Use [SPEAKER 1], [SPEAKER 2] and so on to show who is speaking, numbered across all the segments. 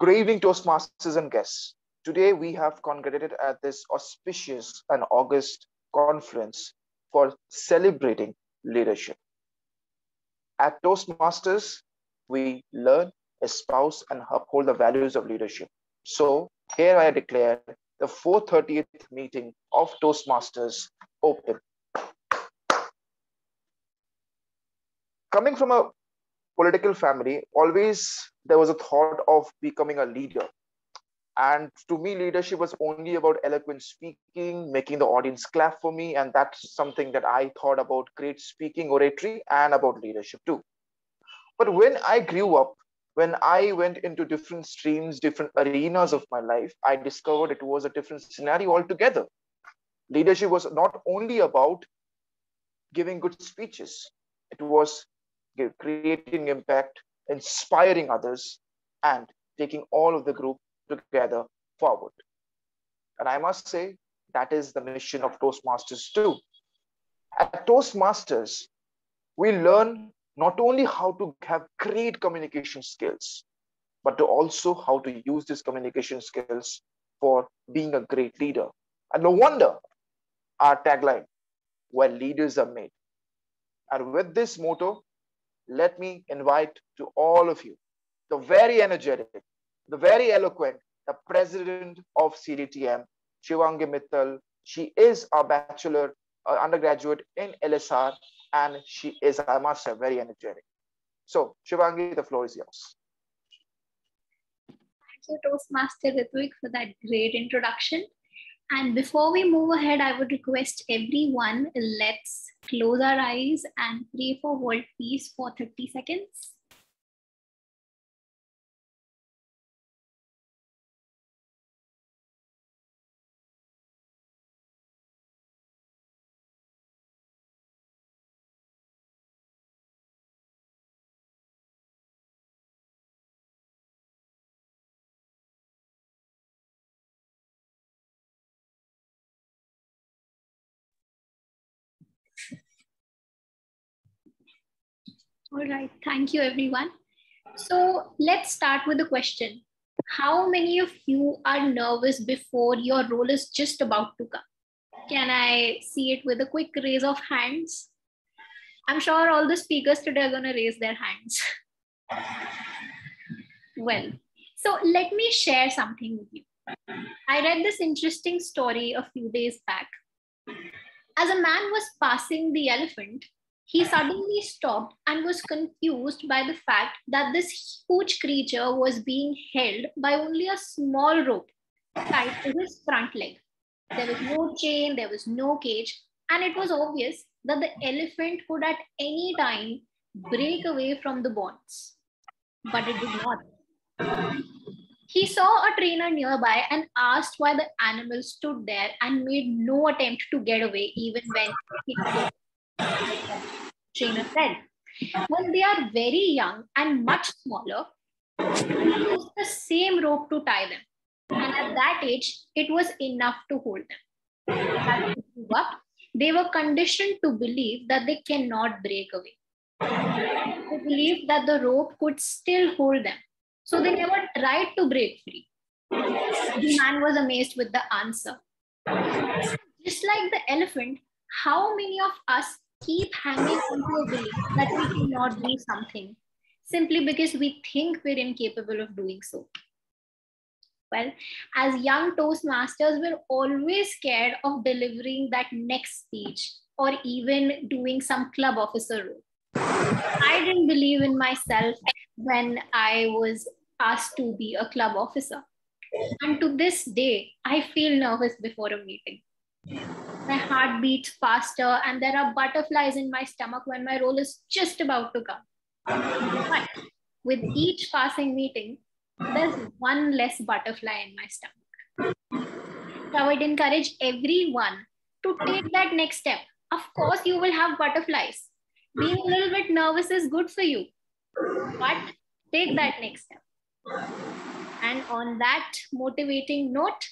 [SPEAKER 1] Good evening, Toastmasters and guests. Today we have congregated at this auspicious and August conference for celebrating leadership. At Toastmasters, we learn, espouse, and uphold the values of leadership. So here I declare the 430th meeting of Toastmasters open. Coming from a political family, always there was a thought of becoming a leader. And to me, leadership was only about eloquent speaking, making the audience clap for me. And that's something that I thought about great speaking, oratory, and about leadership too. But when I grew up, when I went into different streams, different arenas of my life, I discovered it was a different scenario altogether. Leadership was not only about giving good speeches, it was creating impact, inspiring others, and taking all of the group together forward. And I must say, that is the mission of Toastmasters too. At Toastmasters, we learn not only how to have great communication skills, but to also how to use these communication skills for being a great leader. And no wonder our tagline, where leaders are made. And with this motto, let me invite to all of you the very energetic, the very eloquent, the president of CDTM, Shivangi Mittal. She is a bachelor uh, undergraduate in LSR, and she is, I must say, very energetic. So, Shivangi, the floor is yours.
[SPEAKER 2] Thank you, Toastmaster Ritwik, for that great introduction. And before we move ahead, I would request everyone, let's close our eyes and pray for world peace for 30 seconds. All right, thank you everyone. So let's start with the question. How many of you are nervous before your role is just about to come? Can I see it with a quick raise of hands? I'm sure all the speakers today are gonna raise their hands. well, so let me share something with you. I read this interesting story a few days back. As a man was passing the elephant, he suddenly stopped and was confused by the fact that this huge creature was being held by only a small rope tied to his front leg. There was no chain, there was no cage, and it was obvious that the elephant could at any time break away from the bonds. But it did not. He saw a trainer nearby and asked why the animal stood there and made no attempt to get away, even when he trainer said. When they are very young and much smaller, we use the same rope to tie them. And at that age, it was enough to hold them. As up, they were conditioned to believe that they cannot break away. They believed that the rope could still hold them. So they never tried to break free. The man was amazed with the answer. Just like the elephant, how many of us keep hanging on to a belief that we cannot do something simply because we think we're incapable of doing so. Well, as young Toastmasters, we're always scared of delivering that next speech or even doing some club officer role. I didn't believe in myself when I was asked to be a club officer. And to this day, I feel nervous before a meeting my heart beats faster and there are butterflies in my stomach when my role is just about to come. But with each passing meeting, there's one less butterfly in my stomach. So I would encourage everyone to take that next step. Of course, you will have butterflies. Being a little bit nervous is good for you, but take that next step. And on that motivating note,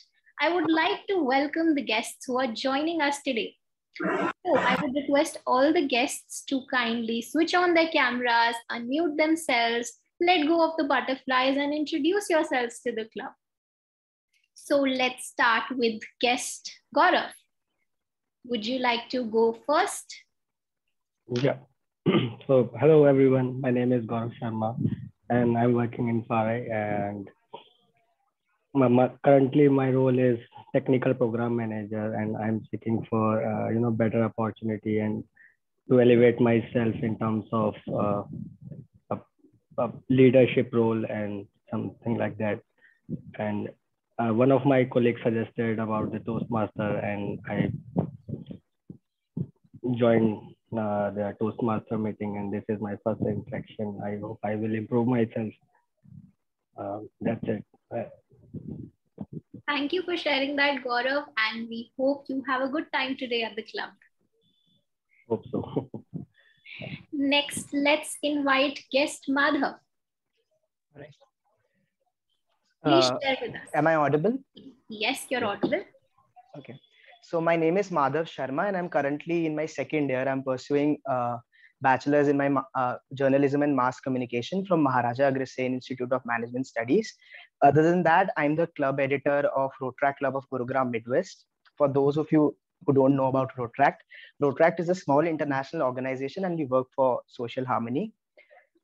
[SPEAKER 2] I would like to welcome the guests who are joining us today. So I would request all the guests to kindly switch on their cameras, unmute themselves, let go of the butterflies and introduce yourselves to the club. So let's start with guest Gaurav. Would you like to go first?
[SPEAKER 3] Yeah. so hello everyone. My name is Gaurav Sharma and I'm working in FARI and my, my, currently my role is technical program manager and I'm seeking for uh, you know better opportunity and to elevate myself in terms of uh, a, a, leadership role and something like that. And uh, one of my colleagues suggested about the Toastmaster and I joined uh, the Toastmaster meeting and this is my first interaction. I hope I will improve myself. Uh, that's it.
[SPEAKER 2] Thank you for sharing that, Gaurav, and we hope you have a good time today at the club.
[SPEAKER 3] Hope so.
[SPEAKER 2] Next, let's invite guest Madhav.
[SPEAKER 4] Right.
[SPEAKER 2] Please
[SPEAKER 4] Uh,
[SPEAKER 2] share with us.
[SPEAKER 4] Am I audible?
[SPEAKER 2] Yes, you're audible.
[SPEAKER 4] Okay. So my name is Madhav Sharma, and I'm currently in my second year. I'm pursuing uh, bachelor's in my uh, journalism and mass communication from Maharaja Agrasen Institute of Management Studies. Other than that, I'm the club editor of Rotaract Club of Gurugram Midwest. For those of you who don't know about Rotaract, Rotaract is a small international organization, and we work for social harmony.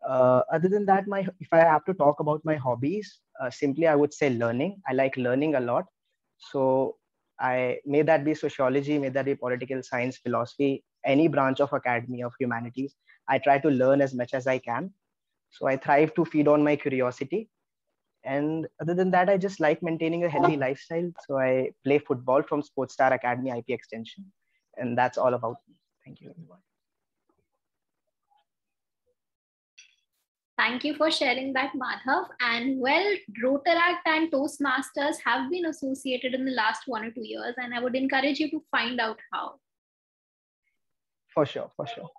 [SPEAKER 4] Uh, other than that, my if I have to talk about my hobbies, uh, simply I would say learning. I like learning a lot. So I may that be sociology, may that be political science, philosophy, any branch of academy of humanities. I try to learn as much as I can. So I thrive to feed on my curiosity. And other than that, I just like maintaining a healthy lifestyle. So I play football from Sports Star Academy IP Extension. And that's all about me. Thank you, everyone.
[SPEAKER 2] Thank you for sharing that, Madhav. And well, Rotaract and Toastmasters have been associated in the last one or two years, and I would encourage you to find out how.
[SPEAKER 4] For sure, for sure.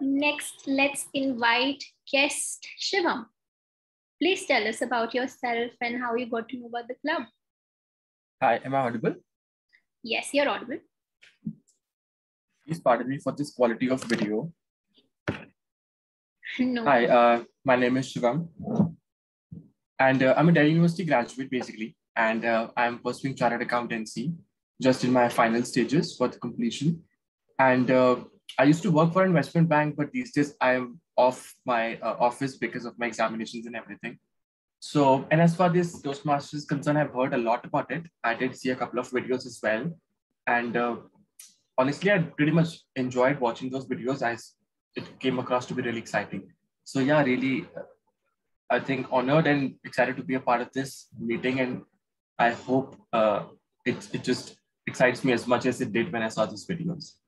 [SPEAKER 2] Next, let's invite guest Shivam. Please tell us about yourself and how you got to know about the club.
[SPEAKER 5] Hi, am I audible?
[SPEAKER 2] Yes, you're audible.
[SPEAKER 5] Please pardon me for this quality of video.
[SPEAKER 2] No.
[SPEAKER 5] Hi, uh, my name is Shivam. And uh, I'm a Delhi University graduate basically. And uh, I'm pursuing chartered accountancy just in my final stages for the completion. And uh, I used to work for an investment bank, but these days I'm off my uh, office because of my examinations and everything. So, and as far as this Toastmasters is concerned, I've heard a lot about it. I did see a couple of videos as well. And uh, honestly, I pretty much enjoyed watching those videos as it came across to be really exciting. So yeah, really, uh, I think honored and excited to be a part of this meeting, and I hope uh, it it just excites me as much as it did when I saw these videos.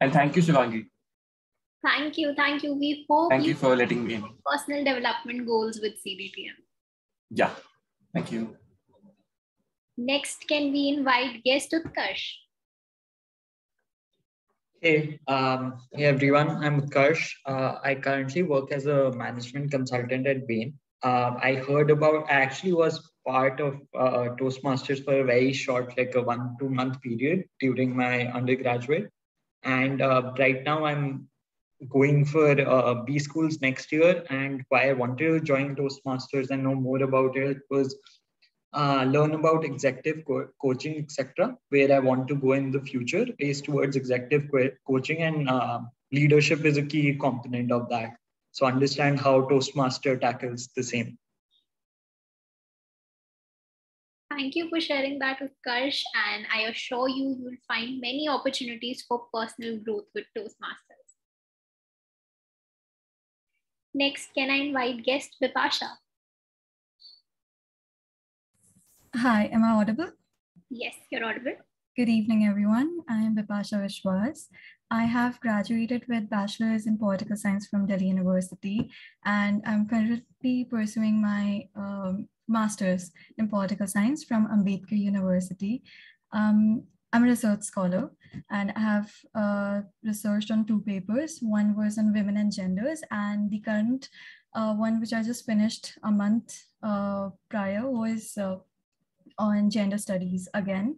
[SPEAKER 5] And thank you, Shivangi.
[SPEAKER 2] Thank you. Thank you. We hope
[SPEAKER 5] Thank you for letting me in.
[SPEAKER 2] personal development goals with CDTM.
[SPEAKER 5] Yeah, thank you.
[SPEAKER 2] Next, can we invite guest Utkarsh?
[SPEAKER 6] Hey, um, hey everyone, I'm Utkarsh. Uh, I currently work as a management consultant at Bain. Uh, I heard about, I actually was part of uh, Toastmasters for a very short, like a one, two month period during my undergraduate. And uh, right now I'm going for uh, B schools next year. And why I wanted to join Toastmasters and know more about it was uh, learn about executive co- coaching, etc., where I want to go in the future, is towards executive co- coaching, and uh, leadership is a key component of that. So understand how Toastmaster tackles the same.
[SPEAKER 2] Thank you for sharing that, Utkarsh. And I assure you, you'll find many opportunities for personal growth with Toastmasters. Next, can I invite guest Vipasha?
[SPEAKER 7] Hi, am I audible?
[SPEAKER 2] Yes, you're audible.
[SPEAKER 7] Good evening, everyone. I am Vipasha Vishwas. I have graduated with Bachelor's in Political Science from Delhi University, and I'm currently pursuing my um, Master's in Political Science from Ambedkar University. Um, I'm a research scholar, and I have uh, researched on two papers. One was on women and genders, and the current uh, one, which I just finished a month uh, prior, was uh, on gender studies again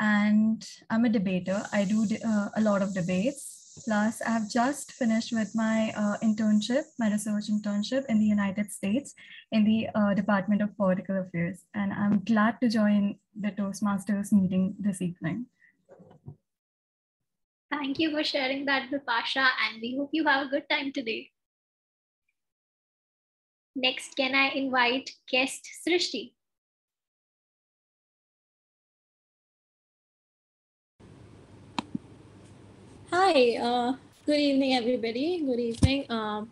[SPEAKER 7] and i'm a debater i do uh, a lot of debates Plus, I have just finished with my uh, internship, my research internship in the United States in the uh, Department of Political Affairs. And I'm glad to join the Toastmasters meeting this evening.
[SPEAKER 2] Thank you for sharing that, Vipasha, and we hope you have a good time today. Next, can I invite guest Srishti?
[SPEAKER 8] Hi, uh, good evening, everybody. Good evening. Um,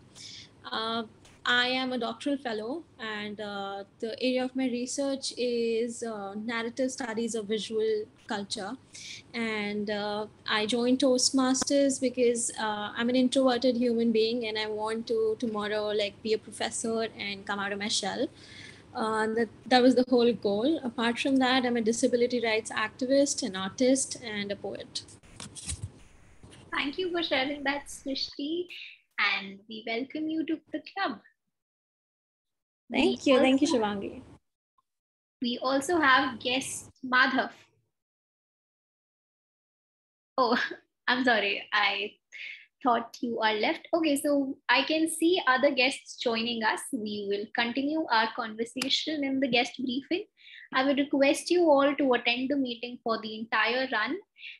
[SPEAKER 8] uh, I am a doctoral fellow, and uh, the area of my research is uh, narrative studies of visual culture. And uh, I joined Toastmasters because uh, I'm an introverted human being, and I want to tomorrow like be a professor and come out of my shell. Uh, that that was the whole goal. Apart from that, I'm a disability rights activist, an artist, and a poet.
[SPEAKER 2] Thank you for sharing that, Srishti. And we welcome you to the club.
[SPEAKER 8] Thank we you. Thank you, Shivangi.
[SPEAKER 2] We also have guest Madhav. Oh, I'm sorry. I thought you are left. Okay, so I can see other guests joining us. We will continue our conversation in the guest briefing. I would request you all to attend the meeting for the entire run.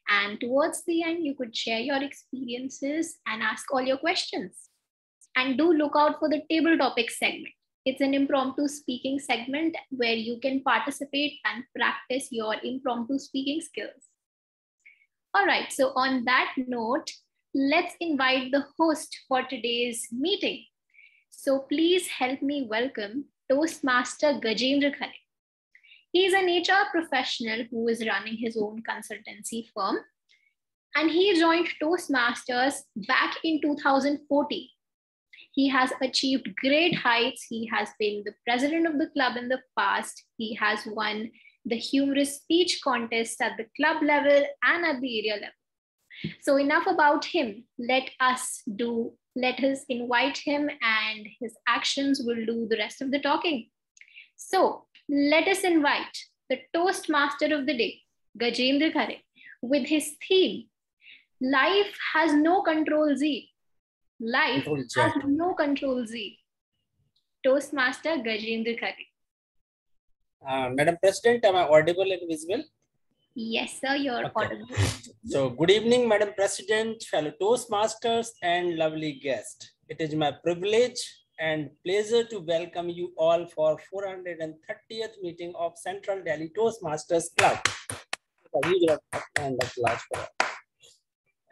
[SPEAKER 2] And towards the end, you could share your experiences and ask all your questions. And do look out for the table topic segment. It's an impromptu speaking segment where you can participate and practice your impromptu speaking skills. All right, so on that note, let's invite the host for today's meeting. So please help me welcome Toastmaster Gajendra Khare. He is an HR professional who is running his own consultancy firm. And he joined Toastmasters back in 2014. He has achieved great heights. He has been the president of the club in the past. He has won the humorous speech contest at the club level and at the area level. So enough about him. Let us do, let us invite him and his actions will do the rest of the talking. So let us invite the Toastmaster of the day, Gajendra Khare, with his theme, Life has no control Z. Life has no control Z. Toastmaster Gajendra Khare.
[SPEAKER 9] Uh, Madam President, am I audible and visible?
[SPEAKER 2] Yes, sir, you're okay. audible.
[SPEAKER 9] So, good evening, Madam President, fellow Toastmasters, and lovely guest. It is my privilege and pleasure to welcome you all for 430th meeting of Central Delhi Toastmasters Club.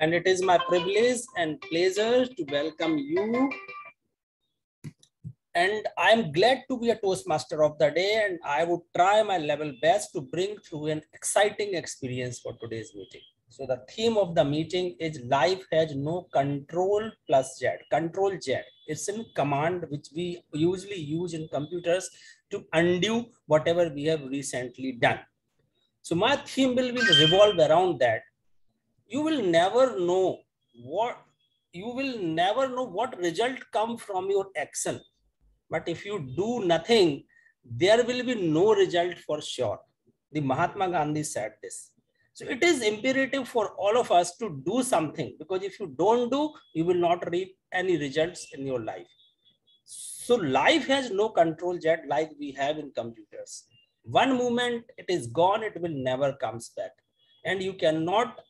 [SPEAKER 9] And it is my privilege and pleasure to welcome you. And I'm glad to be a Toastmaster of the day and I would try my level best to bring through an exciting experience for today's meeting. So the theme of the meeting is life has no control plus Z, control Z. It's a command which we usually use in computers to undo whatever we have recently done. So my theme will, will revolve around that. You will never know what, you will never know what result come from your action. But if you do nothing, there will be no result for sure. The Mahatma Gandhi said this so it is imperative for all of us to do something because if you don't do, you will not reap any results in your life. So life has no control Z like we have in computers. One moment it is gone, it will never comes back. And you cannot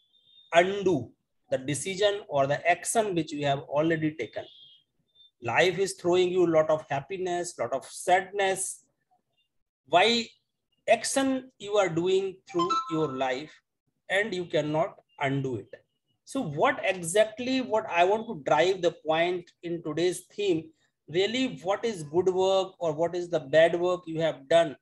[SPEAKER 9] undo the decision or the action which you have already taken. Life is throwing you a lot of happiness, lot of sadness. Why action you are doing through your life and you cannot undo it. So what exactly what I want to drive the point in today's theme, really what is good work or what is the bad work you have done,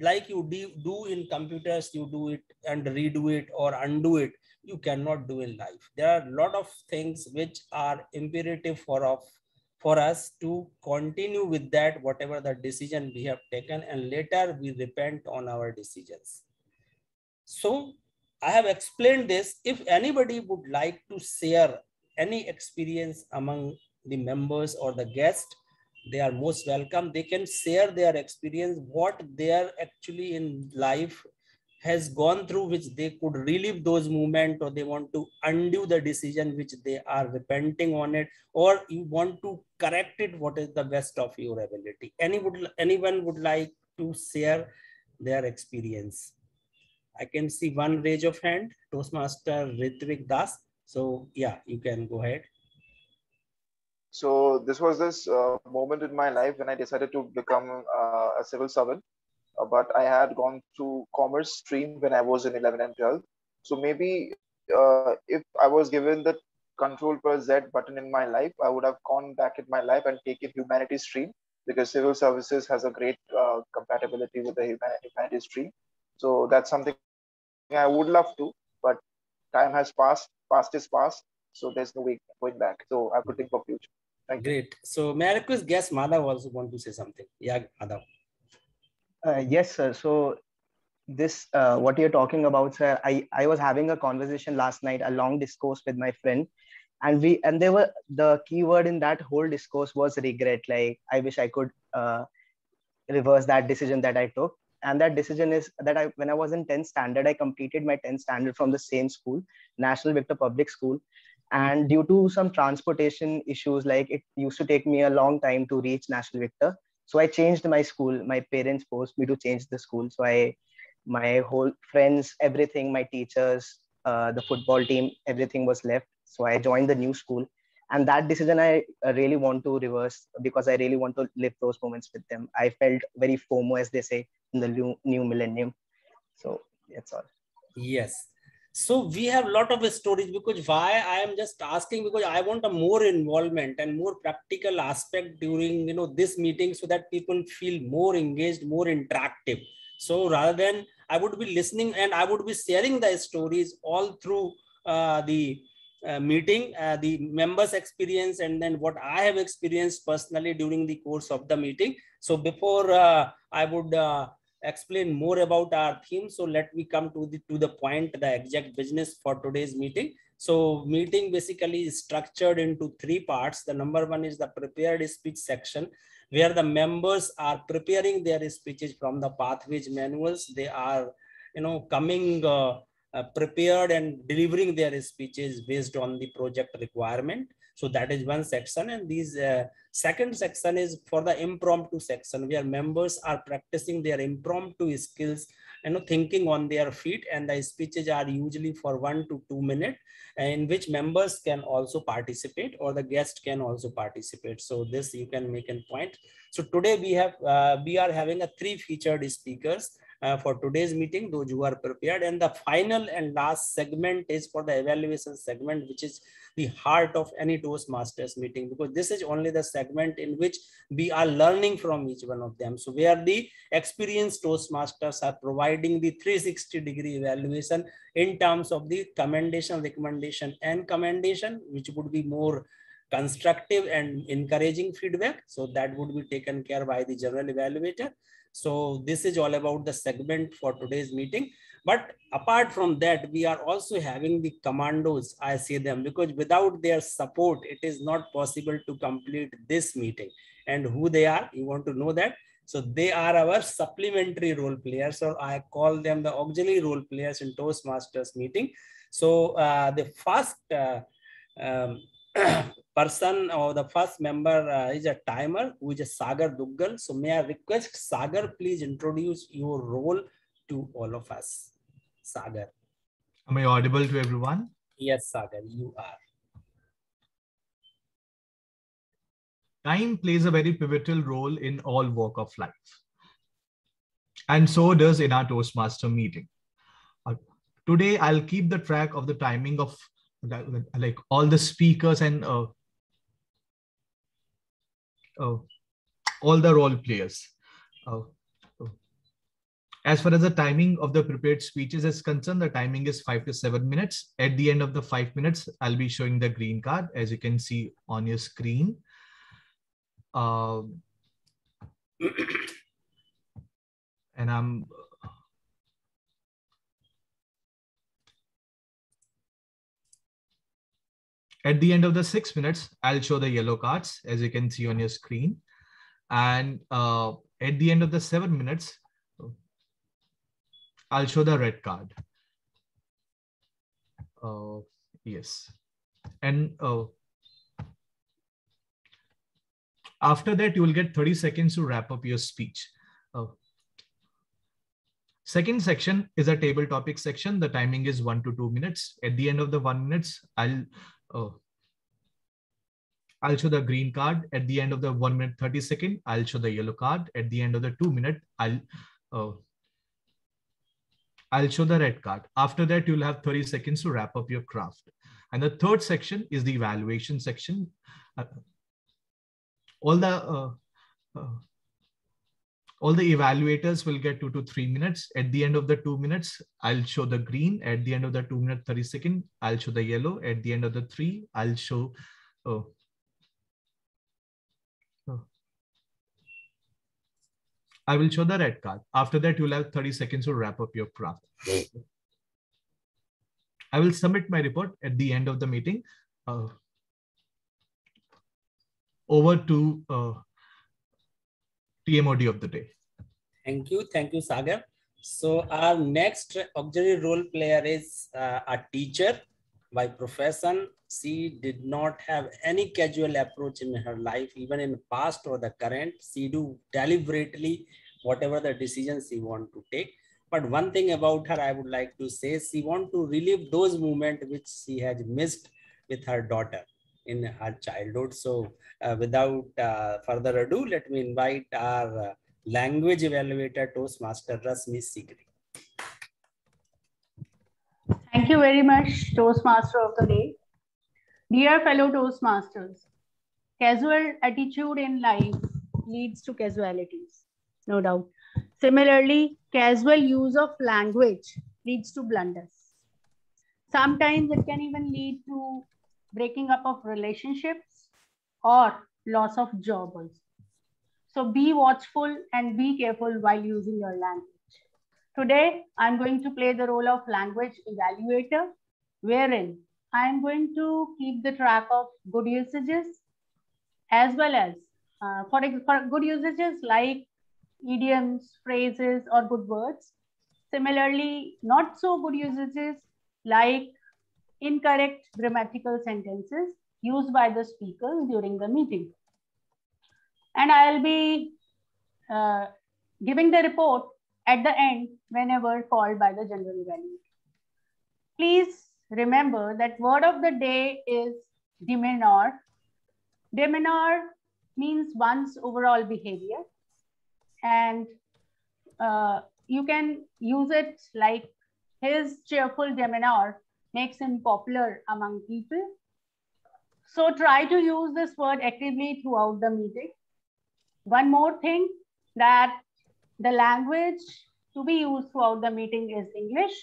[SPEAKER 9] like you do in computers, you do it and redo it or undo it, you cannot do in life. There are a lot of things which are imperative for, of, for us to continue with that, whatever the decision we have taken and later we repent on our decisions. So I have explained this. If anybody would like to share any experience among the members or the guest, they are most welcome. They can share their experience, what they are actually in life has gone through which they could relive those movement or they want to undo the decision which they are repenting on it or you want to correct it what is the best of your ability any would anyone would like to share their experience i can see one raise of hand toastmaster ritvik das so yeah you can go ahead
[SPEAKER 1] so this was this uh, moment in my life when i decided to become uh, a civil servant uh, but I had gone to commerce stream when I was in 11 and 12. So maybe uh, if I was given the control per Z button in my life, I would have gone back in my life and taken humanities stream because civil services has a great uh, compatibility with the humanities stream. So that's something I would love to, but time has passed, past is past. So there's no way going back. So I have to think for future.
[SPEAKER 9] Thank Great. You. So may I request guest Madhav also want to say something? Yeah, Madhav.
[SPEAKER 4] Uh, yes, sir. So this, uh, what you're talking about, sir, I, I was having a conversation last night, a long discourse with my friend. And we, and they were, the keyword in that whole discourse was regret. Like, I wish I could uh, reverse that decision that I took. And that decision is that I, when I was in 10th standard, I completed my 10th standard from the same school, National Victor Public School. And due to some transportation issues, like it used to take me a long time to reach National Victor. So i changed my school my parents forced me to change the school. So i my whole friends everything my teachers uh, the football team everything was left. So i joined the new school and that decision i really want to reverse because i really want to live those moments with them. I felt very fomo as they say in the new, new millennium. So that's all.
[SPEAKER 9] Yes. So we have a lot of stories because why i am just asking because i want a more involvement and more practical aspect during you know this meeting so that people feel more engaged more interactive. So rather than i would be listening and i would be sharing the stories all through uh, the uh, meeting uh, the members experience and then what i have experienced personally during the course of the meeting so before uh, i would uh, explain more about our theme. So let me come to the, to the point, the exact business for today's meeting. So meeting basically is structured into three parts. The number one is the prepared speech section where the members are preparing their speeches from the pathways manuals. They are, you know, coming uh, prepared and delivering their speeches based on the project requirement. So that is one section. And these uh, second section is for the impromptu section where members are practicing their impromptu skills you know thinking on their feet and the speeches are usually for one to two minutes in which members can also participate or the guest can also participate so this you can make a point so today we have uh, we are having a three featured speakers uh, for today's meeting, those who are prepared. And the final and last segment is for the evaluation segment, which is the heart of any Toastmasters meeting, because this is only the segment in which we are learning from each one of them. So where the experienced Toastmasters are providing the 360 degree evaluation in terms of the commendation, recommendation, and commendation, which would be more constructive and encouraging feedback. So that would be taken care by the general evaluator. So this is all about the segment for today's meeting. But apart from that, we are also having the commandos, I see them, because without their support, it is not possible to complete this meeting. And who they are, you want to know that? So they are our supplementary role players, or I call them the auxiliary role players in Toastmasters meeting. So uh, the first uh, um, person or the first member uh, is a timer who is a Sagar Duggal. So may I request Sagar, please introduce your role to all of us. Sagar.
[SPEAKER 10] Am I audible to everyone?
[SPEAKER 9] Yes, Sagar, you are.
[SPEAKER 10] Time plays a very pivotal role in all walk of life. And so does in our Toastmaster meeting. Uh, today, I'll keep the track of the timing of like all the speakers and uh, uh, all the role players. Uh, uh, as far as the timing of the prepared speeches is concerned, the timing is five to seven minutes. At the end of the five minutes, I'll be showing the green card, as you can see on your screen. Uh, and I'm At the end of the six minutes, I'll show the yellow cards as you can see on your screen. And uh, at the end of the seven minutes, I'll show the red card. Uh, yes. And uh, after that, you will get 30 seconds to wrap up your speech. Uh, second section is a table topic section. The timing is one to two minutes. At the end of the one minutes, I'll uh, I'll show the green card. At the end of the one minute 30 second, I'll show the yellow card. At the end of the two minute, I'll uh, I'll show the red card. After that, you'll have 30 seconds to wrap up your craft. And the third section is the evaluation section. Uh, all the uh, uh, all the evaluators will get two to three minutes. At the end of the two minutes, I'll show the green. At the end of the two minute 30 second, I'll show the yellow. At the end of the three, I'll show uh, uh, I will show the red card. After that, you'll have 30 seconds to wrap up your craft. I will submit my report at the end of the meeting. Uh, over to uh, TMOD of the day.
[SPEAKER 9] Thank you. Thank you, Sagar. So our next auxiliary role player is uh, a teacher by profession. She did not have any casual approach in her life, even in the past or the current. She do deliberately whatever the decisions she want to take. But one thing about her, I would like to say, she want to relive those moments which she has missed with her daughter in her childhood. So uh, without uh, further ado, let me invite our uh, language evaluator Toastmaster Rasmi Sigri.
[SPEAKER 11] Thank you very much, Toastmaster of the day. Dear fellow Toastmasters, casual attitude in life leads to casualties, no doubt. Similarly, casual use of language leads to blunders. Sometimes it can even lead to breaking up of relationships or loss of job also. So be watchful and be careful while using your language. Today, I'm going to play the role of language evaluator, wherein I'm going to keep the track of good usages as well as uh, for, for good usages like idioms, phrases, or good words. Similarly, not so good usages like incorrect grammatical sentences used by the speakers during the meeting. And I'll be uh, giving the report at the end whenever called by the general evaluator. Please remember that word of the day is demeanor. Demeanor means one's overall behavior. And uh, you can use it like his cheerful demeanor makes him popular among people. So try to use this word actively throughout the meeting. One more thing that the language to be used throughout the meeting is English.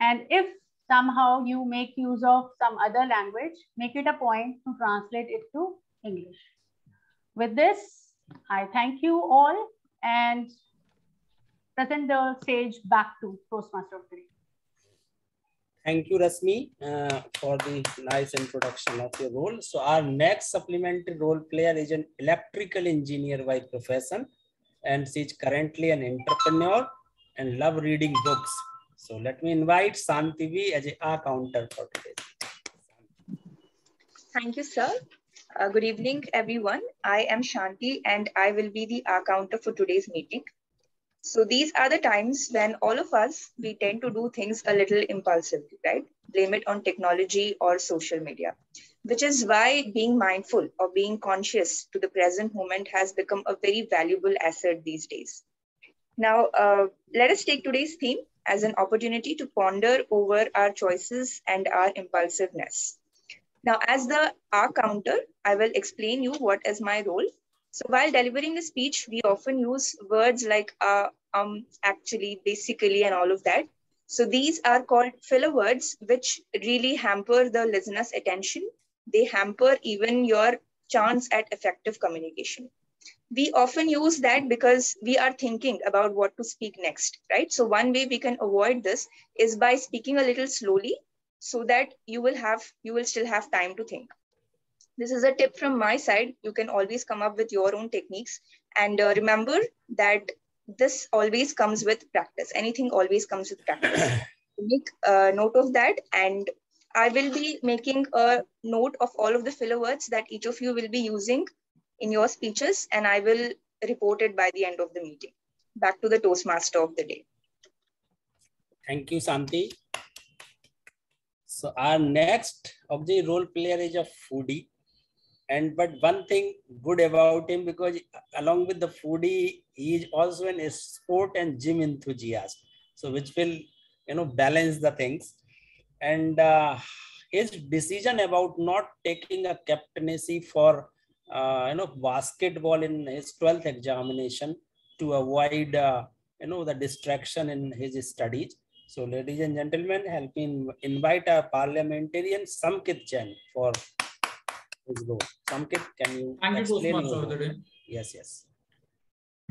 [SPEAKER 11] And if somehow you make use of some other language, make it a point to translate it to English. With this, I thank you all and present the stage back to Toastmaster of the.
[SPEAKER 9] Thank you, Rasmi, uh, for the nice introduction of your role. So our next supplementary role player is an electrical engineer by profession, and she is currently an entrepreneur and love reading books. So let me invite Santivi as a counter for today.
[SPEAKER 12] Thank you, sir. Uh, good evening, everyone. I am Shanti and I will be the counter for today's meeting. So these are the times when all of us, we tend to do things a little impulsively, right? Blame it on technology or social media, which is why being mindful or being conscious to the present moment has become a very valuable asset these days. Now, uh, let us take today's theme as an opportunity to ponder over our choices and our impulsiveness. Now, as the R counter, I will explain you what is my role. So while delivering a speech, we often use words like uh, um, actually, basically, and all of that. So these are called filler words, which really hamper the listener's attention. They hamper even your chance at effective communication. We often use that because we are thinking about what to speak next, right? So one way we can avoid this is by speaking a little slowly so that you will have, you will still have time to think. This is a tip from my side. You can always come up with your own techniques. And uh, remember that this always comes with practice. Anything always comes with practice. Make a note of that and I will be making a note of all of the filler words that each of you will be using in your speeches and I will report it by the end of the meeting. Back to the Toastmaster of the day.
[SPEAKER 9] Thank you, Santi. So our next object role player is a foodie. And but one thing good about him because along with the foodie, he is also an sport and gym enthusiast. So which will you know balance the things. And uh, his decision about not taking a captaincy for uh, you know basketball in his 12th examination to avoid uh, you know the distraction in his studies so ladies and gentlemen help me invite our parliamentarian Samkit Jain for his role samkit can you
[SPEAKER 13] thank you Toastmaster of the
[SPEAKER 9] yes yes.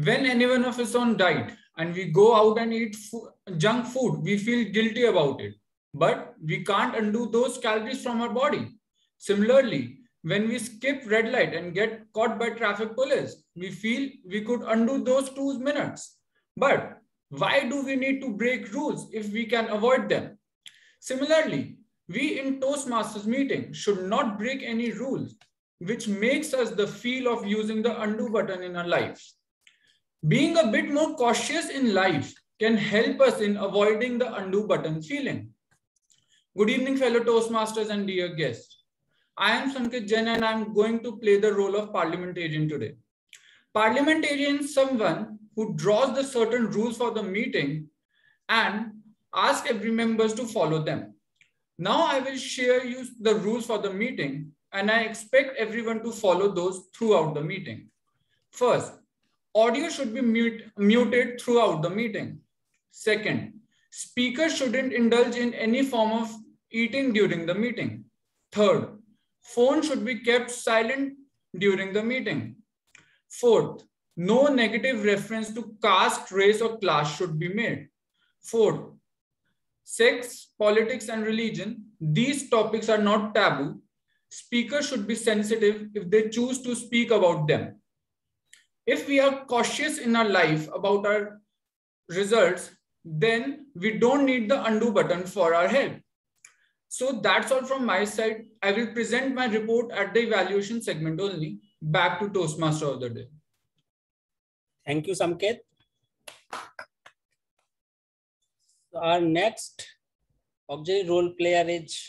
[SPEAKER 13] When anyone of us on diet and we go out and eat food, junk food we feel guilty about it. But we can't undo those calories from our body. Similarly when we skip red light and get caught by traffic police, we feel we could undo those two minutes. But why do we need to break rules if we can avoid them? Similarly, we in Toastmasters meeting should not break any rules, which makes us the feel of using the undo button in our life. Being a bit more cautious in life can help us in avoiding the undo button feeling. Good evening, fellow Toastmasters and dear guests. I am Samkit Jain and I'm going to play the role of parliamentarian today. Parliamentarian is someone who draws the certain rules for the meeting and ask every members to follow them. Now I will share you the rules for the meeting and I expect everyone to follow those throughout the meeting. First, audio should be mute, muted throughout the meeting. Second, speakers shouldn't indulge in any form of eating during the meeting. Third, Phone should be kept silent during the meeting. Fourth, no negative reference to caste, race, or class should be made. Fourth, sex, politics, and religion. These topics are not taboo. Speakers should be sensitive if they choose to speak about them. If we are cautious in our life about our results, then we don't need the undo button for our help. So that's all from my side. I will present my report at the evaluation segment only. Back to Toastmaster of the day.
[SPEAKER 9] Thank you, Samkit. Our next object role player is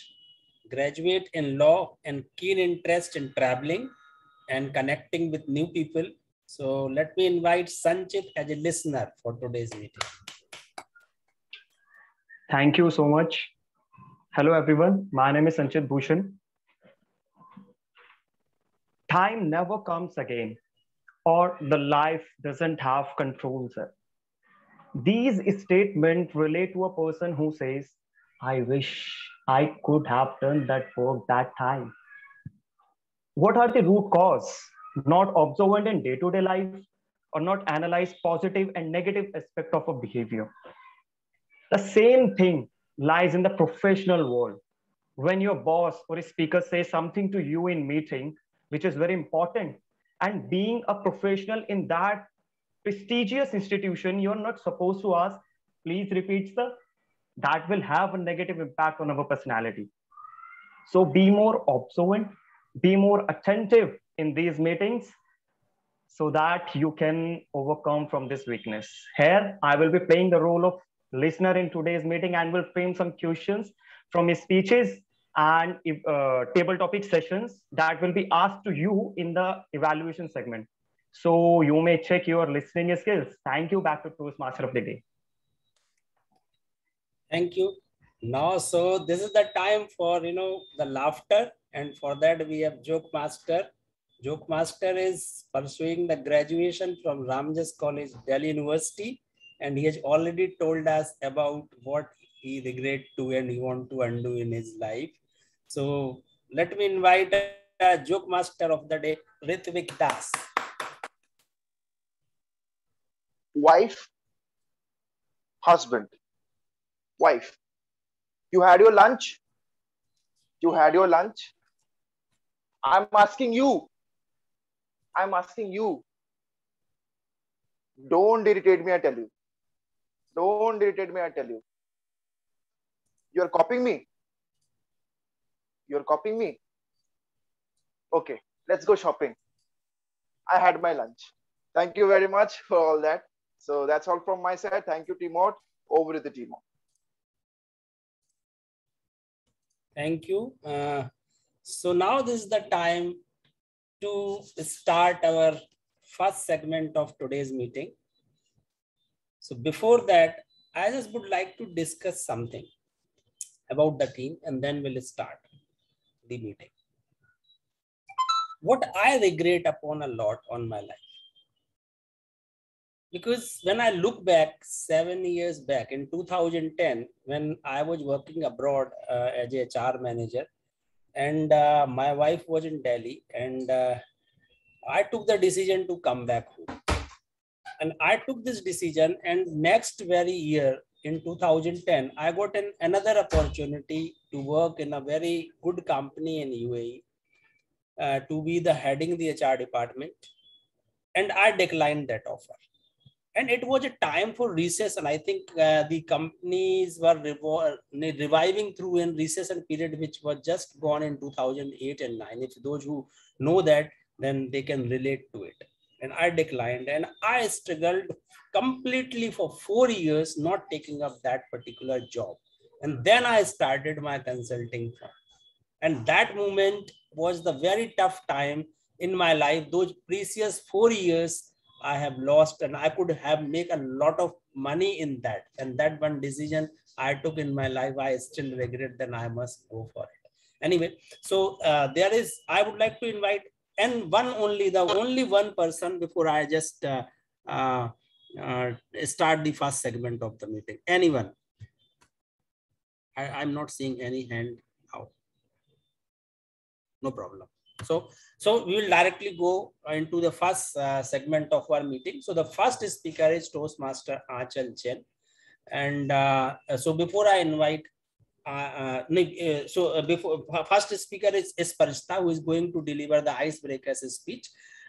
[SPEAKER 9] graduate in law and keen interest in traveling and connecting with new people. So let me invite Sanchit as a listener for today's meeting.
[SPEAKER 14] Thank you so much. Hello, everyone. My name is Sanchit Bhushan. Time never comes again, or the life doesn't have controls. These statements relate to a person who says, I wish I could have done that work that time. What are the root cause? Not observant in day-to-day life or not analyze positive and negative aspect of a behavior. The same thing lies in the professional world. When your boss or a speaker says something to you in meeting, which is very important, and being a professional in that prestigious institution, you're not supposed to ask, please repeat, sir. That will have a negative impact on our personality. So be more observant, be more attentive in these meetings so that you can overcome from this weakness. Here, I will be playing the role of listener in today's meeting and will frame some questions from his speeches and uh, table topic sessions that will be asked to you in the evaluation segment. So you may check your listening skills. Thank you. Back to Toastmaster of the day.
[SPEAKER 9] Thank you. Now, so this is the time for, you know, the laughter. And for that, we have Joke Master. Joke Master is pursuing the graduation from Ramjas College, Delhi University and he has already told us about what he regret to and he want to undo in his life. So let me invite a joke master of the day, Ritvik Das.
[SPEAKER 1] Wife, husband, wife. You had your lunch? You had your lunch? I'm asking you. I'm asking you. Don't irritate me, I tell you. Don't irritate me, I tell you. You're copying me. You're copying me. Okay, let's go shopping. I had my lunch. Thank you very much for all that. So that's all from my side. Thank you, TMOD. Over to the TMOD.
[SPEAKER 9] Thank you. Uh, so now this is the time to start our first segment of today's meeting. So before that, I just would like to discuss something about the team and then we'll start the meeting. What I regret upon a lot on my life. Because when I look back seven years back in 2010, when I was working abroad uh, as a HR manager, and uh, my wife was in Delhi, and uh, I took the decision to come back home. And I took this decision, and next very year in 2010, I got an, another opportunity to work in a very good company in UAE uh, to be the heading the HR department. And I declined that offer. And it was a time for recession. I think uh, the companies were reviving through a recession period, which was just gone in 2008 and 9. If those who know that, then they can relate to it. And I declined and I struggled completely for four years, not taking up that particular job. And then I started my consulting firm. And that moment was the very tough time in my life. Those precious four years I have lost and I could have make a lot of money in that. And that one decision I took in my life, I still regret then I must go for it. Anyway, so uh, there is, I would like to invite and one only, the only one person before I just uh, uh, uh, start the first segment of the meeting. Anyone? I, I'm not seeing any hand out. No problem. So, so we will directly go into the first uh, segment of our meeting. So the first speaker is Toastmaster Achal Chen. And uh, so before I invite uh, uh, uh, so uh, before first speaker is, is Parishta, who is going to deliver the icebreakers speech.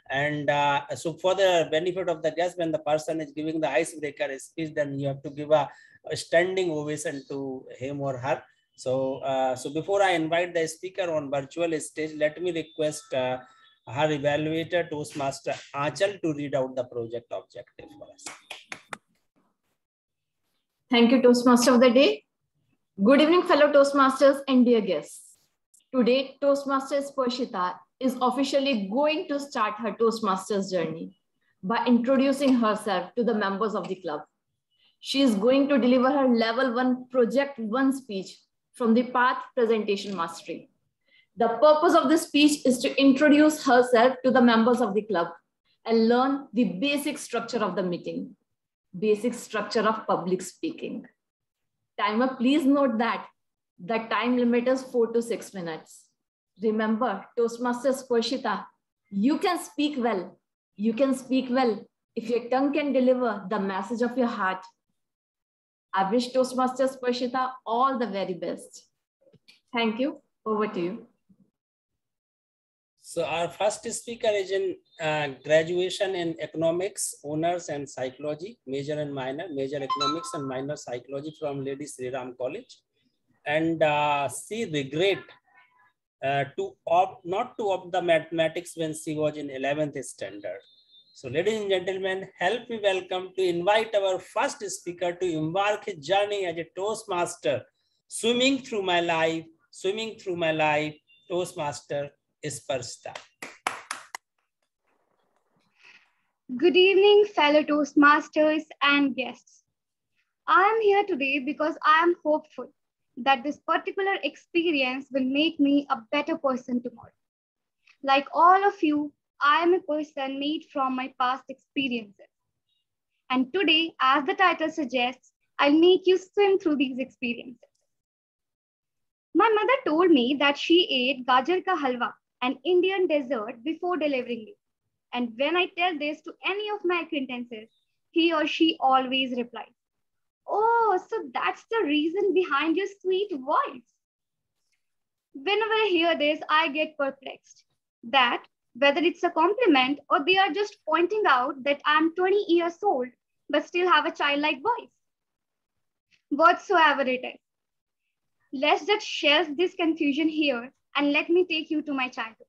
[SPEAKER 9] And so for the benefit of the guest, when the person is giving the icebreaker speech, then you have to give a, a standing ovation to him or her. So, uh, so before I invite the speaker on virtual stage, let me request uh, her evaluator, Toastmaster Achal, to read out the project objective for us.
[SPEAKER 15] Thank you, Toastmaster of the day. Good evening, fellow Toastmasters and dear guests. Today, Toastmasters Parshita is officially going to start her Toastmasters journey by introducing herself to the members of the club. She is going to deliver her level one project one speech from the path presentation mastery. The purpose of this speech is to introduce herself to the members of the club and learn the basic structure of the meeting, basic structure of public speaking. Timer, please note that the time limit is four to six minutes. Remember, Toastmasters Parshita, you can speak well. You can speak well if your tongue can deliver the message of your heart. I wish Toastmasters Parshita all the very best. Thank you. Over to you.
[SPEAKER 9] So our first speaker is in uh, graduation in economics, honors and psychology, major and minor, major economics and minor psychology from Lady Shri Ram College. And uh, she regret uh, to opt, not to opt the mathematics when she was in 11th standard. So ladies and gentlemen, help me welcome to invite our first speaker to embark his journey as a Toastmaster, swimming through my life, swimming through my life, Toastmaster Isparsta.
[SPEAKER 16] Good evening, fellow Toastmasters and guests. I am here today because I am hopeful that this particular experience will make me a better person tomorrow. Like all of you, I am a person made from my past experiences. And today, as the title suggests, I'll make you swim through these experiences. My mother told me that she ate gajar ka halwa an Indian dessert before delivering me. And when I tell this to any of my acquaintances, he or she always replies, Oh, so that's the reason behind your sweet voice. Whenever I hear this, I get perplexed that whether it's a compliment or they are just pointing out that I'm 20 years old but still have a childlike voice. Whatsoever it is. Let's just shelve this confusion here and let me take you to my childhood.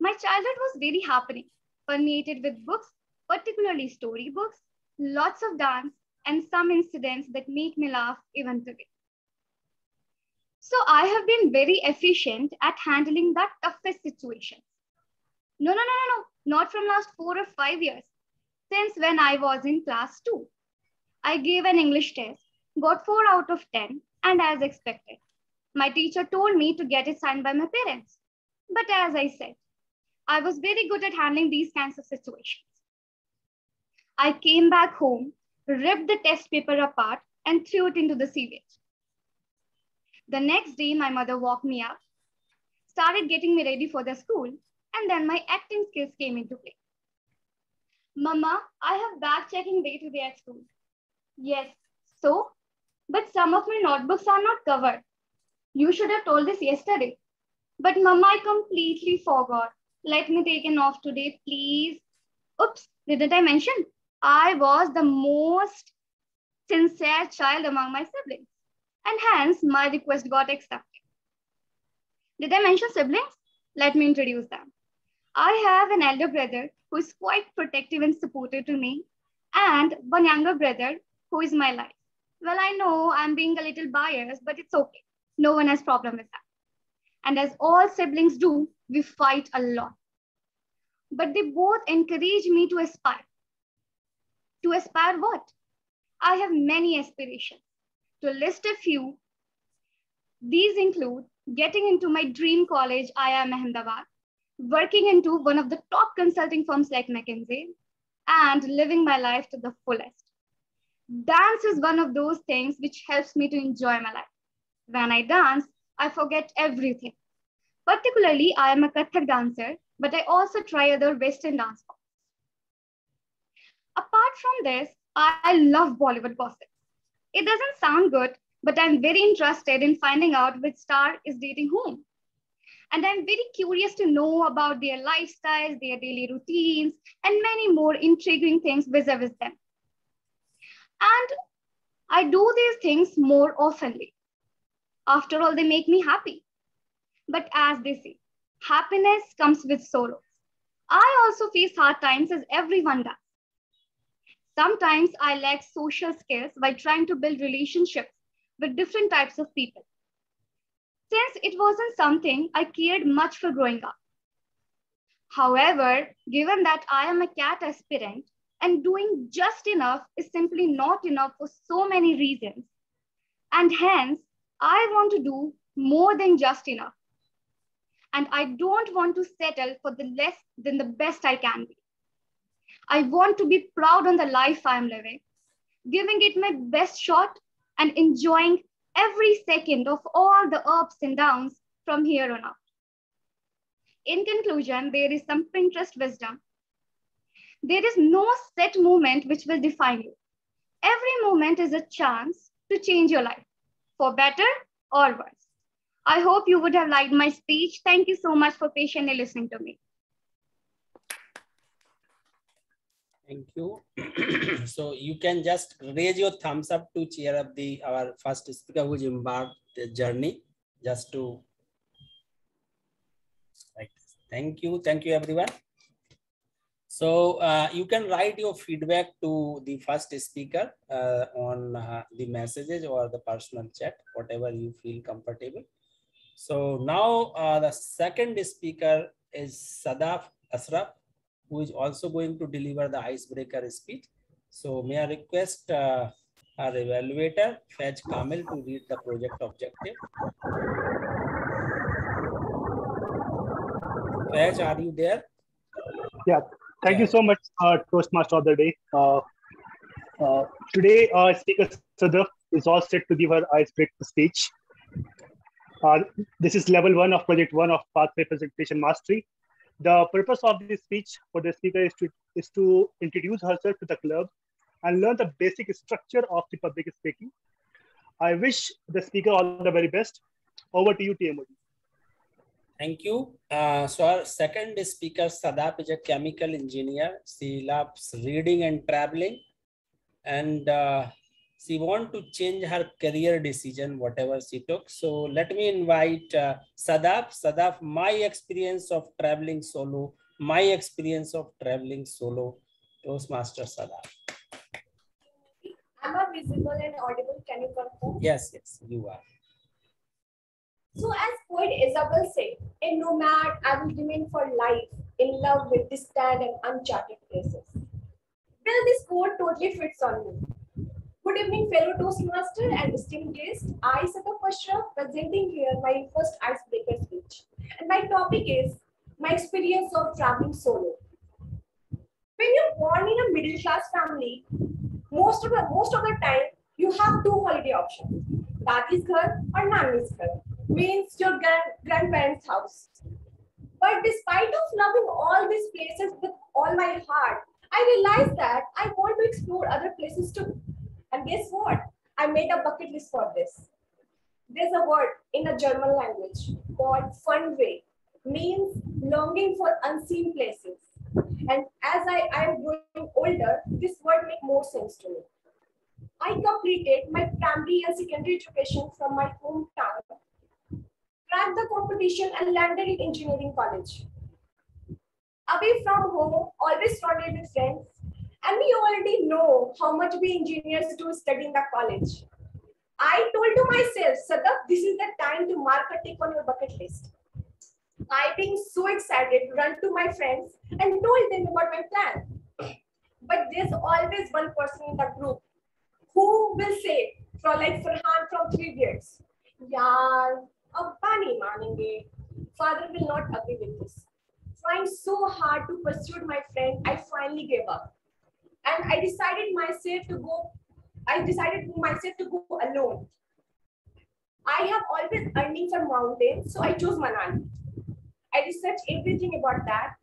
[SPEAKER 16] My childhood was very happening, permeated with books, particularly storybooks, lots of dance, and some incidents that make me laugh even today. So I have been very efficient at handling the toughest situations. No, no, no, no, no, not from last four or five years, since when I was in class two. I gave an English test, got four out of 10, and as expected, my teacher told me to get it signed by my parents. But as I said, I was very good at handling these kinds of situations. I came back home, ripped the test paper apart, and threw it into the sewage. The next day, my mother woke me up, started getting me ready for the school, and then my acting skills came into play. Mama, I have back checking day to day at school. Yes, so? But some of my notebooks are not covered. You should have told this yesterday. But Mama, I completely forgot. Let me take an off today, please. Oops, didn't I mention? I was the most sincere child among my siblings, and hence my request got accepted. Did I mention siblings? Let me introduce them. I have an elder brother who is quite protective and supportive to me, and one younger brother who is my life. Well, I know I'm being a little biased, but it's okay. No one has problem with that. And as all siblings do, we fight a lot. But they both encourage me to aspire. To aspire what? I have many aspirations. To list a few, these include getting into my dream college, IIM Ahmedabad, working into one of the top consulting firms like McKinsey, and living my life to the fullest. Dance is one of those things which helps me to enjoy my life. When I dance, I forget everything. Particularly, I am a Kathak dancer, but I also try other Western dance forms. Apart from this, I love Bollywood gossip. It doesn't sound good, but I'm very interested in finding out which star is dating whom. And I'm very curious to know about their lifestyles, their daily routines, and many more intriguing things vis-a-vis them. And I do these things more oftenly. After all, they make me happy. But as they say, happiness comes with sorrows. I also face hard times as everyone does. Sometimes I lack social skills by trying to build relationships with different types of people. Since it wasn't something I cared much for growing up. However, given that I am a CAT aspirant and doing just enough is simply not enough for so many reasons, and hence I want to do more than just enough and I don't want to settle for the less than the best I can be. I want to be proud on the life I'm living, giving it my best shot and enjoying every second of all the ups and downs from here on out. In conclusion, there is some Pinterest wisdom. There is no set moment which will define you. Every moment is a chance to change your life for better or worse. I hope you would have liked my speech. Thank you so much for patiently listening to me.
[SPEAKER 9] Thank you. so you can just raise your thumbs up to cheer up the our first speaker who's embarked the journey. Just to like this. Thank you. Thank you, everyone. So uh, you can write your feedback to the first speaker uh, on uh, the messages or the personal chat, whatever you feel comfortable. So now uh, the second speaker is Sadaf Ashraf, who is also going to deliver the icebreaker speech. So may I request uh, our evaluator, Faj Kamil, to read the project objective. Faj, are you there?
[SPEAKER 17] Yeah, thank you so much, uh, Toastmaster of the day. Uh, uh, today, our speaker Sadaf is all set to give her icebreaker speech. Uh, this is level one of project one of Pathway Presentation Mastery. The purpose of this speech for the speaker is to, is to introduce herself to the club and learn the basic structure of the public speaking. I wish the speaker all the very best. Over to you, TMOD.
[SPEAKER 9] Thank you. Uh, so our second speaker, Sadaf, is a chemical engineer. She loves reading and traveling. And uh, she want to change her career decision, whatever she took. So let me invite uh, Sadaf. Sadap, my experience of traveling solo, my experience of traveling solo, Toastmaster Sadaf.
[SPEAKER 18] Am I visible and audible? Can you confirm?
[SPEAKER 9] Yes, yes, you are.
[SPEAKER 18] So as poet Isabel said, a nomad, I will remain for life in love with distant and uncharted places. Well, this quote totally fits on me. Good evening, fellow Toastmaster and esteemed guest. I, Sadaf Ashraf, presenting here my first icebreaker speech. And my topic is my experience of traveling solo. When you're born in a middle class family, most of the most of the time you have two holiday options: Dadi's ghar or Nani's ghar, means your grand, grandparents' house. But despite of loving all these places with all my heart, I realized that I want to explore other places too. And guess what? I made a bucket list for this. There's a word in a German language called Fernweh, means longing for unseen places. And as I, I am growing older, this word make more sense to me. I completed my primary and secondary education from my hometown, cracked the competition and landed in engineering college. Away from home, always surrounded with friends, and we already know how much we engineers do study in the college. I told to myself, Sadaf, this is the time to mark a tick on your bucket list. I, being so excited, run to my friends and told them about my plan. But there's always one person in the group who will say, for like Farhan from Three years, Yaar, Abba manenge. Father will not agree with this. Trying so hard to pursue my friend, I finally gave up. And I decided myself to go, I decided myself to go alone. I have always earning from mountains, so I chose Manali. I researched everything about that.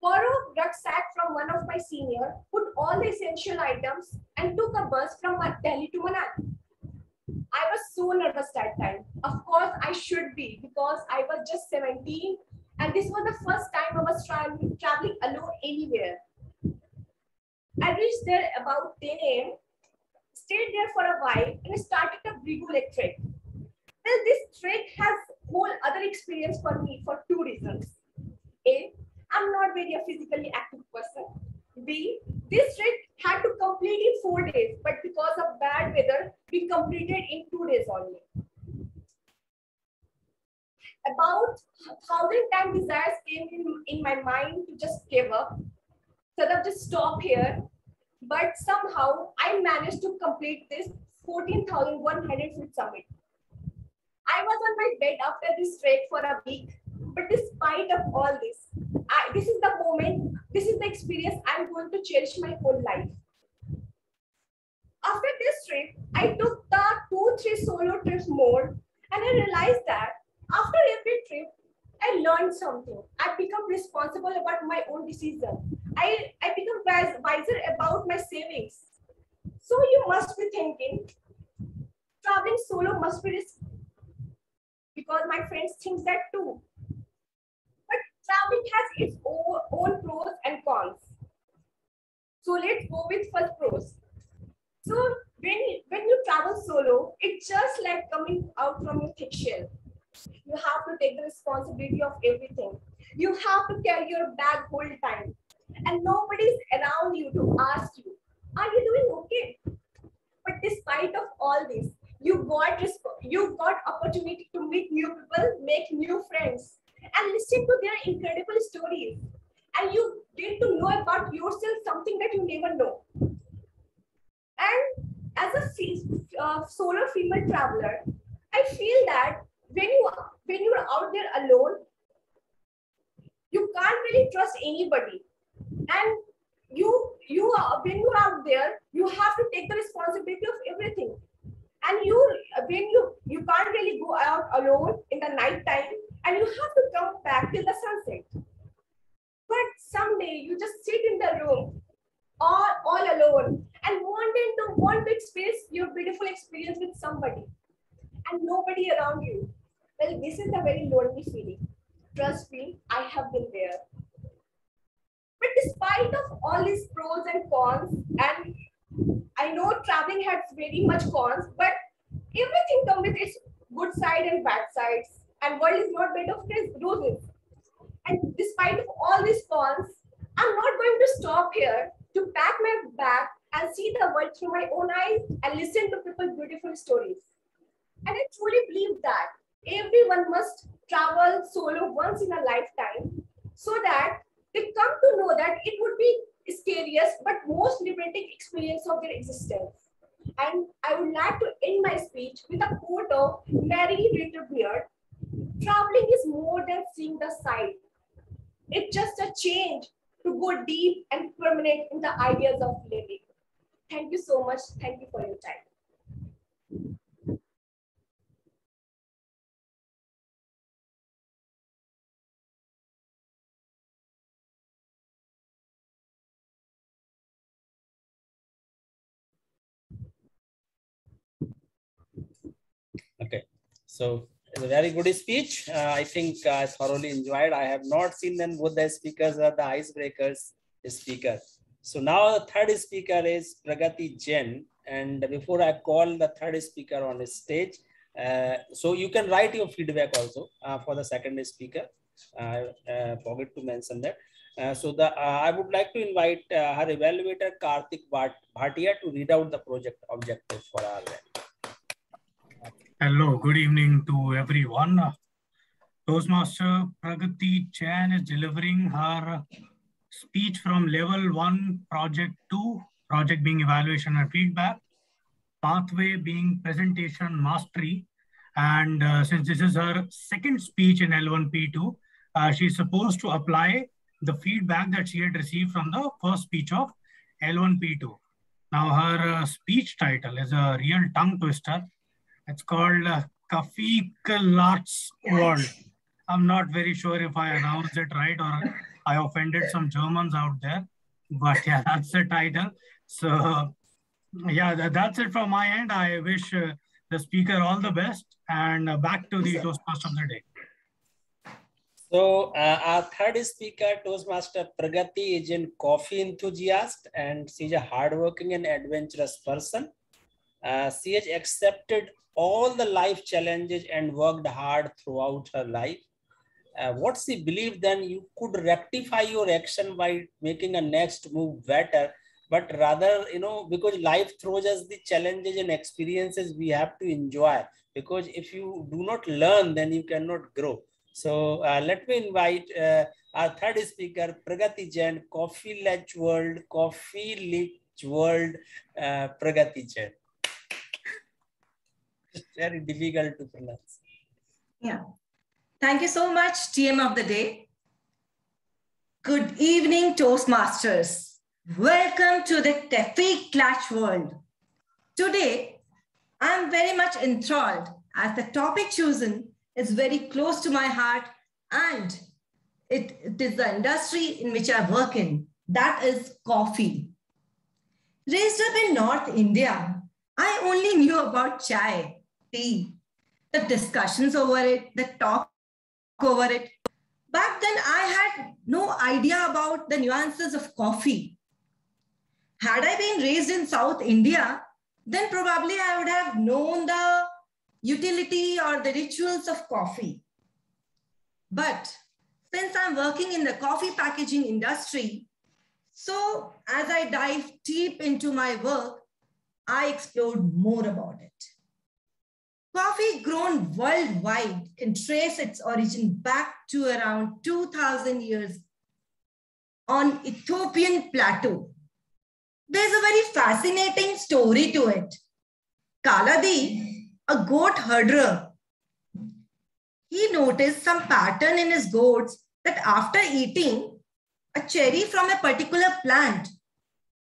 [SPEAKER 18] Borrowed rucksack from one of my senior, put all the essential items and took a bus from Delhi to Manali. I was so nervous that time. Of course, I should be because I was just 17 and this was the first time I was traveling, traveling alone anywhere. I reached there about 10 a.m., stayed there for a while and started a Bhrigu Lake trek. Well, this trek has whole other experience for me for two reasons. A, I'm not very a physically active person. B, this trek had to complete in four days, but because of bad weather, we completed in two days only. About thousand times desires came in, in my mind to just give up, so that just stop here. But somehow I managed to complete this 14,100 foot summit. I was on my bed after this trek for a week, but despite of all this, I, this is the moment, this is the experience I'm going to cherish my whole life. After this trip, I took the two, three solo trips more, and I realized that after every trip, I learned something. I become responsible about my own decision. I, I become wise, wiser about my savings. So you must be thinking, traveling solo must be risky because my friends think that too. But traveling has its own, own pros and cons. So let's go with first pros. So when when you travel solo, it's just like coming out from your thick shell. You have to take the responsibility of everything. You have to carry your bag whole time. And nobody's around you to ask you, are you doing okay? But despite of all this, you got you got opportunity to meet new people, make new friends, and listen to their incredible stories. And you get to know about yourself something that you never know. And as a uh, solo female traveler, I feel that when you when you are out there alone, you can't really trust anybody, and you you are when you are out there, you have to take the responsibility of everything and you when you you can't really go out alone in the night time and you have to come back till the sunset but someday you just sit in the room all, all alone and wanting to want to experience your beautiful experience with somebody and nobody around you Well, this is a very lonely feeling. Trust me, I have been there. But despite of all these pros and cons, and I know traveling has very much cons, but everything comes with its good side and bad sides. And world is not made of roses. And despite of all these cons, I'm not going to stop here to pack my bag and see the world through my own eyes and listen to people's beautiful stories. And I truly believe that everyone must travel solo once in a lifetime so that they come to know that it would be scariest but most liberating experience of their existence. And I would like to end my speech with a quote of Mary Rita Beard. Traveling is more than seeing the sight. It's just a change to go deep and permanent in the ideas of living. Thank you so much. Thank you for your time.
[SPEAKER 9] Okay, so it's a very good speech. Uh, I think I thoroughly enjoyed. I have not seen them both the speakers are the icebreakers speaker. So now the third speaker is Pragati Jain. And before I call the third speaker on the stage, uh, so you can write your feedback also uh, for the second speaker. I uh, forget to mention that. Uh, so the uh, I would like to invite uh, her evaluator Karthik Bhatia to read out the project objectives for our event.
[SPEAKER 19] Hello, good evening to everyone. Toastmaster Pragati Jain is delivering her speech from level one, project two, project being evaluation and feedback, pathway being presentation mastery. And uh, since this is her second speech in L1P2, uh, she's supposed to apply the feedback that she had received from the first speech of L1P2. Now, her uh, speech title is a real tongue twister. It's called uh, Kaffee-Klatsch's World. I'm not very sure if I announced it right or I offended some Germans out there. But yeah, that's the title. So yeah, that, that's it from my end. I wish uh, the speaker all the best and uh, back to the Toastmaster of the day.
[SPEAKER 9] So uh, our third speaker, Toastmaster Pragati, is a coffee enthusiast and she's a hardworking and adventurous person. Uh, has accepted all the life challenges and worked hard throughout her life. Uh, what she believed then you could rectify your action by making a next move better, but rather, you know, because life throws us the challenges and experiences we have to enjoy. Because if you do not learn, then you cannot grow. So uh, let me invite uh, our third speaker, Pragati Jain, Coffee Ledge World, Coffee Ledge World, uh, Pragati Jain. It's very difficult to pronounce.
[SPEAKER 20] Yeah. Thank you so much, TM of the day. Good evening, Toastmasters. Welcome to the Kaffee-Klatsch world. Today, I'm very much enthralled as the topic chosen is very close to my heart and it, it is the industry in which I work in. That is coffee. Raised up in North India, I only knew about chai, tea, the discussions over it, the talk over it. Back then, I had no idea about the nuances of coffee. Had I been raised in South India, then probably I would have known the utility or the rituals of coffee. But since I'm working in the coffee packaging industry, so as I dive deep into my work, I explored more about it. Coffee grown worldwide can trace its origin back to around 2000 years on Ethiopian plateau. There's a very fascinating story to it. Kaladi, a goat herder, he noticed some pattern in his goats that after eating a cherry from a particular plant,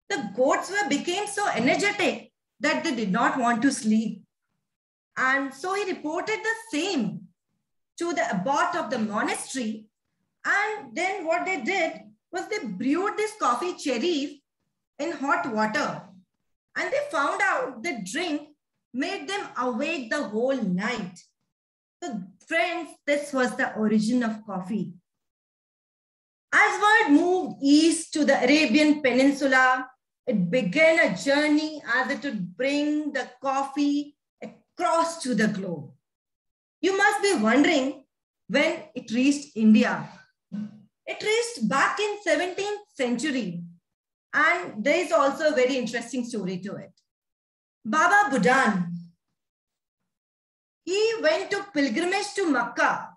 [SPEAKER 20] the goats were became so energetic that they did not want to sleep. And so he reported the same to the abbot of the monastery. And then what they did was they brewed this coffee cherries in hot water. And they found out the drink made them awake the whole night. So friends, this was the origin of coffee. As word moved east to the Arabian Peninsula, it began a journey as it would bring the coffee across to the globe. You must be wondering when it reached India. It reached back in 17th century. And there is also a very interesting story to it. Baba Budan, he went to pilgrimage to Makkah.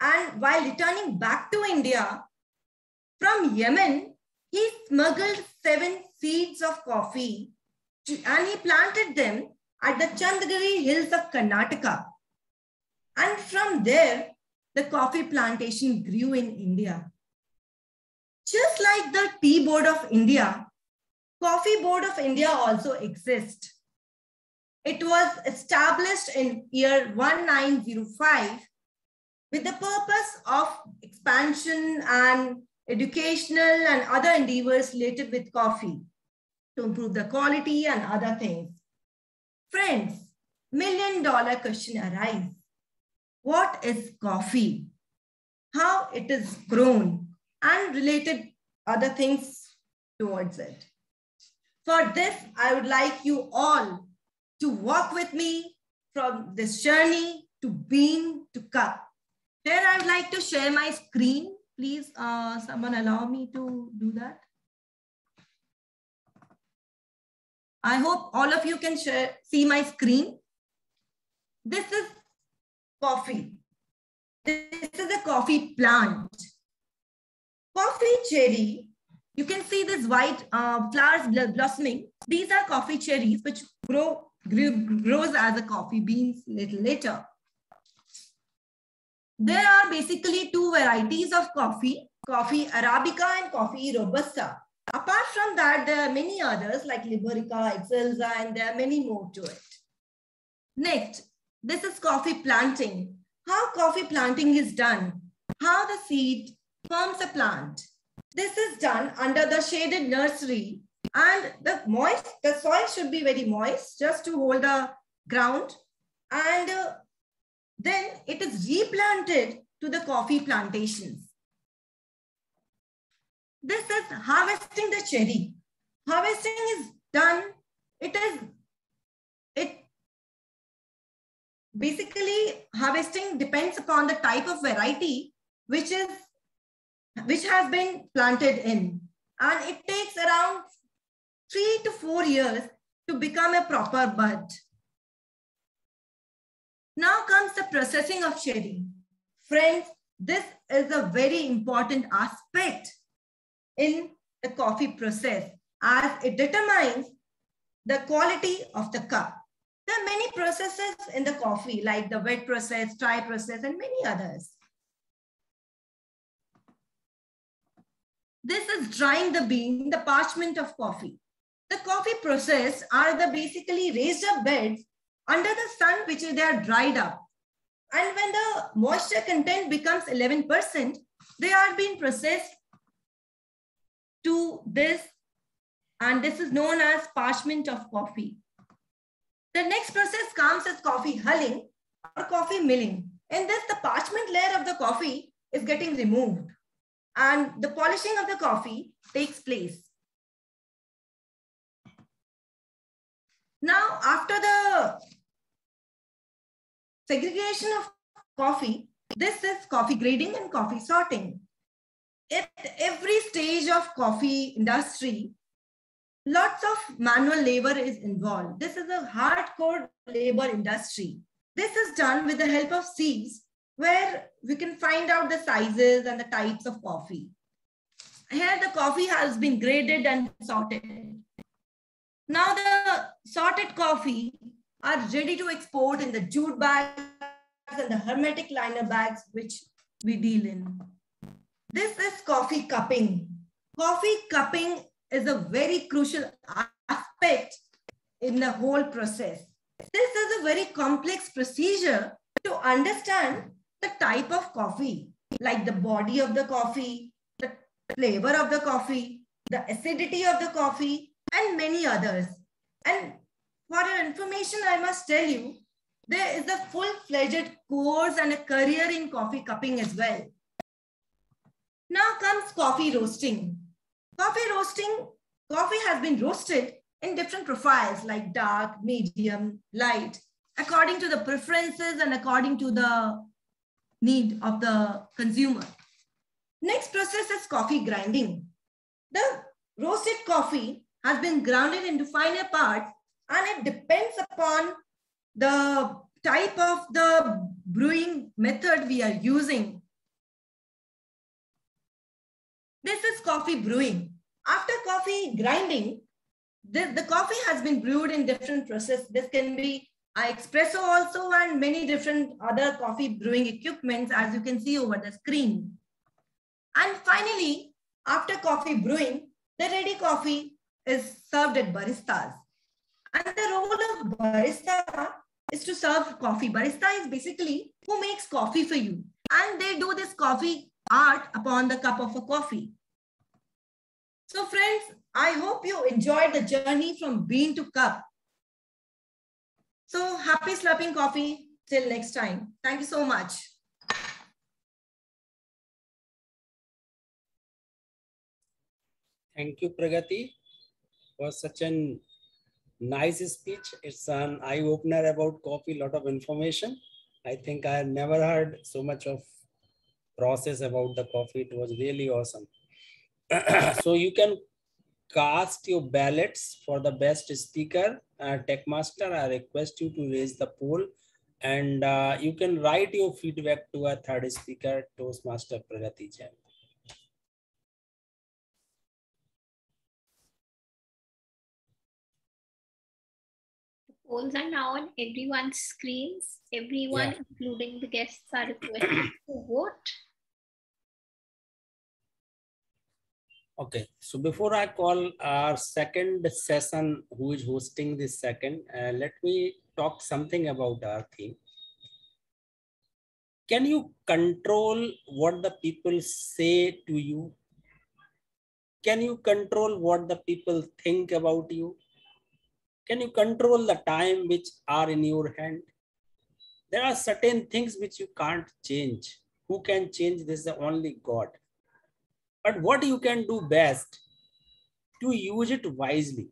[SPEAKER 20] And while returning back to India, from Yemen, he smuggled seven seeds of coffee and he planted them at the Chandragiri hills of Karnataka. And from there, the coffee plantation grew in India. Just like the Tea Board of India, Coffee Board of India also exists. It was established in year 1905 with the purpose of expansion and educational and other endeavors related with coffee to improve the quality and other things. Friends, million dollar question arises. What is coffee? How it is grown and related other things towards it. For this, I would like you all to walk with me from this journey to bean to cup. Here, I would like to share my screen. Please, uh, someone allow me to do that. I hope all of you can share, see my screen. This is coffee. This is a coffee plant. Coffee cherry, you can see this white uh, flowers blossoming. These are coffee cherries which grow, grow grows as a coffee beans little later. There are basically two varieties of coffee, coffee Arabica and coffee Robusta. Apart from that, there are many others like Liberica, Excelsa, and there are many more to it. Next, this is coffee planting. How coffee planting is done. How the seed forms a plant. This is done under the shaded nursery and the moist, the soil should be very moist just to hold the ground. And uh, then it is replanted to the coffee plantations. This is harvesting the cherry. Harvesting is done. It is, it basically harvesting depends upon the type of variety which is, which has been planted in. And it takes around three to four years to become a proper bud. Now comes the processing of cherry. Friends, this is a very important aspect in the coffee process as it determines the quality of the cup. There are many processes in the coffee like the wet process, dry process, and many others. This is drying the bean, the parchment of coffee. The coffee process are the basically raised up beds under the sun which they are dried up. And when the moisture content becomes 11%, they are being processed to this, and this is known as parchment of coffee. The next process comes as coffee hulling or coffee milling. In this, the parchment layer of the coffee is getting removed and the polishing of the coffee takes place. Now, after the segregation of coffee, this is coffee grading and coffee sorting at every stage of coffee industry, lots of manual labor is involved. This is a hardcore labor industry. This is done with the help of sieves where we can find out the sizes and the types of coffee. Here the coffee has been graded and sorted. Now the sorted coffee are ready to export in the jute bags and the hermetic liner bags which we deal in. This is coffee cupping. Coffee cupping is a very crucial aspect in the whole process. This is a very complex procedure to understand the type of coffee, like the body of the coffee, the flavor of the coffee, the acidity of the coffee, and many others. And for your information, I must tell you there is a full-fledged course and a career in coffee cupping as well. Now comes coffee roasting. Coffee roasting, coffee has been roasted in different profiles like dark, medium, light, according to the preferences and according to the need of the consumer. Next process is coffee grinding. The roasted coffee has been grounded into finer parts and it depends upon the type of the brewing method we are using. This is coffee brewing. After coffee grinding, the, the coffee has been brewed in different process. This can be espresso also and many different other coffee brewing equipments as you can see over the screen. And finally, after coffee brewing, the ready coffee is served at baristas. And the role of barista is to serve coffee. Barista is basically who makes coffee for you. And they do this coffee art upon the cup of a coffee. So friends, I hope you enjoyed the journey from bean to cup. So happy slurping coffee. Till next time. Thank you so much.
[SPEAKER 9] Thank you, Pragati, for such a nice speech. It's an eye opener about coffee, lot of information. I think I never heard so much of process about the coffee. It was really awesome. so you can cast your ballots for the best speaker, uh, Techmaster. I request you to raise the poll and uh, you can write your feedback to our third speaker, Toastmaster Pragati Jain.
[SPEAKER 2] polls are now on everyone's screens. Everyone, yeah. including the guests, are requested to vote.
[SPEAKER 9] Okay, so before I call our second session, who is hosting this second, uh, let me talk something about our theme. Can you control what the people say to you? Can you control what the people think about you? Can you control the time which are in your hand? There are certain things which you can't change. Who can change this? The only God. But what you can do best to use it wisely.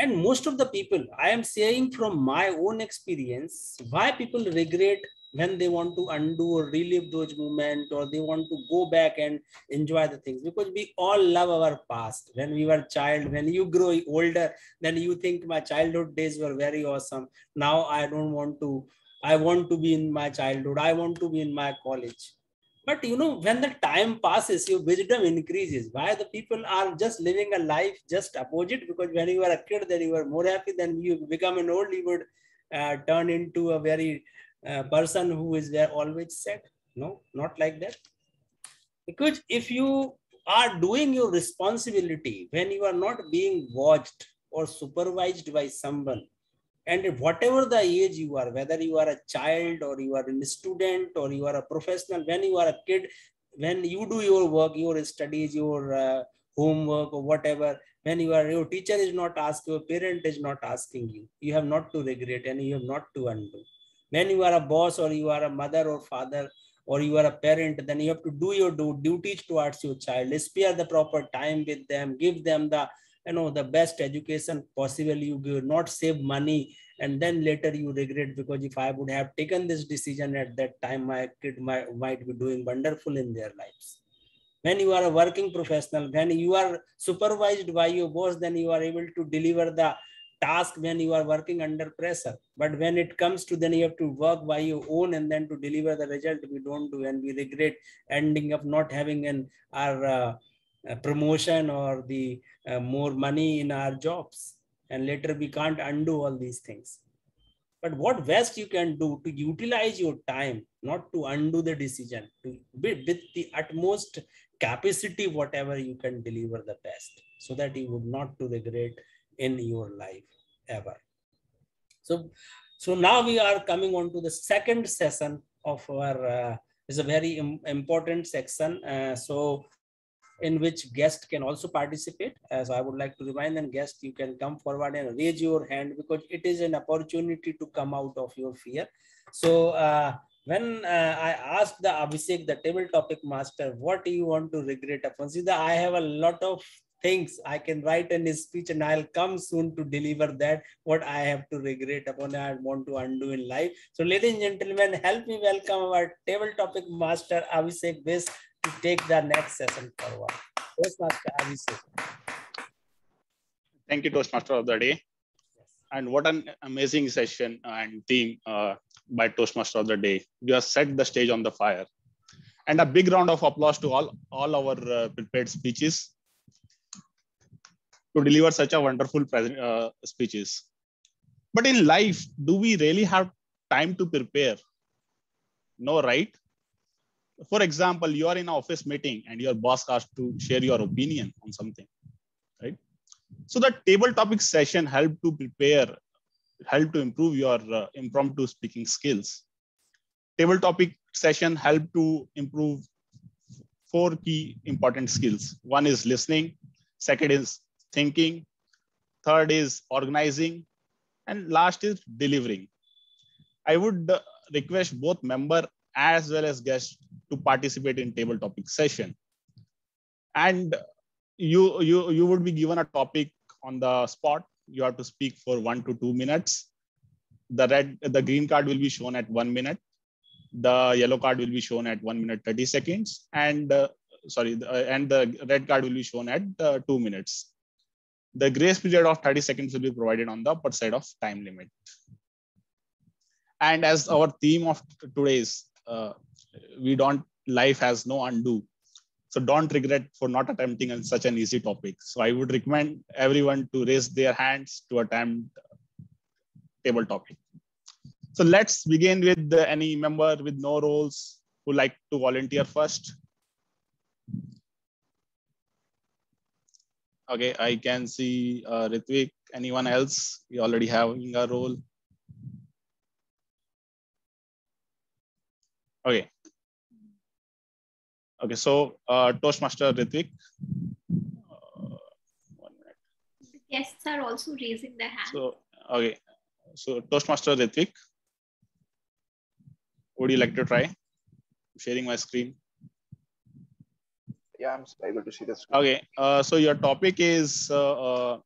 [SPEAKER 9] And most of the people, I am saying from my own experience, why people regret when they want to undo or relive those moments or they want to go back and enjoy the things. Because we all love our past. When we were child when you grow older then you think my childhood days were very awesome. Now i don't want to i want to be in my childhood. I want to be in my college but you know when the time passes your wisdom increases. Why the people are just living a life just opposite? Because when you were a kid then you were more happy then you become an old you would uh, turn into a very uh, person who is there always sad no not like that. Because if you are doing your responsibility when you are not being watched or supervised by someone and whatever the age you are whether you are a child or you are a student or you are a professional when you are a kid when you do your work your studies your uh, homework or whatever when you are your teacher is not asking your parent is not asking you you have not to regret and you have not to undo. When you are a boss or you are a mother or father or you are a parent, then you have to do your duties towards your child, spare the proper time with them, give them the you know the best education possible you give, not save money and then later you regret because if I would have taken this decision at that time, my kid might, be doing wonderful in their lives. When you are a working professional, when you are supervised by your boss, then you are able to deliver the task when you are working under pressure. But when it comes to then you have to work by your own and then to deliver the result we don't do and we regret ending up not having an our uh, promotion or the uh, more money in our jobs. And later we can't undo all these things. But what best you can do to utilize your time, not to undo the decision, to with the utmost capacity, whatever you can deliver the best, so that you would not to regret in your life ever. So, so now we are coming on to the second session of our, uh, is a very Im important section. Uh, so in which guests can also participate. As I would like to remind them, guests, you can come forward and raise your hand because it is an opportunity to come out of your fear. So uh, when uh, I asked the Abhishek, the table topic master, what do you want to regret upon? See, I have a lot of things I can write in his speech and I'll come soon to deliver that what I have to regret upon I want to undo in life. So ladies and gentlemen, help me welcome our table topic master Abhishek Bis to take the next session forward. Toastmaster Abhishek.
[SPEAKER 21] Thank you, Toastmaster of the day. And what an amazing session and theme uh, by Toastmaster of the day. You have set the stage on the fire. And a big round of applause to all, all our uh, prepared speeches to deliver such a wonderful present, uh, speeches. But in life, do we really have time to prepare? No, right? For example, you are in an office meeting and your boss asks to share your opinion on something, right? So the table topic session help to prepare, help to improve your uh, impromptu speaking skills. Table topic session help to improve four key important skills. One is listening, second is thinking, third is organizing, and last is delivering. I would uh, request both member as well as guests to participate in table topic session. And you, you, you would be given a topic on the spot. You have to speak for one to two minutes. The red, the green card will be shown at one minute. The yellow card will be shown at one minute 30 seconds. And uh, sorry, the, uh, and the red card will be shown at uh, two minutes. The grace period of 30 seconds will be provided on the upper side of time limit. And as our theme of today's, uh, we don't, life has no undo. So don't regret for not attempting on such an easy topic. So I would recommend everyone to raise their hands to attempt table topic. So let's begin with any member with no roles who like to volunteer first. Okay, I can see uh, Ritvik. Anyone else? we already having a role. Okay. Okay, so uh, Toastmaster Ritvik.
[SPEAKER 2] Guests are also raising their hand.
[SPEAKER 21] So, okay. So Toastmaster Ritvik, would you like to try sharing my screen?
[SPEAKER 1] Yeah, I'm able to see this.
[SPEAKER 21] Okay, uh, so your topic is, uh, uh,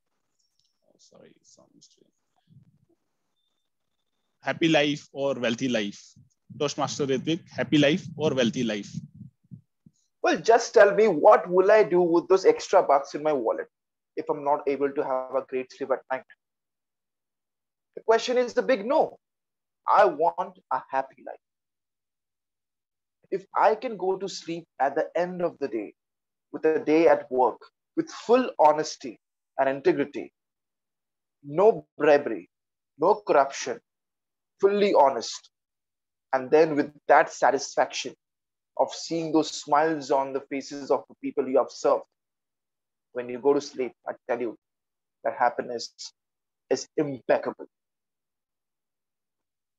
[SPEAKER 21] sorry, happy life or wealthy life. Toastmaster Ritvik, happy life or wealthy life?
[SPEAKER 1] Well, just tell me what will I do with those extra bucks in my wallet if I'm not able to have a great sleep at night? The question is the big no. I want a happy life. If I can go to sleep at the end of the day with a day at work with full honesty and integrity, no bribery, no corruption, fully honest, and then with that satisfaction of seeing those smiles on the faces of the people you have served when you go to sleep, I tell you that happiness is impeccable.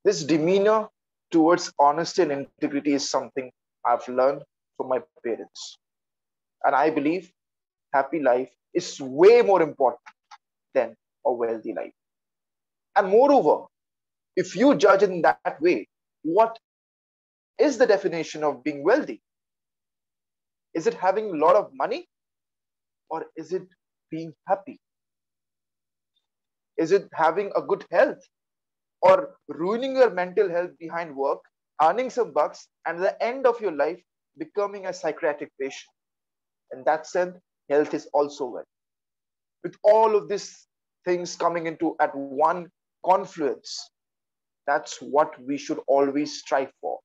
[SPEAKER 1] This demeanor towards honesty and integrity is something I've learned from my parents. And I believe happy life is way more important than a wealthy life. And moreover, if you judge in that way, what is the definition of being wealthy? Is it having a lot of money? Or is it being happy? Is it having a good health? Or ruining your mental health behind work, earning some bucks, and at the end of your life, becoming a psychiatric patient? In that sense, health is also wealth. With all of these things coming into at one confluence, that's what we should always strive for.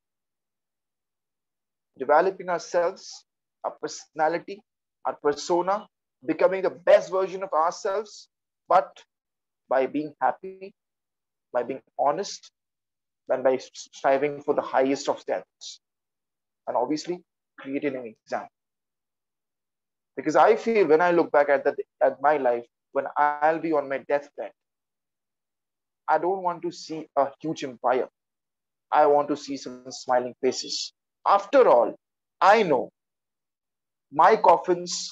[SPEAKER 1] Developing ourselves, our personality, our persona, becoming the best version of ourselves, but by being happy, by being honest, and by striving for the highest of standards. And obviously, creating an example. Because I feel when I look back at, the, at my life, when I'll be on my deathbed, I don't want to see a huge empire. I want to see some smiling faces. After all, I know my coffins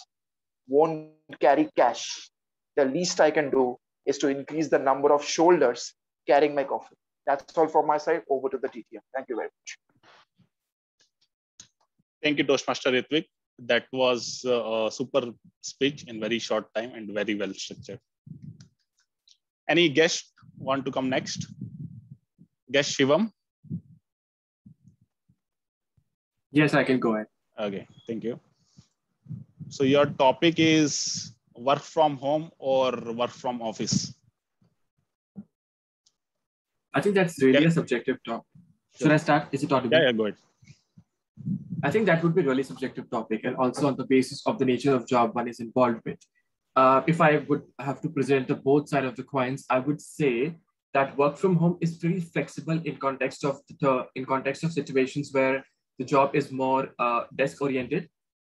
[SPEAKER 1] won't carry cash. The least I can do is to increase the number of shoulders carrying my coffin. That's all from my side. Over to the TTM. Thank you very much.
[SPEAKER 21] Thank you, Toastmaster Ritvik. That was uh, a super speech in very short time and very well structured. Any guest want to come next? Guest Shivam?
[SPEAKER 5] Yes, I can go ahead.
[SPEAKER 21] Okay, thank you. So your topic is work from home or work from office?
[SPEAKER 5] I think that's really yeah. a subjective topic. Should I start? Is it audible?
[SPEAKER 21] Yeah, yeah, go ahead.
[SPEAKER 5] I think that would be a really subjective topic and also on the basis of the nature of job one is involved with. Uh, if I would have to present the both side of the coins, I would say that work from home is pretty flexible in context of the in context of situations where the job is more uh, desk oriented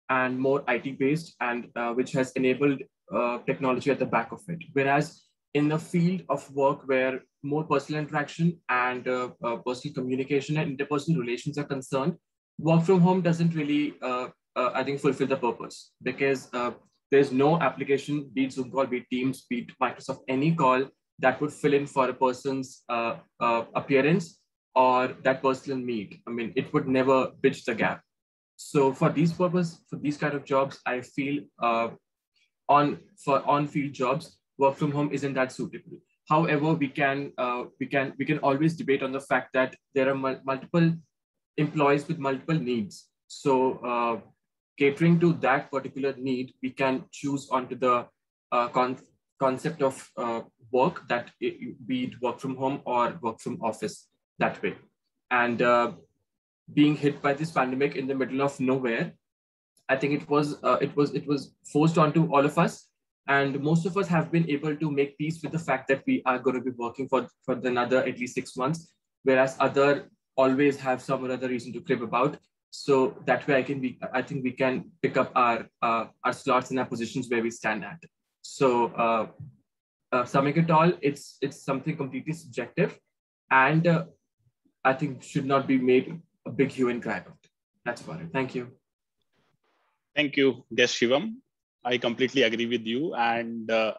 [SPEAKER 5] and more IT based and uh, which has enabled uh, technology at the back of it. Whereas in the field of work where more personal interaction and uh, uh, personal communication and interpersonal relations are concerned, work from home doesn't really, I think, fulfill the purpose because there's no application, be it Zoom call, be it Teams, be it Microsoft, any call that would fill in for a person's appearance or that personal meet. I mean, it would never bridge the gap. So for these purpose, for these kind of jobs, I feel uh, on for on-field jobs, work from home isn't that suitable. However, we can uh, we can we can always debate on the fact that there are mul multiple employees with multiple needs. So uh, catering to that particular need, we can choose onto the uh, con concept of uh, work that it, be it work from home or work from office that way. And uh, being hit by this pandemic in the middle of nowhere, I think it was uh, it was it was forced onto all of us, and most of us have been able to make peace with the fact that we are going to be working for for another at least six months, whereas other always have some or other reason to crib about. So that way, I can be I think we can pick up our uh, our slots and our positions where we stand at. So uh, uh, summing it all, it's it's something completely subjective, and uh, I think should not be made a big hue and cry about. That's about it. Thank you.
[SPEAKER 21] Thank you, guest Shivam. I completely agree with you, and uh,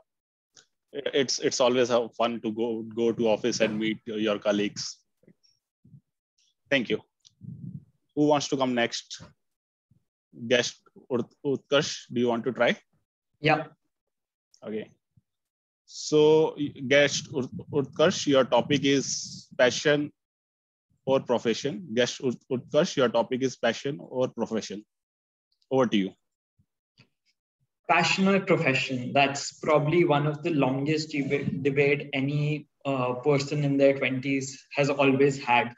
[SPEAKER 21] it's it's always fun to go go to office and meet your colleagues. Thank you. Who wants to come next? Guest Utkarsh, do you want to try?
[SPEAKER 6] Yeah.
[SPEAKER 21] Okay. So, guest Utkarsh, your topic is passion or profession. Guest Utkarsh, your topic is passion or profession. Over to you.
[SPEAKER 6] Passion or profession. That's probably one of the longest debate any uh, person in their 20s has always had.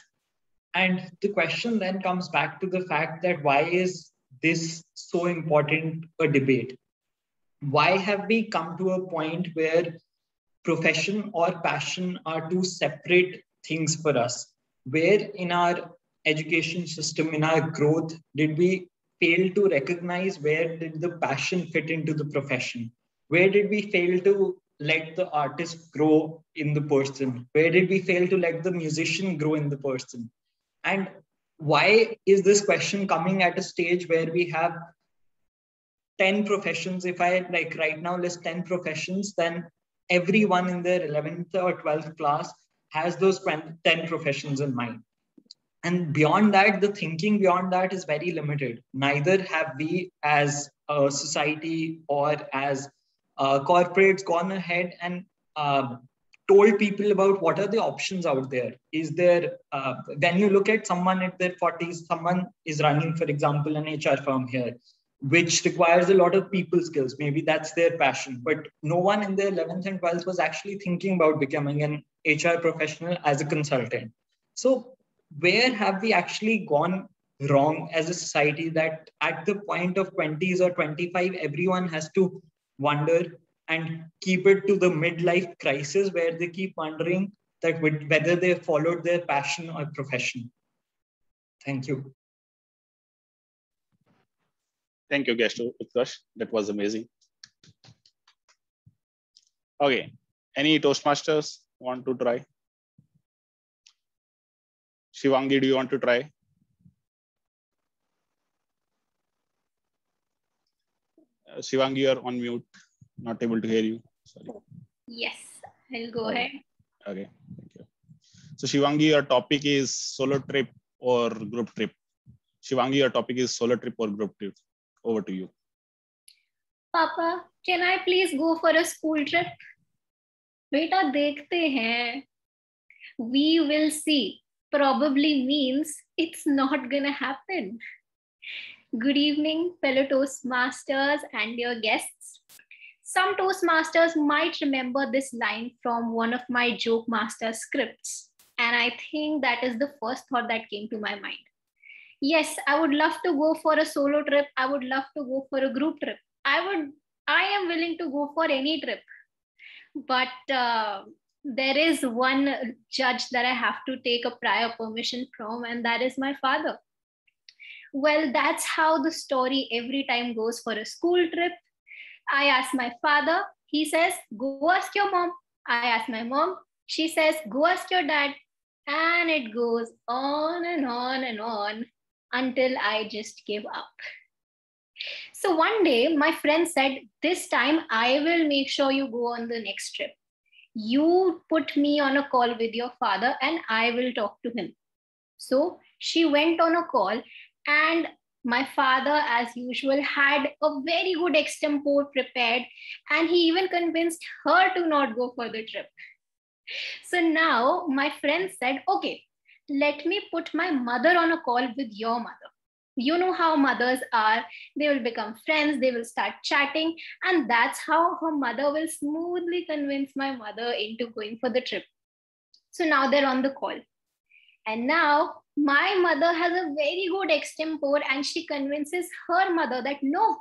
[SPEAKER 6] And the question then comes back to the fact that why is this so important a debate? Why have we come to a point where profession or passion are two separate things for us? where in our education system, in our growth, did we fail to recognize where did the passion fit into the profession? Where did we fail to let the artist grow in the person? Where did we fail to let the musician grow in the person? And why is this question coming at a stage where we have 10 professions? If I like right now list 10 professions, then everyone in their 11th or 12th class has those 10 professions in mind. And beyond that, the thinking beyond that is very limited. Neither have we, as a society or as uh, corporates, gone ahead and uh, told people about what are the options out there. Is there, uh, when you look at someone at their 40s, someone is running, for example, an HR firm here which requires a lot of people skills. Maybe that's their passion. But no one in their 11th and 12th was actually thinking about becoming an HR professional as a consultant. So, where have we actually gone wrong as a society that at the point of 20s or 25, everyone has to wonder and keep it to the midlife crisis where they keep wondering that whether they followed their passion or profession? Thank you.
[SPEAKER 21] Thank you, guest Utkarsh. That was amazing. Okay, any Toastmasters want to try? Shivangi, do you want to try? Uh, Shivangi, you're on mute Not able to hear you. Sorry.
[SPEAKER 2] Yes, I'll go ahead.
[SPEAKER 21] Okay, thank you. So Shivangi, your topic is solo trip or group trip. Shivangi, your topic is solo trip or group trip. Over to you.
[SPEAKER 2] Papa, can I please go for a school trip? बेटा देखते हैं we will see probably means it's not gonna happen good evening fellow toastmasters and your guests some toastmasters might remember this line from one of my joke master scripts and i think that is the first thought that came to my mind yes i would love to go for a solo trip i would love to go for a group trip i would i am willing to go for any trip but uh, there is one judge that I have to take a prior permission from, and that is my father. Well, that's how the story every time goes for a school trip. I ask my father, he says, Go ask your mom. I ask my mom, she says, Go ask your dad. And it goes on and on and on until I just give up. So one day, my friend said, This time I will make sure you go on the next trip you put me on a call with your father and I will talk to him. So she went on a call, and my father, as usual, had a very good extempore prepared, and he even convinced her to not go for the trip. So now my friend said, Okay, let me put my mother on a call with your mother. You know how mothers are. They will become friends they will start chatting and that's how her mother will smoothly convince my mother into going for the trip. So now they're on the call and now my mother has a very good extempore and she convinces her mother that no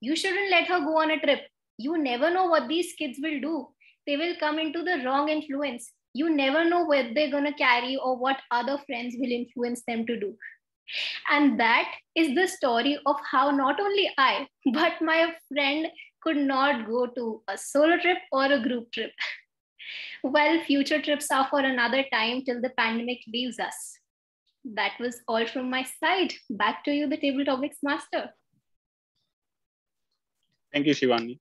[SPEAKER 2] you shouldn't let her go on a trip. You never know what these kids will do. They will come into the wrong influence. You never know what they're going to carry or what other friends will influence them to do. And that is the story of how not only I, but my friend could not go to a solo trip or a group trip. Well, future trips are for another time till the pandemic leaves us. That was all from my side. Back to you, the table topics master.
[SPEAKER 21] Thank you, Shivani.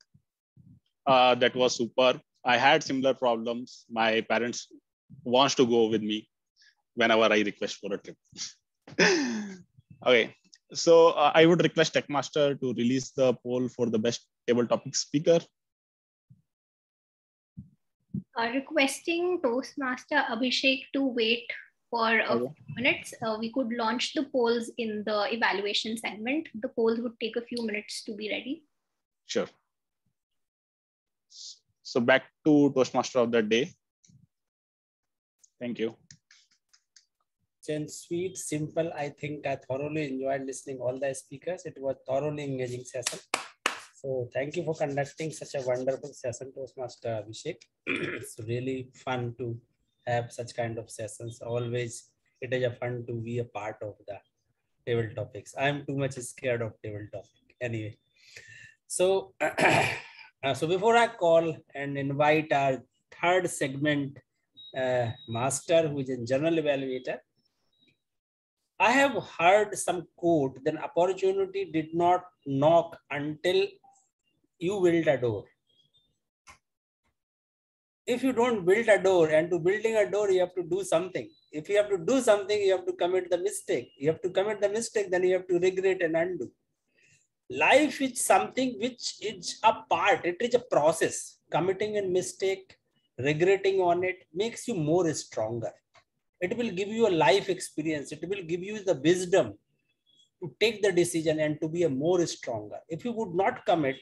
[SPEAKER 21] Uh, that was super. I had similar problems. My parents wants to go with me whenever I request for a trip. okay, so uh, I would request Techmaster to release the poll for the best table topic speaker.
[SPEAKER 2] Uh, requesting Toastmaster Abhishek to wait for a
[SPEAKER 21] Okay.
[SPEAKER 2] few minutes. Uh, we could launch the polls in the evaluation segment. The polls would take a few minutes to be ready.
[SPEAKER 21] Sure. So back to Toastmaster of the day. Thank you.
[SPEAKER 9] and sweet, simple. I think I thoroughly enjoyed listening all the speakers. It was thoroughly engaging session. So thank you for conducting such a wonderful session, Toastmaster Abhishek. it's really fun to have such kind of sessions. Always, it is a fun to be a part of the table topics. I'm too much scared of table topic anyway. So, uh, so before I call and invite our third segment uh, master, who is a general evaluator, I have heard some quote, then opportunity did not knock until you build a door. If you don't build a door and to building a door, you have to do something. If you have to do something, you have to commit the mistake. You have to commit the mistake, then you have to regret and undo. Life is something which is a part, it is a process. Committing a mistake, regretting on it makes you more stronger it will give you a life experience it will give you the wisdom to take the decision and to be a more stronger if you would not commit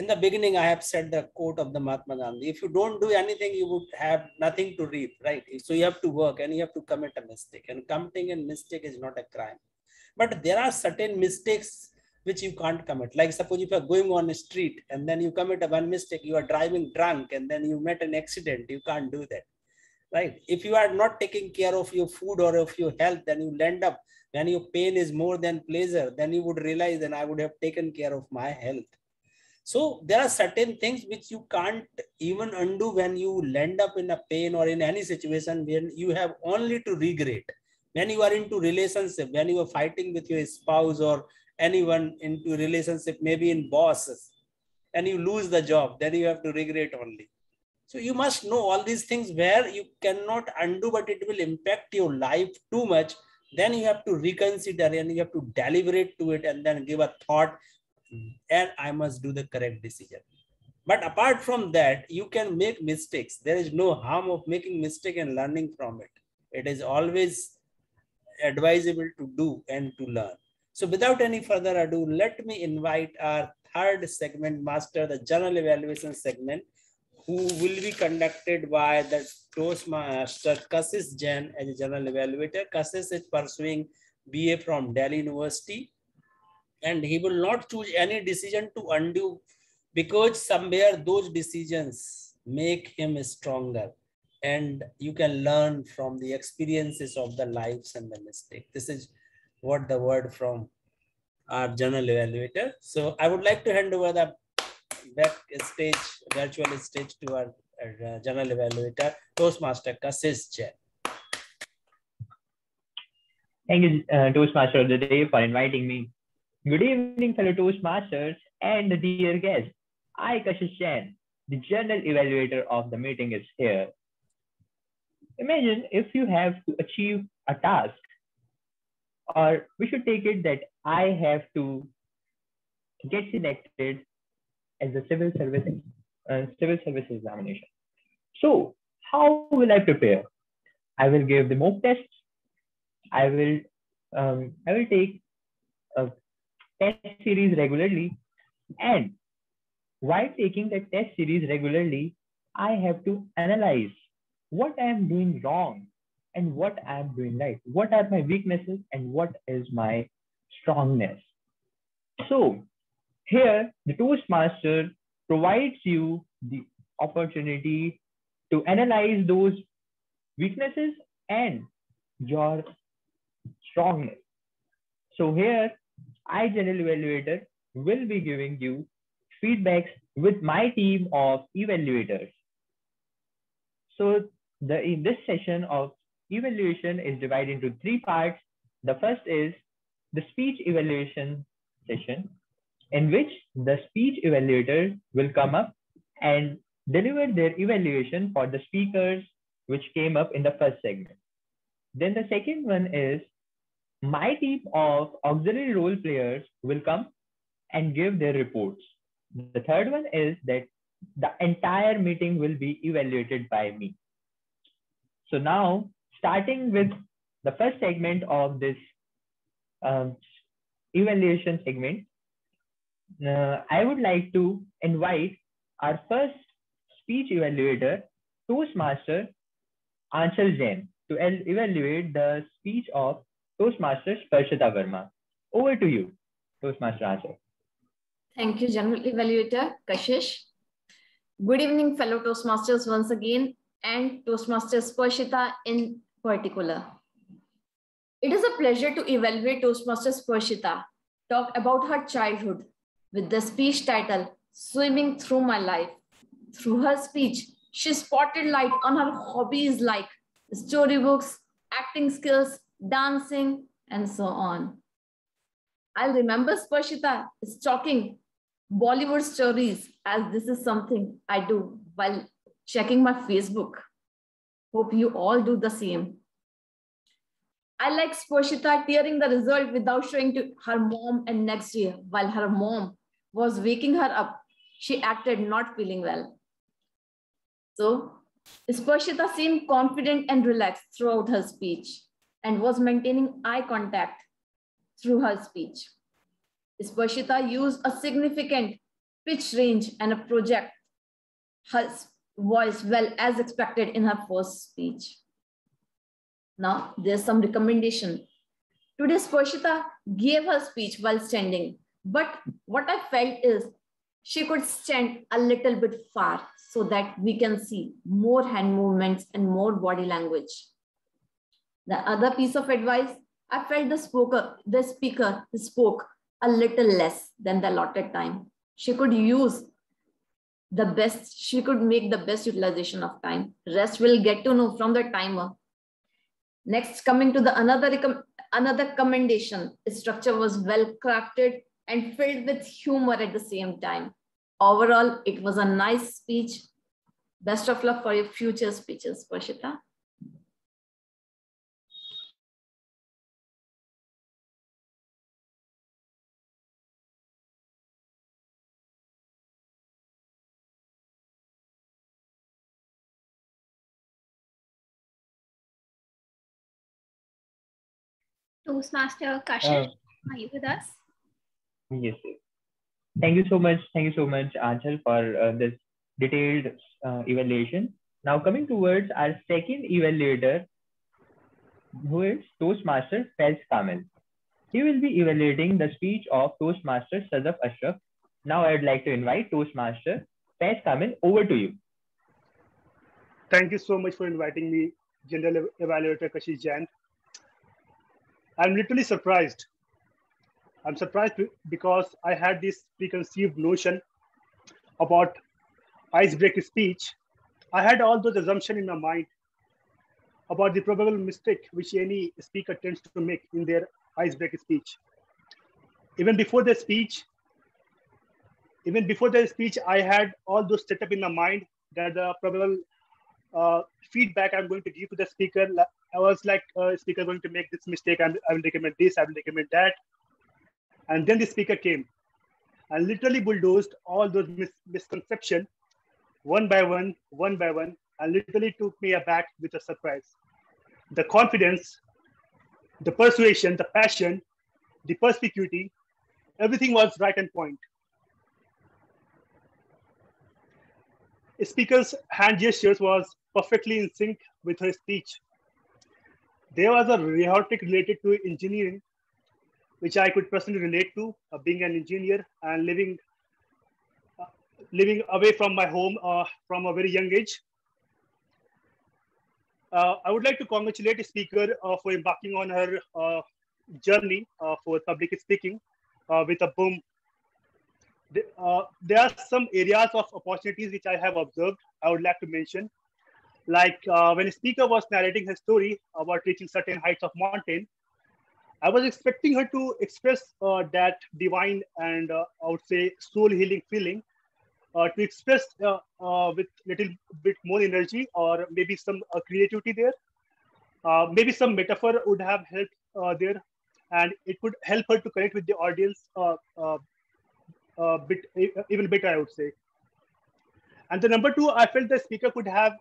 [SPEAKER 9] in the beginning i have said the quote of the mahatma gandhi if you don't do anything you would have nothing to reap right? So you have to work and you have to commit a mistake. And committing a mistake is not a crime. But there are certain mistakes which you can't commit. Like suppose if you're going on a street and then you commit a one mistake you are driving drunk and then you met an accident you can't do that right? If you are not taking care of your food or of your health, then you end up when your pain is more than pleasure, then you would realize that I would have taken care of my health. So there are certain things which you can't even undo when you land up in a pain or in any situation when you have only to regret. When you are into relationship, when you are fighting with your spouse or anyone into relationship, maybe in bosses, and you lose the job, then you have to regret only. So you must know all these things where you cannot undo, but it will impact your life too much. Then you have to reconsider and you have to deliberate to it and then give a thought and I must do the correct decision. But apart from that, you can make mistakes. There is no harm of making mistake and learning from it. It is always advisable to do and to learn. So without any further ado, let me invite our third segment master, the general evaluation segment, who will be conducted by the Toastmaster Kashish Jain as a general evaluator. Kashish is pursuing BA from Delhi University and he will not choose any decision to undo because somewhere those decisions make him stronger and you can learn from the experiences of the lives and the mistake. This is what the word from our general evaluator. So I would like to hand over the back stage, virtual stage to our, uh, general evaluator, Toastmaster Kashish Jain.
[SPEAKER 22] Thank you, uh, Toastmaster of the day, for inviting me. Good evening, fellow Toastmasters and dear guests. I, Kashish Jain, the general evaluator of the meeting is here. Imagine if you have to achieve a task, or we should take it that I have to get selected as a civil service uh, civil service examination. So how will I prepare? I will give the mock tests. I will um, I will take test series regularly, and while taking the test series regularly, I have to analyze what I am doing wrong and what I am doing right. What are my weaknesses and what is my strongness? So here, the Toastmaster provides you the opportunity to analyze those weaknesses and your strongness. So here, I, General Evaluator, will be giving you feedbacks with my team of evaluators. So the, in this session of evaluation is divided into three parts. The first is the speech evaluation session in which the speech evaluator will come up and deliver their evaluation for the speakers which came up in the first segment. Then the second one is my team of auxiliary role players will come and give their reports. The third one is that the entire meeting will be evaluated by me. So now, starting with the first segment of this um, evaluation segment, uh, I would like to invite our first speech evaluator, Toastmaster Anchal Jain, to evaluate the speech of Toastmaster Sparshita Verma. Over to you, Toastmaster Anchal.
[SPEAKER 15] Thank you, General Evaluator Kashish. Good evening, fellow Toastmasters once again, and Toastmasters Sparshita in particular. It is a pleasure to evaluate Toastmasters Sparshita, talk about her childhood, with the speech title Swimming Through My Life. Through her speech, she spotted light on her hobbies like storybooks, acting skills, dancing, and so on. I'll remember is talking Bollywood stories as this is something I do while checking my Facebook. Hope you all do the same. I like Sparshita tearing the result without showing to her mom and next year while her mom was waking her up. She acted not feeling well. So Sparshita seemed confident and relaxed throughout her speech and was maintaining eye contact through her speech. Sparshita used a significant pitch range and a project her voice well as expected in her first speech. Now there's some recommendation. Today Sparshita gave her speech while standing but what I felt is she could stand a little bit far so that we can see more hand movements and more body language. The other piece of advice, I felt the speaker, the speaker spoke a little less than the allotted time. She could use the best, she could make the best utilization of time. Rest will get to know from the timer. Next, coming to the another another commendation. Its structure was well crafted and filled with humor at the same time. Overall, it was a nice speech. Best of luck for your future speeches, Varshita.
[SPEAKER 2] Toastmaster Kashyap,
[SPEAKER 22] Uh,
[SPEAKER 2] are you with us?
[SPEAKER 22] Yes. yes. Thank you so much. Thank you so much, Anchal, for uh, this detailed uh, evaluation. Now coming towards our second evaluator, who is Toastmaster Faiz Kamil. He will be evaluating the speech of Toastmaster Sadaf Ashraf. Now I would like to invite Toastmaster Faiz Kamil over to you.
[SPEAKER 17] Thank you so much for inviting me, General Evaluator Kashish Jain. I'm literally surprised. I'm surprised because I had this preconceived notion about icebreaker speech. I had all those assumptions in my mind about the probable mistake which any speaker tends to make in their icebreaker speech. Even before the speech, even before the speech, I had all those set up in my mind that the probable uh, feedback I'm going to give to the speaker. I was like, uh, speaker going to make this mistake. I'm, I will recommend this. I will recommend that. And then the speaker came and literally bulldozed all those mis- misconceptions one by one, one by one, and literally took me aback with a surprise. The confidence, the persuasion, the passion, the perspicuity, everything was right on point. A speaker's hand gestures was perfectly in sync with her speech. There was a rhetoric related to engineering, which I could personally relate to, uh, being an engineer and living uh, living away from my home uh, from a very young age. Uh, I would like to congratulate the speaker uh, for embarking on her uh, journey for public speaking with a boom. The- there are some areas of opportunities which I have observed. I would like to mention, like uh, when a speaker was narrating her story about reaching certain heights of mountain, I was expecting her to express uh, that divine and uh, I would say soul healing feeling, uh, to express uh, uh, with little bit more energy or maybe some uh, creativity there. Maybe some metaphor would have helped there, and it could help her to connect with the audience uh, bit even better, I would say. And the number two, I felt the speaker could have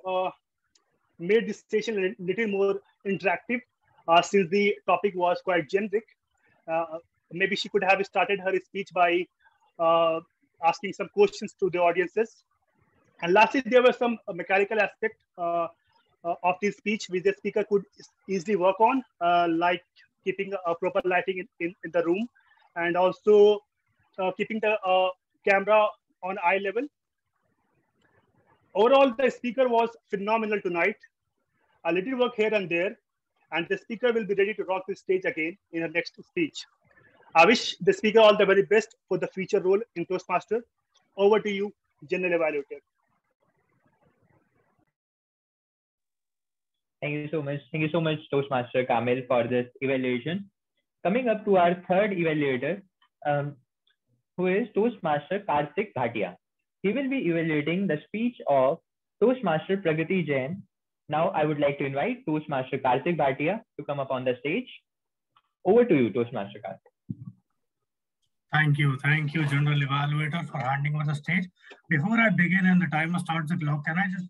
[SPEAKER 17] made this session a little more interactive uh, since the topic was quite generic. Uh, maybe she could have started her speech by uh, asking some questions to the audiences. And lastly, there were some mechanical aspect uh, uh, of this speech which the speaker could easily work on, uh, like keeping a proper lighting in, in, in the room and also keeping the camera on eye level. Overall, the speaker was phenomenal tonight. A little work here and there, and the speaker will be ready to rock the stage again in her next speech. I wish the speaker all the very best for the future role in Toastmaster. Over to you, General Evaluator.
[SPEAKER 22] Thank you so much. Thank you so much, Toastmaster Kamil, for this evaluation. Coming up to our third evaluator, um, who is Toastmaster Karthik Bhatia. He will be evaluating the speech of Toastmaster Pragati Jain. Now, I would like to invite Toastmaster Karthik Bhatia to come up on the stage. Over to you, Toastmaster Karthik.
[SPEAKER 19] Thank you. Thank you, General Evaluator, for handing over the stage. Before I begin and the timer starts the clock, can I just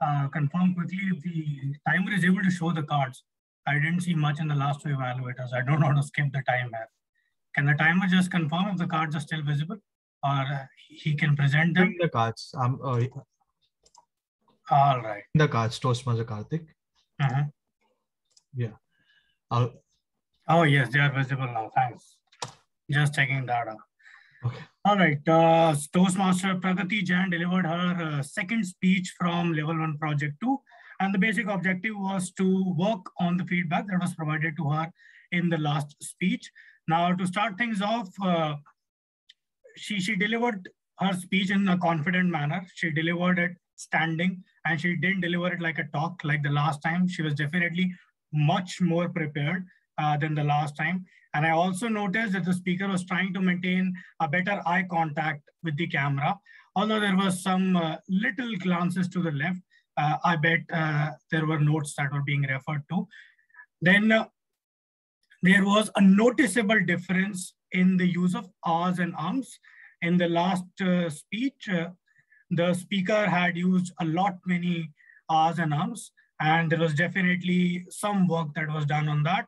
[SPEAKER 19] uh, confirm quickly if the timer is able to show the cards? I didn't see much in the last two evaluators. I don't how to skip the timer. Can the timer just confirm if the cards are still visible or he can present them?
[SPEAKER 10] the cards. Um, uh,
[SPEAKER 19] All right.
[SPEAKER 10] the cards, Toastmaster Karthik.
[SPEAKER 19] Uh-huh.
[SPEAKER 10] Yeah. I'll,
[SPEAKER 19] Oh, yes, they are visible now. Thanks. Just checking that out. All right. Uh, Toastmaster Pragati Jain delivered her uh, second speech from Level 1 Project 2. And the basic objective was to work on the feedback that was provided to her in the last speech. Now, to start things off, uh, she, she delivered her speech in a confident manner. She delivered it standing and she didn't deliver it like a talk like the last time. She was definitely much more prepared. uh, than the last time. And I also noticed that the speaker was trying to maintain a better eye contact with the camera. Although there was some uh, little glances to the left, uh, I bet uh, there were notes that were being referred to. Then uh, there was a noticeable difference in the use of ahs and ums. In the last uh, speech, uh, the speaker had used a lot many ahs and ums, and there was definitely some work that was done on that.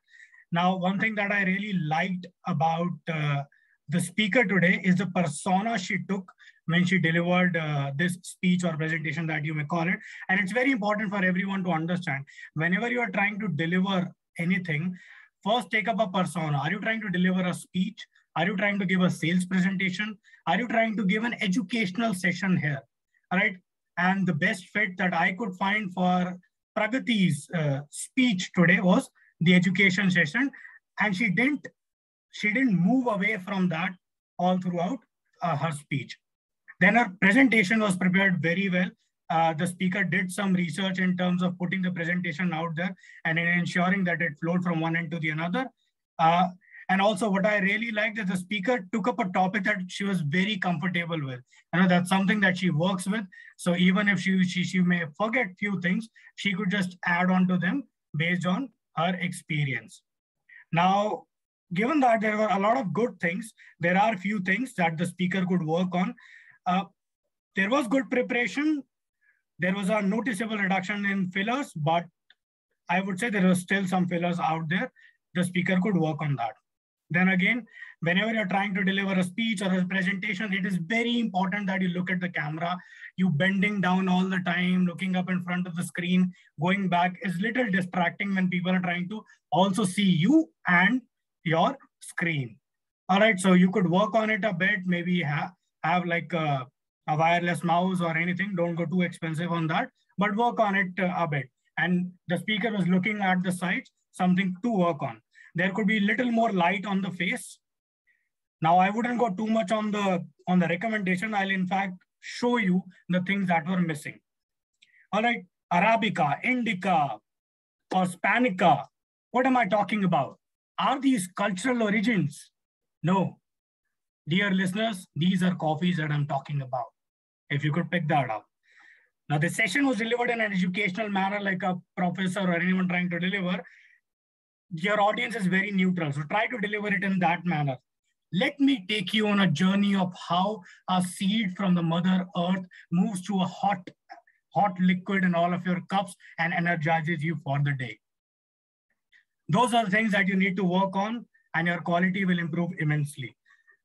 [SPEAKER 19] Now, one thing that I really liked about uh, the speaker today is the persona she took when she delivered uh, this speech or presentation that you may call it. And it's very important for everyone to understand. Whenever you are trying to deliver anything, first take up a persona. Are you trying to deliver a speech? Are you trying to give a sales presentation? Are you trying to give an educational session here? All right. And the best fit that I could find for Pragati's uh, speech today was the education session. And she didn't, she didn't move away from that all throughout uh, her speech. Then her presentation was prepared very well. Uh, the speaker did some research in terms of putting the presentation out there and in ensuring that it flowed from one end to the another. Uh, and also what I really liked is the speaker took up a topic that she was very comfortable with. You know, that's something that she works with. So even if she, she, she may forget few things, she could just add on to them based on her experience. Now, given that there were a lot of good things, there are few things that the speaker could work on. Uh, there was good preparation. There was a noticeable reduction in fillers, but I would say there was still some fillers out there. The speaker could work on that. Then again, whenever you're trying to deliver a speech or a presentation, it is very important that you look at the camera. You bending down all the time, looking up in front of the screen, going back is little distracting when people are trying to also see you and your screen. All right, so you could work on it a bit, maybe have, have like a, a wireless mouse or anything. Don't go too expensive on that, but work on it uh, a bit. And the speaker was looking at the sides, something to work on there could be little more light on the face. Now I wouldn't go too much on the on the recommendation. I'll in fact show you the things that were missing. All right, Arabica, Indica, or Spanica. What am I talking about? Are these cultural origins? No. Dear listeners, these are coffees that I'm talking about. If you could pick that up. Now, the session was delivered in an educational manner, like a professor or anyone trying to deliver your audience is very neutral. So try to deliver it in that manner. Let me take you on a journey of how a seed from the mother earth moves to a hot, hot liquid in all of your cups and energizes you for the day. Those are the things that you need to work on and your quality will improve immensely.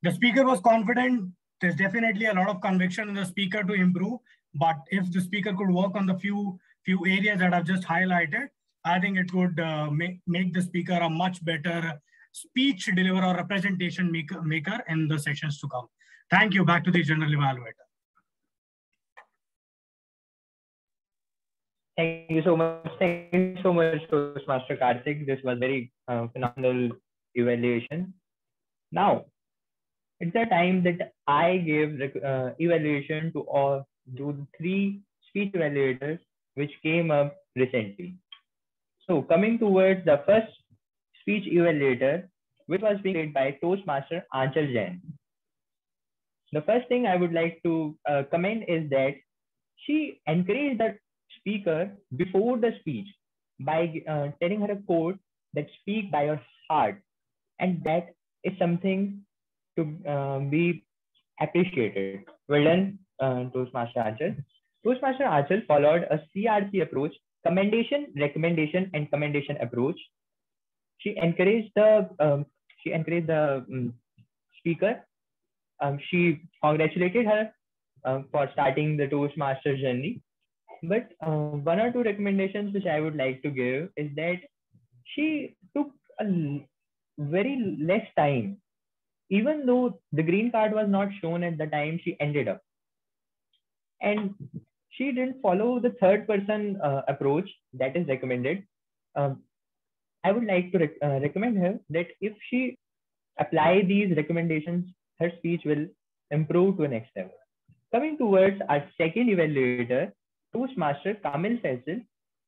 [SPEAKER 19] The speaker was confident. There's definitely a lot of conviction in the speaker to improve. But if the speaker could work on the few, few areas that I've just highlighted, I think it would uh, make, make the speaker a much better speech deliverer or representation maker, maker in the sessions to come. Thank you. Back to the general evaluator.
[SPEAKER 22] Thank you so much. Thank you so much, Master Karthik. This was very uh, phenomenal evaluation. Now, it's the time that I gave uh, evaluation to all to three speech evaluators which came up recently. So coming towards the first speech evaluator, which was being led by Toastmaster Anchal Jain. The first thing I would like to uh, comment is that she encouraged the speaker before the speech by uh, telling her a quote that speak by your heart. And that is something to uh, be appreciated. Well done, uh, Toastmaster Anchal. Toastmaster Anchal followed a CRC approach commendation, recommendation, and commendation approach. She encouraged the um, she encouraged the um, speaker. Um, she congratulated her uh, for starting the Toastmaster journey. But uh, one or two recommendations which I would like to give is that she took a very less time, even though the green card was not shown at the time she ended up. And she didn't follow the third person uh, approach that is recommended. Um, I would like to uh, recommend her that if she apply these recommendations, her speech will improve to a next level. Coming towards our second evaluator, Toastmaster Kamil Faisal,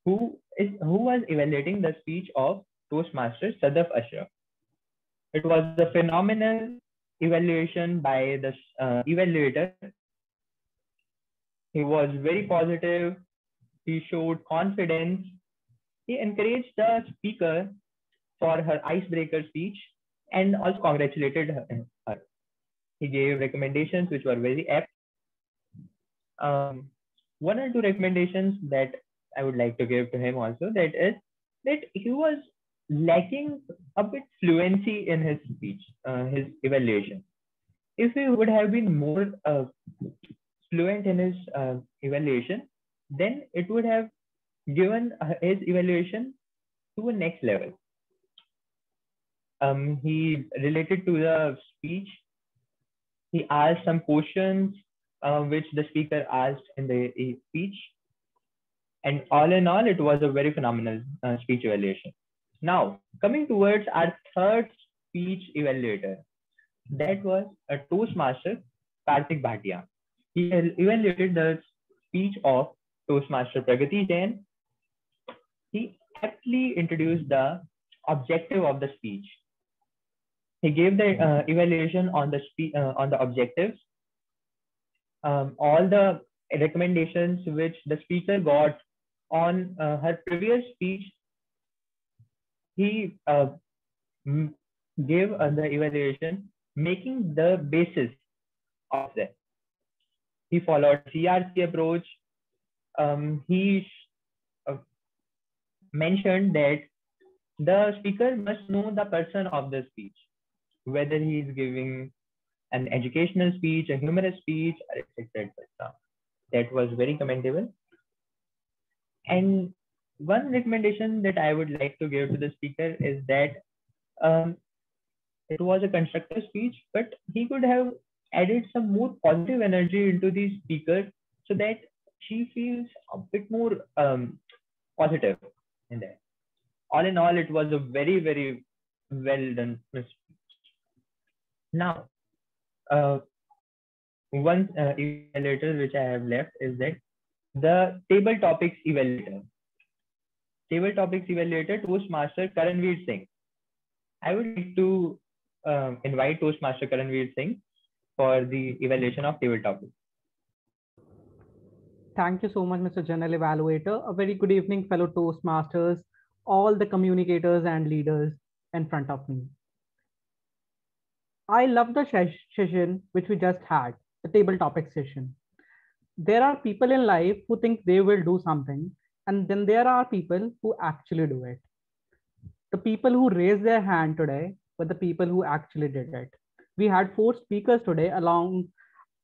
[SPEAKER 22] who is who was evaluating the speech of Toastmaster Sadaf Ashraf. It was a phenomenal evaluation by the uh, evaluator. He was very positive. He showed confidence. He encouraged the speaker for her icebreaker speech and also congratulated her. He gave recommendations which were very apt. Um, one or two recommendations that I would like to give to him also that is that he was lacking a bit fluency in his speech, uh, his evaluation. If he would have been more uh, fluent in his uh, evaluation, then it would have given uh, his evaluation to a next level. Um, he related to the speech. He asked some questions uh, which the speaker asked in the speech. And all in all, it was a very phenomenal uh, speech evaluation. Now, coming towards our third speech evaluator, that was a Toastmaster, Karthik Bhatia. He evaluated the speech of Toastmaster Pragati Jain. He aptly introduced the objective of the speech. He gave the uh, evaluation on the spe- uh, on the objectives, um, all the recommendations which the speaker got on uh, her previous speech he uh, gave uh, the evaluation, making the basis of that. He followed CRC approach. Um, he uh, mentioned that the speaker must know the person of the speech, whether he is giving an educational speech, a humorous speech, etc. etc. That was very commendable. And one recommendation that I would like to give to the speaker is that um, it was a constructive speech, but he could have added some more positive energy into the speaker so that she feels a bit more um, positive in there. All in all, it was a very, very well done speech. Now, uh, one uh, evaluator which I have left is that the table topics evaluator. Table Topics Evaluator Toastmaster Karanveer Singh. I would like to um, invite Toastmaster Karanveer Singh for the evaluation of table topics.
[SPEAKER 23] Thank you so much, Mr. General Evaluator. A very good evening, fellow Toastmasters, all the communicators and leaders in front of me. I love the session which we just had, the table topic session. There are people in life who think they will do something and then there are people who actually do it. The people who raised their hand today were the people who actually did it. We had four speakers today along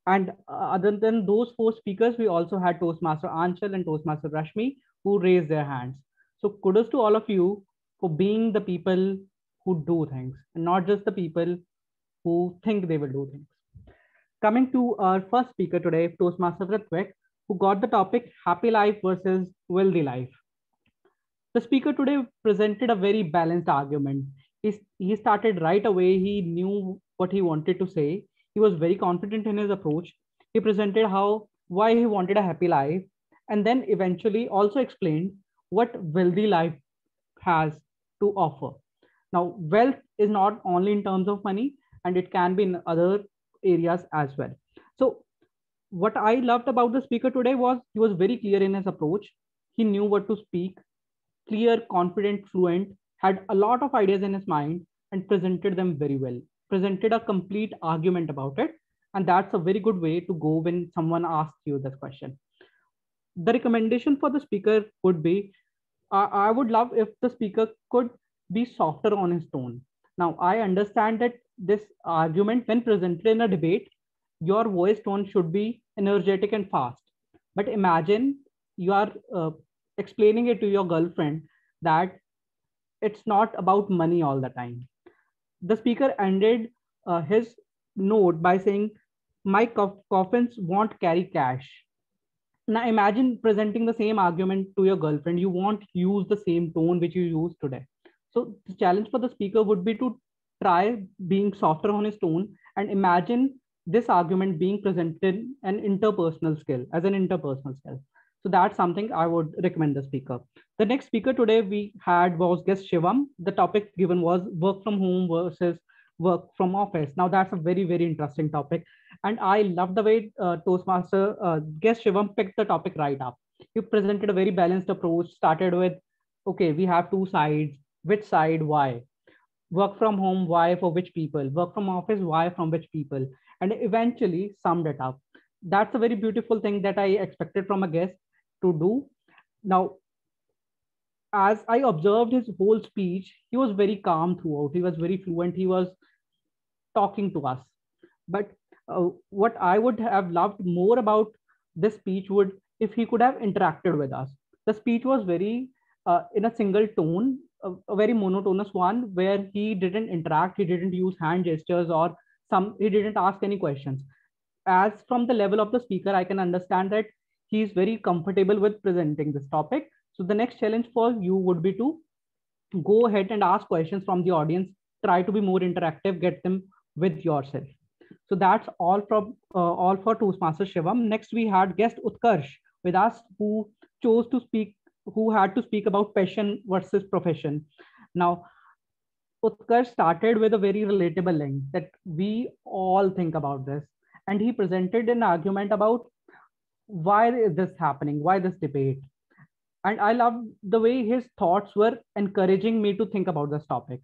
[SPEAKER 23] and uh, other than those four speakers, we also had Toastmaster Anchal and Toastmaster Rashmi who raised their hands. So kudos to all of you for being the people who do things and not just the people who think they will do things. Coming to our first speaker today, Toastmaster Ritvik, who got the topic happy life versus wealthy life. The speaker today presented a very balanced argument. He, he started right away. He knew what he wanted to say. He was very confident in his approach. He presented how why he wanted a happy life and then eventually also explained what wealthy life has to offer. Now, wealth is not only in terms of money and it can be in other areas as well. So what I loved about the speaker today was he was very clear in his approach. He knew what to speak, clear, confident, fluent, had a lot of ideas in his mind and presented them very well. Presented a complete argument about it. And that's a very good way to go when someone asks you this question. The recommendation for the speaker would be uh, I would love if the speaker could be softer on his tone. Now, I understand that this argument, when presented in a debate, your voice tone should be energetic and fast. But imagine you are uh, explaining it to your girlfriend that it's not about money all the time. The speaker ended uh, his note by saying, My coff- coffins won't carry cash. Now imagine presenting the same argument to your girlfriend. You won't use the same tone which you use today. So the challenge for the speaker would be to try being softer on his tone and imagine this argument being presented an interpersonal skill as an interpersonal skill So that's something I would recommend the speaker. The next speaker today we had was guest Shivam. The topic given was work from home versus work from office. Now that's a very, very interesting topic. And I love the way uh, Toastmaster uh, guest Shivam picked the topic right up. He presented a very balanced approach, started with, okay, we have two sides, which side, why? Work from home, why for which people? Work from office, why from which people? And eventually summed it up. That's a very beautiful thing that I expected from a guest to do. Now, as I observed his whole speech, he was very calm throughout. He was very fluent. He was talking to us. But uh, what I would have loved more about this speech would if he could have interacted with us. The speech was very uh, in a single tone, a, a, very monotonous one where he didn't interact, he didn't use hand gestures or some, he didn't ask any questions. As from the level of the speaker, I can understand that he is very comfortable with presenting this topic. So the next challenge for you would be to go ahead and ask questions from the audience, try to be more interactive, get them with yourself. So that's all from uh, all for Toastmaster Shivam. Next, we had guest Utkarsh with us who chose to speak, who had to speak about passion versus profession. Now, Utkarsh started with a very relatable link that we all think about this. And he presented an argument about why is this happening? Why this debate? And I love the way his thoughts were encouraging me to think about this topic.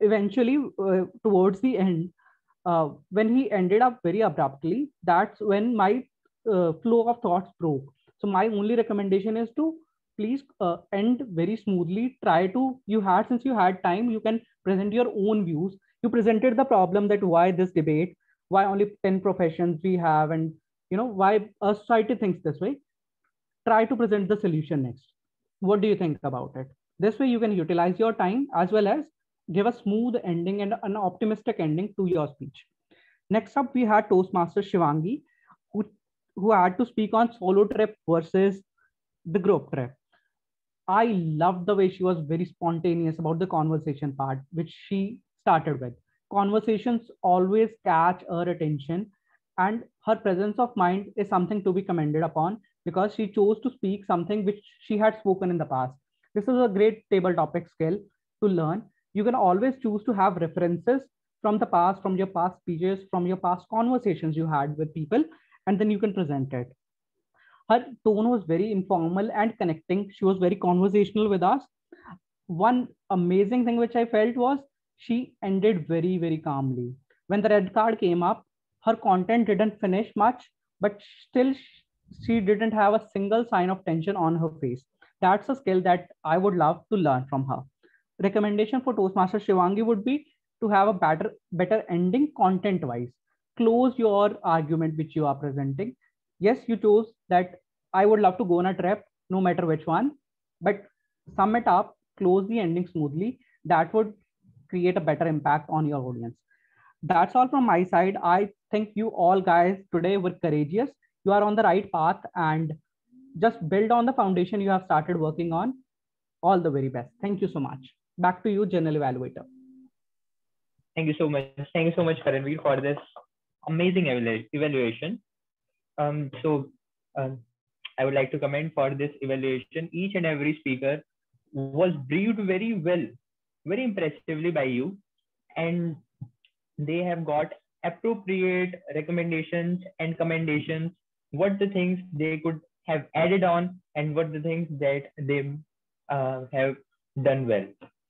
[SPEAKER 23] Eventually, uh, towards the end, uh, when he ended up very abruptly, that's when my uh, flow of thoughts broke. So my only recommendation is to please uh, end very smoothly. Try to, you had, since you had time, you can present your own views. You presented the problem that why this debate, why only 10 professions we have, and you know why a society thinks this way. Try to present the solution next. What do you think about it? This way you can utilize your time as well as give a smooth ending and an optimistic ending to your speech. Next up, we had Toastmaster Shivangi, who, who had to speak on solo trip versus the group trip. I loved the way she was very spontaneous about the conversation part, which she started with. Conversations always catch her attention, and her presence of mind is something to be commended upon because she chose to speak something which she had spoken in the past. This is a great table topic skill to learn you can always choose to have references from the past, from your past speeches, from your past conversations you had with people, and then you can present it. Her tone was very informal and connecting. She was very conversational with us. One amazing thing which I felt was she ended very, very calmly. When the red card came up, her content didn't finish much, but still she didn't have a single sign of tension on her face. That's a skill that I would love to learn from her recommendation for Toastmaster Shivangi would be to have a better, better ending content wise. Close your argument which you are presenting. Yes, you chose that I would love to go on a trip, no matter which one, but sum it up, close the ending smoothly. That would create a better impact on your audience. That's all from my side. I think you all guys today were courageous. You are on the right path and just build on the foundation you have started working on. All the very best. Thank you so much. Back to you, General Evaluator.
[SPEAKER 22] Thank you so much. Thank you so much, Karanveer, for this amazing evaluation. Um, so um, I would like to comment for this evaluation. Each and every speaker was briefed very well, very impressively by you, and they have got appropriate recommendations and commendations. What the things they could have added on, and what the things that they uh, have done well.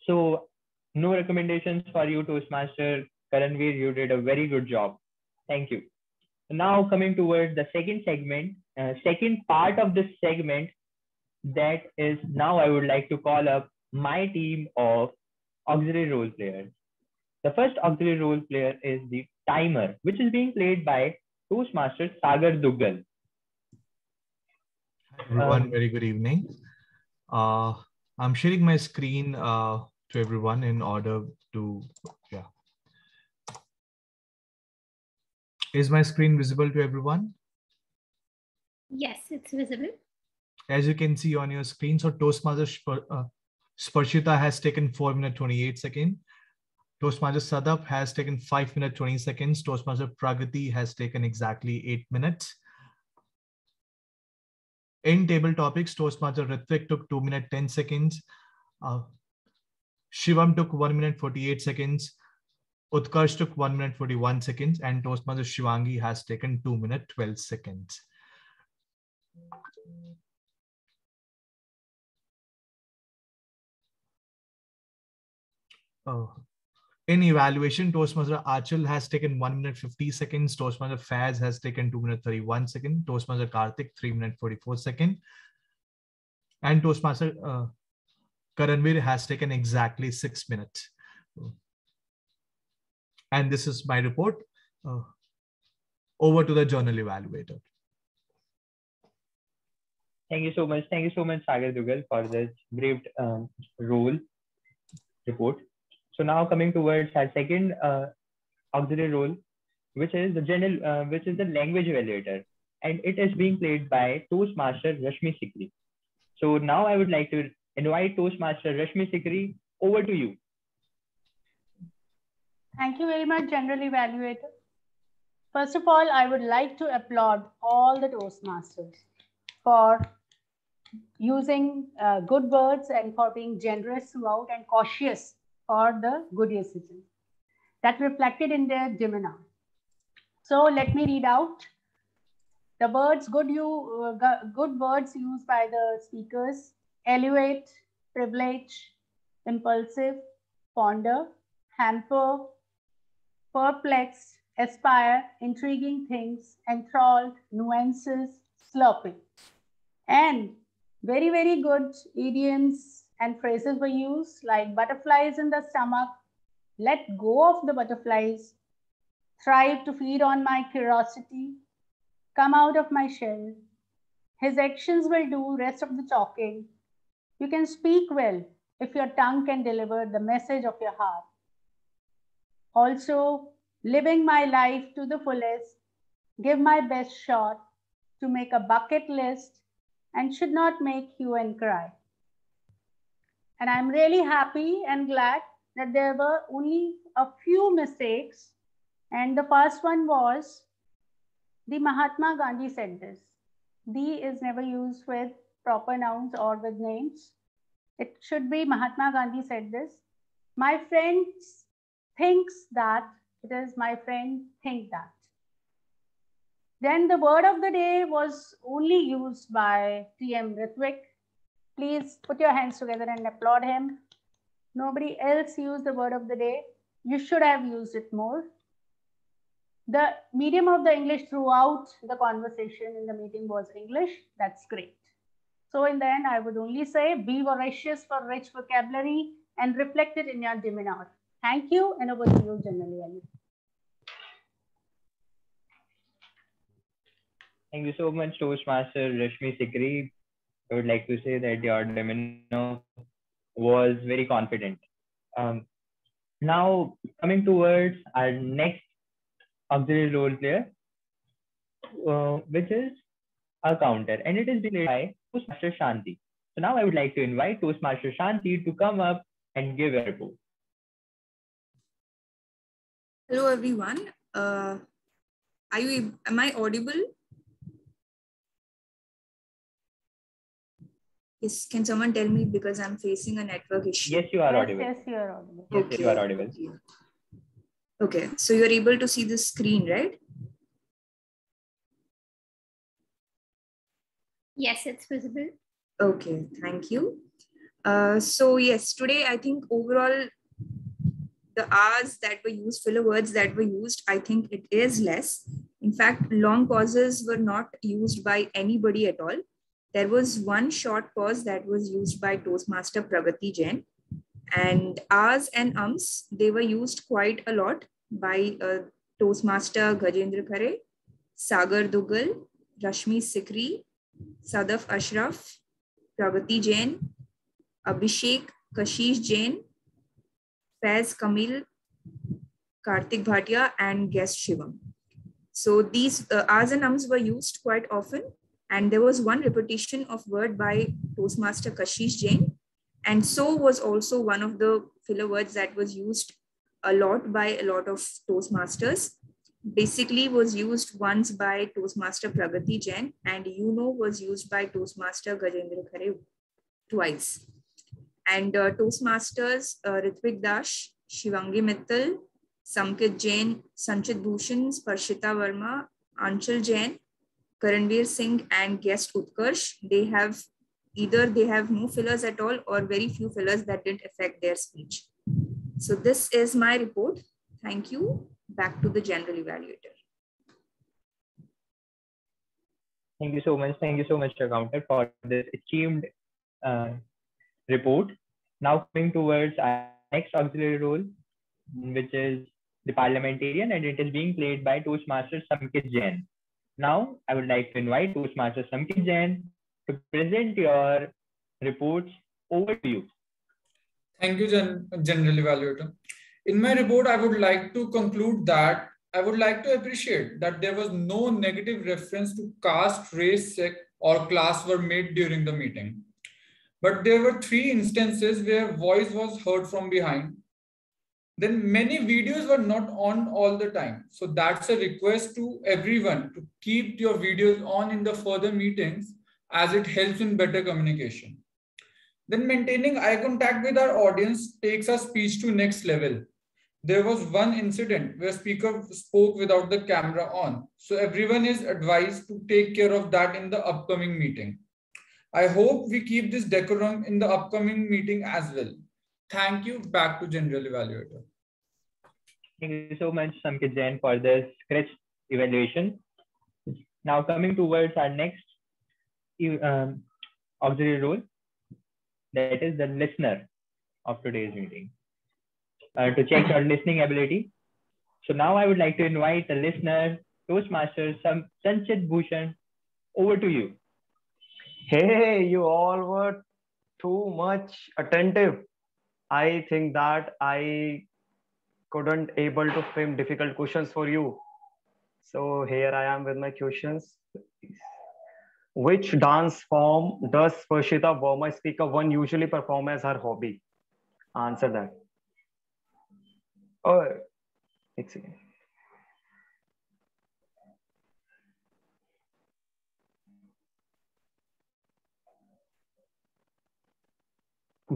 [SPEAKER 22] So no recommendations for you, Toastmaster Karanveer. You did a very good job. Thank you. Now coming towards the second segment, uh, second part of this segment, that is now I would like to call up my team of auxiliary role players. The first auxiliary role player is the timer, which is being played by Toastmaster Sagar Duggal.
[SPEAKER 10] Everyone, um, very good evening. Uh, I'm sharing my screen uh, to everyone in order to, yeah. Is my screen visible to everyone?
[SPEAKER 2] Yes, it's visible.
[SPEAKER 10] As you can see on your screen, so Toastmaster uh, Sparshita has taken 4 minutes 28 seconds. Toastmaster Sadaf has taken 5 minutes 20 seconds. Toastmaster Pragati has taken exactly 8 minutes. In table topics, Toastmaster Ritvik took 2 minutes 10 seconds. Uh, Shivam took 1 minute 48 seconds. Utkarsh took 1 minute 41 seconds. And Toastmaster Shivangi has taken 2 minute 12 seconds. Oh. In evaluation, Toastmaster Anchal has taken 1 minute 50 seconds. Toastmaster Faiz has taken 2 minute 31 seconds. Toastmaster Karthik, 3 minute 44 seconds. And Toastmaster uh, Karanveer has taken exactly 6 minutes. And this is my report. Uh, over to the journal evaluator.
[SPEAKER 22] Thank you so much. Thank you so much, Sagar Duggal, for this brief um, role report. So now coming towards our second uh, auxiliary role, which is the general, uh, which is the language evaluator, and it is being played by Toastmaster Rashmi Sikri. So now I would like to invite Toastmaster Rashmi Sikri over to you.
[SPEAKER 11] Thank you very much, General Evaluator. First of all, I would like to applaud all the Toastmasters for using uh, good words and for being generous throughout and cautious or the good decision. That reflected in their demeanor. So let me read out the words, good, you, uh, good words used by the speakers, elevate, privilege, impulsive, ponder, hamper, perplexed, aspire, intriguing things, enthralled, nuances, slurping. And very, very good idioms and phrases were used like butterflies in the stomach, let go of the butterflies, thrive to feed on my curiosity, come out of my shell. His actions will do rest of the talking. You can speak well if your tongue can deliver the message of your heart. Also, living my life to the fullest, give my best shot to make a bucket list and should not make you and cry. And I'm really happy and glad that there were only a few mistakes. And the first one was the Mahatma Gandhi said this. The is never used with proper nouns or with names. It should be Mahatma Gandhi said this. My friend thinks that it is my friend think that. Then the word of the day was only used by TM Ritvik Please put your hands together and applaud him. Nobody else used the word of the day. You should have used it more. The medium of the English throughout the conversation in the meeting was English. That's great. So in the end, I would only say be voracious for rich vocabulary and reflect it in your demeanor. Thank you and over to you, General
[SPEAKER 22] Thank you so much, Toastmaster Rashmi Sikri. I would like to say that your demeanor was very confident. Um, now, coming towards our next auxiliary role player, uh, which is a counter, and it is played by Toastmaster Shanti. So now I would like to invite Toastmaster Shanti to come up and give a report.
[SPEAKER 12] Hello, everyone. Uh, are you? Am I audible? Is, can someone tell me because I'm facing a network issue?
[SPEAKER 22] Yes, you are audible.
[SPEAKER 11] Yes, you are audible.
[SPEAKER 22] Yes, okay. you are audible.
[SPEAKER 12] Okay, so you're able to see the screen, right?
[SPEAKER 2] Yes, it's visible.
[SPEAKER 12] Okay, thank you. Uh, so yes, today I think overall the R's that were used, filler words that were used, I think it is less. In fact, long pauses were not used by anybody at all. There was one short pause that was used by Toastmaster Pragati Jain. And R's and ums, they were used quite a lot by uh, Toastmaster Gajendra Khare, Sagar Duggal, Rashmi Sikri, Sadaf Ashraf, Pragati Jain, Abhishek Kashish Jain, Faiz Kamil, Karthik Bhatia, and guest Shivam. So these uh, and ums were used quite often and there was one repetition of word by Toastmaster Kashish Jain. And so was also one of the filler words that was used a lot by a lot of Toastmasters. basically was used once by Toastmaster Pragati Jain and you know was used by Toastmaster Gajendra Khare twice. And uh, Toastmasters uh, Ritvik Dash, Shivangi Mittal, Samkit Jain, Sanchit Bhushan, Sparshita Verma, Anchal Jain, Karanveer Singh and guest Utkarsh, they have either they have no fillers at all or very few fillers that didn't affect their speech. So this is my report. Thank you. Back to the general evaluator.
[SPEAKER 22] Thank you so much. Thank you so much, accountant, for this achieved uh, report. Now coming towards our next auxiliary role, which is the parliamentarian, and it is being played by Toastmaster Samkit Jain. Now, I would like to invite Toastmaster Samkit Jain to present your reports. Over to you.
[SPEAKER 13] Thank you, Gen General Evaluator. In my report, I would like to conclude that I would like to appreciate that there was no negative reference to caste, race, sex, or class were made during the meeting. But there were three instances where voice was heard from behind. Then many videos were not on all the time. So that's a request to everyone to keep your videos on in the further meetings as it helps in better communication. Then maintaining eye contact with our audience takes our speech to next level. There was one incident where speaker spoke without the camera on. So everyone is advised to take care of that in the upcoming meeting. I hope we keep this decorum in the upcoming meeting as well. Thank you. Back to General Evaluator.
[SPEAKER 22] Thank you so much, Samkit Jain, for this scratch evaluation. Now coming towards our next um, auxiliary role, that is the listener of today's meeting. Uh, to check your listening ability. So now I would like to invite the listener, Toastmaster Sanchit Bhushan, over to you.
[SPEAKER 14] Hey, you all were too much attentive. I think that I couldn't able to frame difficult questions for you. So here I am with my questions. Which dance form does Sparshita Verma speaker one usually perform as her hobby? Answer that. Oh, it's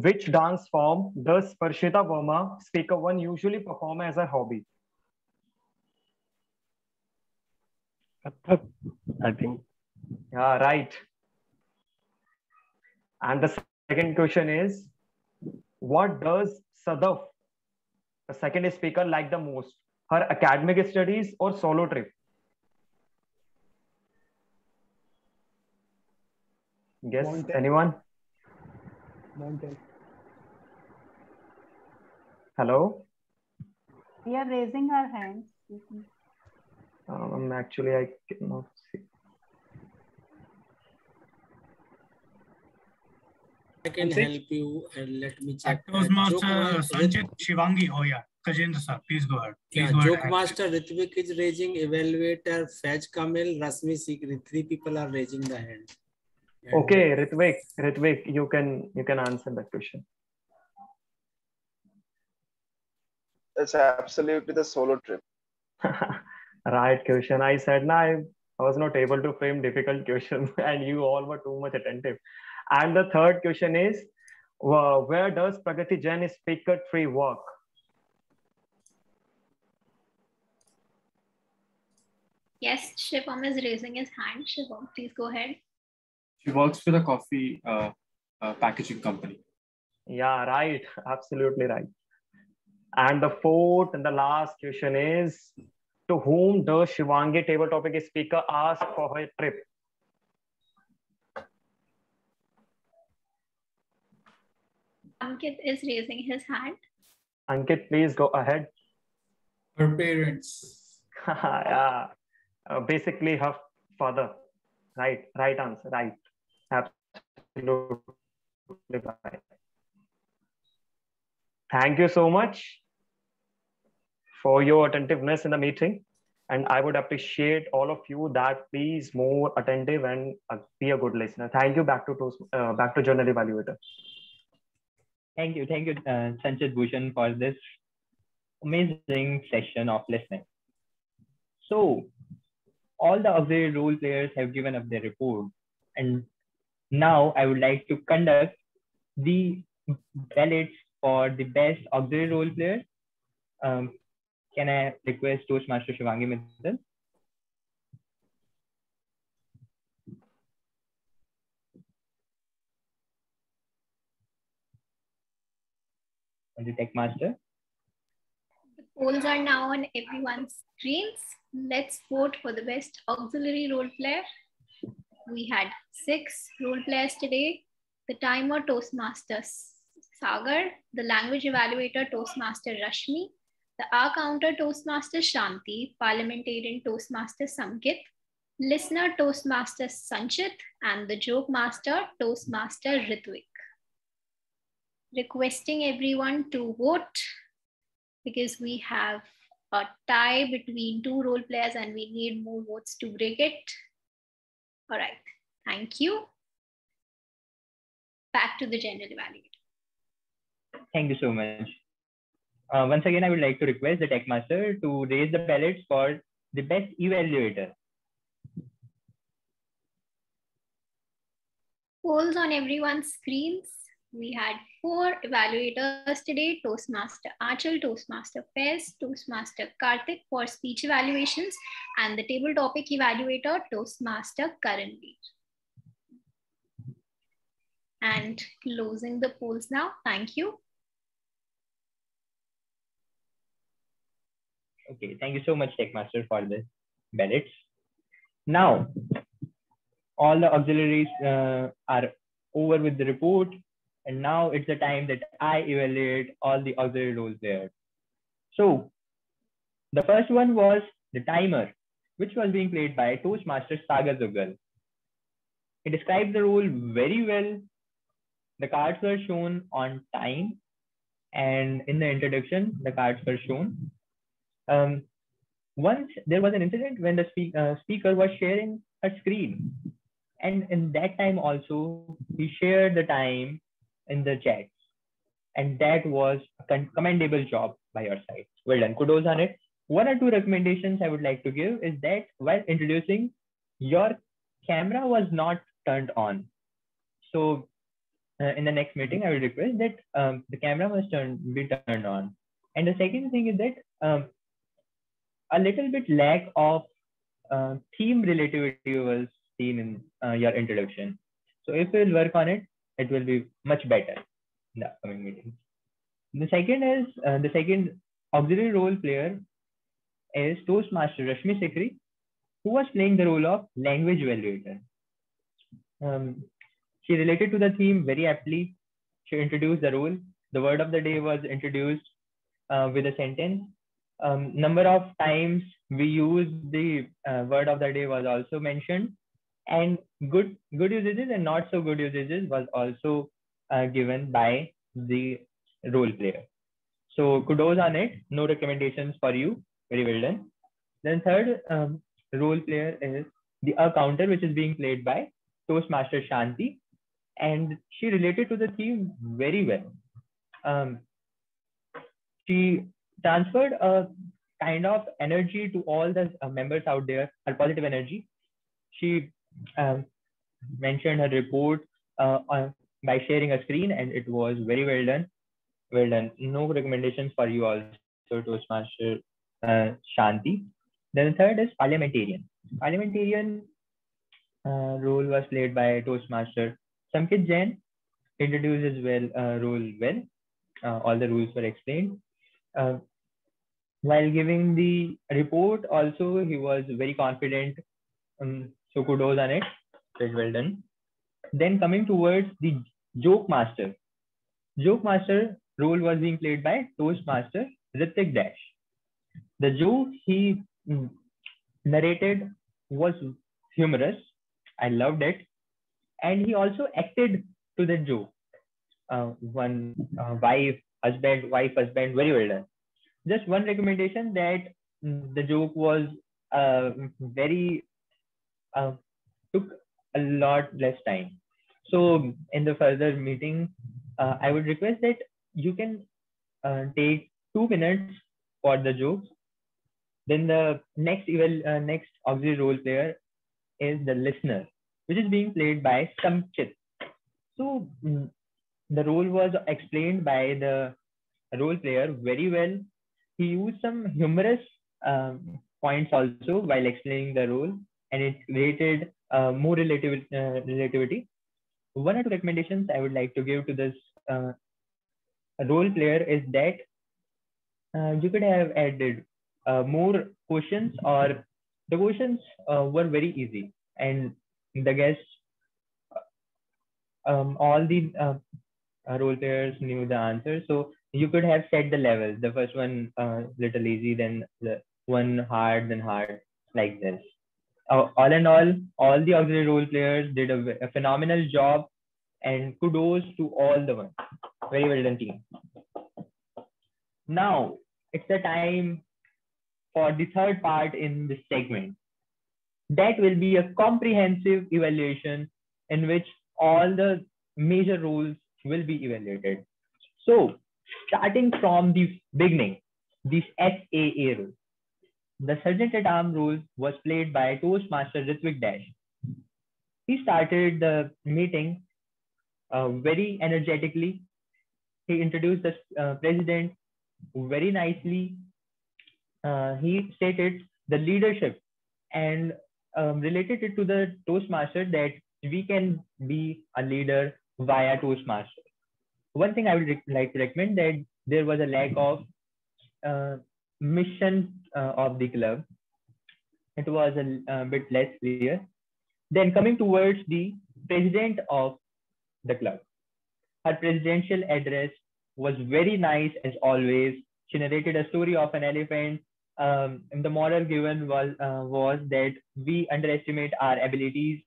[SPEAKER 14] Which dance form does Sparshita Verma, speaker one, usually perform as a hobby?
[SPEAKER 24] I think.
[SPEAKER 14] Yeah, right. And the second question is, what does Sadaf, the second speaker, like the most? Her academic studies or solo trip? Guess
[SPEAKER 24] Mountain.
[SPEAKER 14] anyone?
[SPEAKER 24] Mountain.
[SPEAKER 14] Hello?
[SPEAKER 11] We are raising our hands.
[SPEAKER 14] Um, actually, I cannot see.
[SPEAKER 9] I can
[SPEAKER 24] Sanchit?
[SPEAKER 9] help you and let me check.
[SPEAKER 19] Toastmaster
[SPEAKER 9] Joke
[SPEAKER 19] Sanchit Shivangi. Oh yeah, Gajendra sir, please go ahead. Please
[SPEAKER 9] Yeah,
[SPEAKER 19] go
[SPEAKER 9] joke
[SPEAKER 19] ahead.
[SPEAKER 9] master Ritvik is raising, evaluator Faiz Kamil, Rashmi Sikri. Three people are raising the hand. And
[SPEAKER 14] Okay, Ritvik, Ritvik, you can you can answer that question.
[SPEAKER 1] It's absolutely the solo trip.
[SPEAKER 14] right question. I said, nah, I, I was not able to frame difficult questions, and you all were too much attentive. And the third question is, uh, where does Pragati Jain speaker tree work?
[SPEAKER 2] Yes, Shivam is raising his hand. Shivam, please go ahead.
[SPEAKER 5] She works for the coffee uh, uh, packaging company.
[SPEAKER 14] Yeah, right. Absolutely right. And the fourth and the last question is, to whom does Shivangi table topic speaker ask for her trip?
[SPEAKER 2] Ankit is raising his hand.
[SPEAKER 14] Ankit, please go ahead.
[SPEAKER 13] Her parents.
[SPEAKER 14] yeah, uh, basically her father. Right, right answer. Right, absolutely right. Thank you so much for your attentiveness in the meeting, and I would appreciate all of you that please more attentive and uh, be a good listener. Thank you. Back to Toast, uh, back to Journal Evaluator.
[SPEAKER 22] Thank you. Thank you, uh, Sanchit Bhushan, for this amazing session of listening. So all the auxiliary role players have given up their report. And now I would like to conduct the ballots for the best auxiliary role player. Um, can I request Toastmaster Shivangi Mittal? The Tech Master.
[SPEAKER 2] The polls are now on everyone's screens. Let's vote for the best auxiliary role player. We had six role players today. The timer Toastmaster Sagar, the language evaluator Toastmaster Rashmi, the R counter Toastmaster Shanti, parliamentarian Toastmaster Samkit, listener Toastmaster Sanchit, and the joke master Toastmaster Ritvik. Requesting everyone to vote because we have a tie between two role players and we need more votes to break it. All right, thank you. Back to the general evaluator.
[SPEAKER 22] Thank you so much. Uh, once again, I would like to request the tech master to raise the ballots for the best evaluator.
[SPEAKER 2] Polls on everyone's screens. We had four evaluators today, Toastmaster Anchal, Toastmaster Faiz, Toastmaster Karthik for speech evaluations, and the table topic evaluator, Toastmaster Karanveer. And closing the polls now. Thank you.
[SPEAKER 22] Okay, thank you so much, Techmaster, for the ballots. Now, all the auxiliaries uh, are over with the report, and now it's the time that I evaluate all the auxiliary roles there. So, the first one was the timer, which was being played by Toastmaster Sagar Duggal. He described the role very well. The cards were shown on time, and in the introduction, the cards were shown um, once there was an incident when the speak, uh, speaker was sharing a screen. And in that time also, he shared the time in the chat. And that was a commendable job by your side. Well done. Kudos on it. One or two recommendations I would like to give is that while introducing, your camera was not turned on. So uh, in the next meeting, I will request that um, the camera must turn, be turned on. And the second thing is that um, a little bit lack of uh, theme relativity was seen in uh, your introduction. So if we'll work on it, it will be much better in the upcoming meetings. The second is uh, the second auxiliary role player is Toastmaster Rashmi Sikri, who was playing the role of language evaluator. Um, she related to the theme very aptly. She introduced the role. The word of the day was introduced uh, with a sentence um, number of times we use the uh, word of the day was also mentioned. And good good usages and not so good usages was also uh, given by the role player. So kudos on it. No recommendations for you. Very well done. Then third um, role player is the a counter which is being played by toastmaster shanti. And she related to the theme very well. Um, she transferred a kind of energy to all the uh, members out there, her positive energy. She um, mentioned her report uh, on, by sharing a screen, and it was very well done. Well done. No recommendations for you also, Toastmaster uh, Shanti. Then the third is parliamentarian. Parliamentarian uh, role was played by Toastmaster Samkit Jain. Introduced his well uh, role well. Uh, all the rules were explained. Uh, while giving the report also he was very confident. Um, so kudos on it. Very well done. Then coming towards the joke master. Joke master role was being played by toastmaster ritvik dash. The joke he mm, narrated was humorous. I loved it. And he also acted to the joke. Uh, one uh, wife husband wife husband very well done just one recommendation that the joke was uh, very uh, took a lot less time. So in the further meeting, uh, I would request that you can uh, take two minutes for the jokes. Then the next eval, uh, next auxiliary role player is the listener, which is being played by Sanchit. So mm, the role was explained by the role player very well. He used some humorous um, points also while explaining the role, and it created uh, more relativ- uh, relativity. One or two recommendations I would like to give to this uh, role player is that uh, you could have added uh, more questions or the questions uh, were very easy and the guests um, all the role players knew the answer so you could have set the levels the first one uh, little easy then the one hard then hard like this uh, all in all all the auxiliary role players did a, a phenomenal job and kudos to all the one very well done team now it's the time for the third part in this segment. That will be a comprehensive evaluation in which all the major roles will be evaluated. So, starting from the beginning, this SAA role. The Sergeant at Arm role was played by Toastmaster Ritwik Dash. He started the meeting uh, very energetically. He introduced the uh, president very nicely. Uh, he stated the leadership and um, related it to the Toastmaster that we can be a leader via Toastmaster. One thing I would like to recommend that there was a lack of uh, mission uh, of the club. It was a, a bit less clear. Then coming towards the president of the club. Her presidential address was very nice as always. She narrated a story of an elephant. Um, the moral given was uh, was that we underestimate our abilities,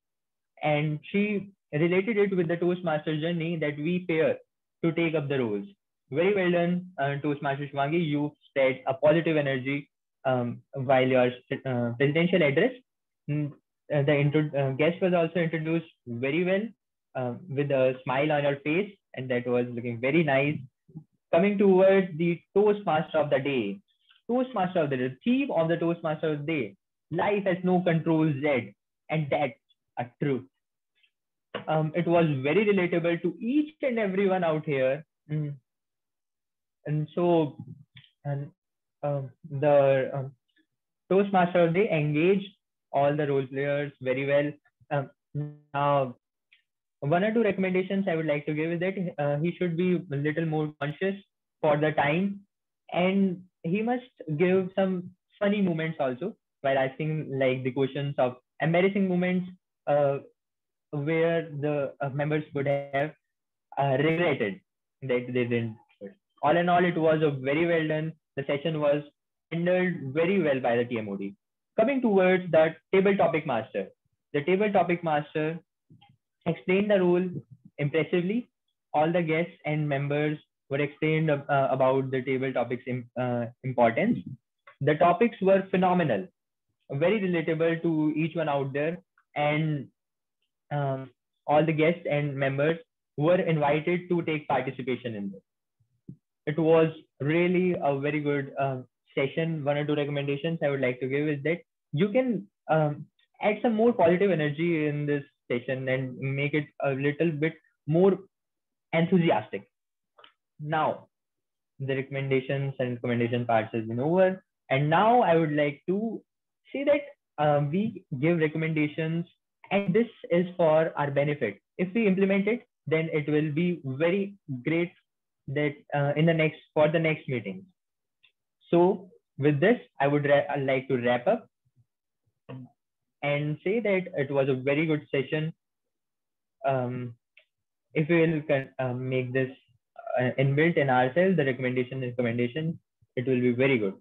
[SPEAKER 22] and she related it with the Toastmaster journey that we pair to take up the roles. Very well done, uh, Shivangi. You spread a positive energy um, while your uh, presidential address. Mm, uh, the intro, uh, guest was also introduced very well uh, with a smile on your face, and that was looking very nice coming towards the Toastmaster of the day. Toastmaster of the day, theme of the Toastmaster of the day. Life has no control Z, and that's a truth. Um, it was very relatable to each and everyone out here. Mm. And so, and um, the um, Toastmaster of the day engaged all the role players very well. Um, now, one or two recommendations I would like to give is that uh, he should be a little more conscious for the time and he must give some funny moments also while asking like the questions of embarrassing moments uh, where the uh, members would have uh, regretted that they didn't. All in all, it was a very well done. The session was handled very well by the TMOD. Coming towards the table topic master. The table topic master explained the rule impressively. All the guests and members were explained uh, about the table topics uh, importance. The topics were phenomenal, very relatable to each one out there, and um, all the guests and members were invited to take participation in this. It was really a very good uh, session. One or two recommendations I would like to give is that you can um, add some more positive energy in this session and make it a little bit more enthusiastic. Now, the recommendations and recommendation parts has been over. And now I would like to say that uh, we give recommendations and this is for our benefit. If we implement it, then it will be very great that uh, in the next for the next meeting. So with this, I would like to wrap up and say that it was a very good session. Um, if we will uh, make this uh, inbuilt in ourselves, the recommendation recommendation, it will be very good.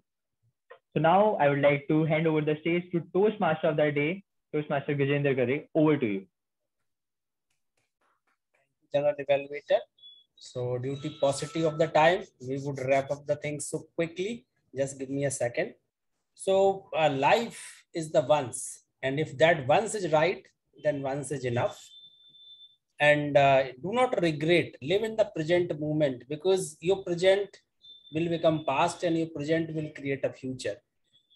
[SPEAKER 22] So now I would like to hand over the stage to Toastmaster of the day, Toastmaster Gajendra Khare. Over to you.
[SPEAKER 9] General evaluator. So due to paucity of the time, we would wrap up the things so quickly. Just give me a second. So uh, life is the once. And if that once is right, then once is enough and uh, do not regret live in the present moment because your present will become past and your present will create a future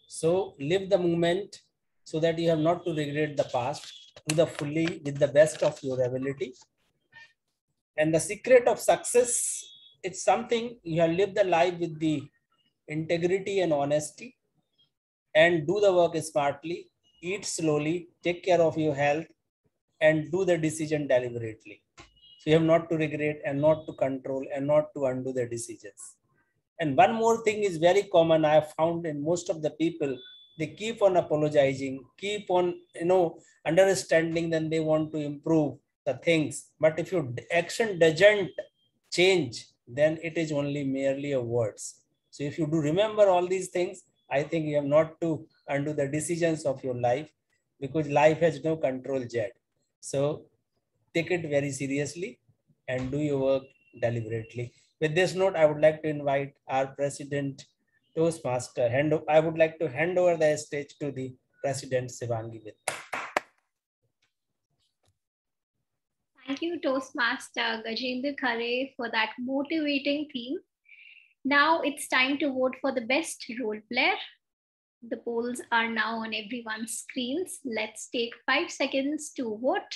[SPEAKER 9] So live the moment so that you have not to regret the past. Do the fully with the best of your ability. And the secret of success, it's something you have lived the life with the integrity and honesty and do the work smartly, eat slowly, take care of your health and do the decision deliberately. So you have not to regret and not to control and not to undo the decisions. And one more thing is very common I have found in most of the people, they keep on apologizing, keep on, you know, understanding then they want to improve the things. But if your action doesn't change, then it is only merely a words. So if you do remember all these things, I think you have not to undo the decisions of your life because life has no control Z. So take it very seriously and do your work deliberately. With this note, I would like to invite our president, Toastmaster. Hand, I would like to hand over the stage to the president, Shivangi.
[SPEAKER 2] Thank you, Toastmaster Gajendra Khare, for that motivating theme. Now it's time to vote for the best role player. The polls are now on everyone's screens. Let's take five seconds to vote.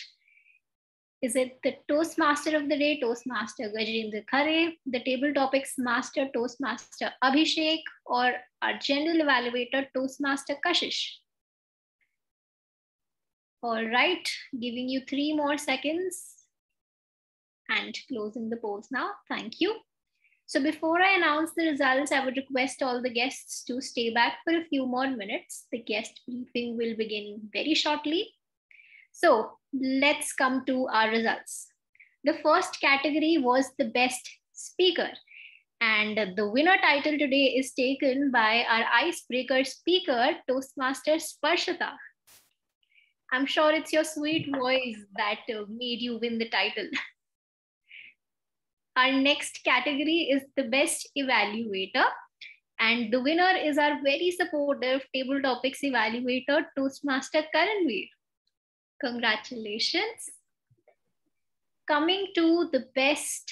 [SPEAKER 2] Is it the Toastmaster of the day, Toastmaster Gajendra Khare, the table topics master, Toastmaster Abhishek, or our general evaluator, Toastmaster Kashish? All right, giving you three more seconds and closing the polls now. Thank you. So before I announce the results, I would request all the guests to stay back for a few more minutes. The guest briefing will begin very shortly. So let's come to our results. The first category was the best speaker. And the winner title today is taken by our icebreaker speaker, Toastmaster Sparshita. I'm sure it's your sweet voice that uh, made you win the title. Our next category is the best evaluator. And the winner is our very supportive table topics evaluator, Toastmaster Karanveer. Congratulations. Coming to the best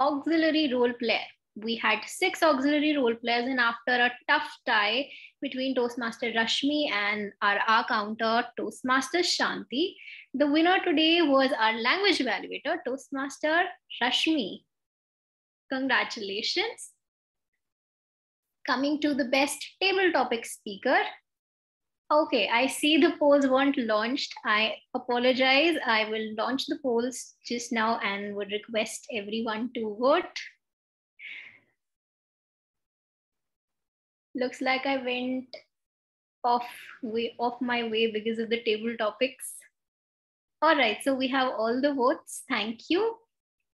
[SPEAKER 2] auxiliary role player. We had six auxiliary role players, and after a tough tie between Toastmaster Rashmi and our counter, Toastmaster Shanti, the winner today was our language evaluator, Toastmaster Rashmi. Congratulations. Coming to the best table topic speaker. Okay, I see the polls weren't launched. I apologize. I will launch the polls just now and would request everyone to vote. Looks like I went off way off my way because of the table topics. All right, so we have all the votes. Thank you.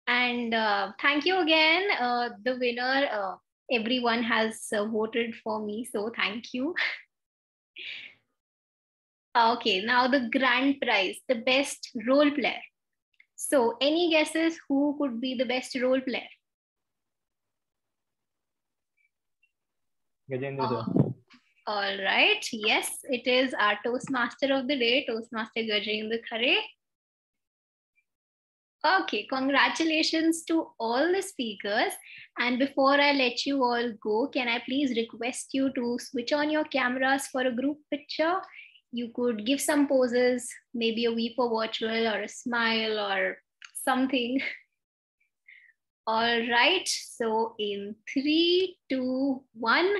[SPEAKER 2] And uh, thank you again. Uh, the winner, uh, everyone has uh, voted for me, so thank you. Ah, okay, now the grand prize, the best role player. So any guesses who could be the best role player?
[SPEAKER 22] Gajendra sir.
[SPEAKER 2] Ah, all right. Yes, it is our Toastmaster of the day, Toastmaster Gajendra Khare. Okay, congratulations to all the speakers. And before I let you all go, can I please request you to switch on your cameras for a group picture? You could give some poses, maybe a V for virtual or a smile or something. All right, so in three, two, one.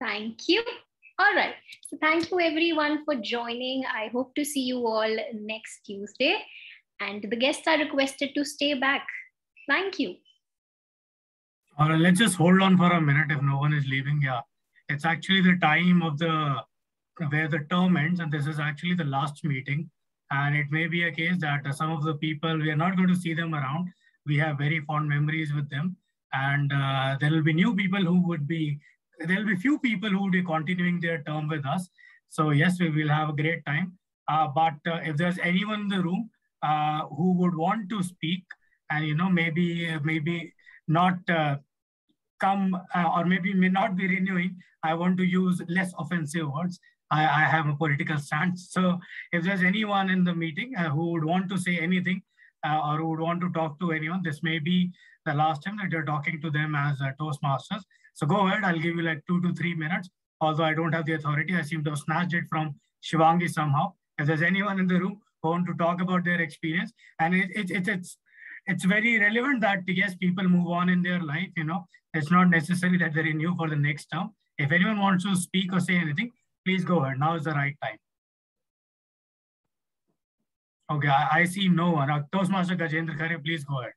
[SPEAKER 2] Thank you. All right. So thank you everyone for joining. I hope to see you all next Tuesday. And the guests are requested to stay back. Thank you.
[SPEAKER 19] All right, let's just hold on for a minute if no one is leaving. Yeah, it's actually the time of the where the term ends, and this is actually the last meeting. And it may be a case that some of the people we are not going to see them around. We have very fond memories with them, and uh, there will be new people who would be there will be few people who will be continuing their term with us. So yes, we will have a great time. Uh, but uh, if there's anyone in the room uh, who would want to speak, and you know maybe maybe not uh, come uh, or maybe may not be renewing, I want to use less offensive words. I, I have a political stance. So if there's anyone in the meeting uh, who would want to say anything or who would want to talk to anyone, this may be the last time that you're talking to them as Toastmasters. So go ahead. I'll give you like two to three minutes. Although I don't have the authority, I seem to have snatched it from Shivangi somehow. If there's anyone in the room who want to talk about their experience, and it, it, it, it's it's very relevant that yes, people move on in their life. You know, it's not necessary that they renew for the next term. If anyone wants to speak or say anything, please go ahead. Now is the right time. Okay, I, I see no one. Toastmaster Gajendra Khare, please go ahead.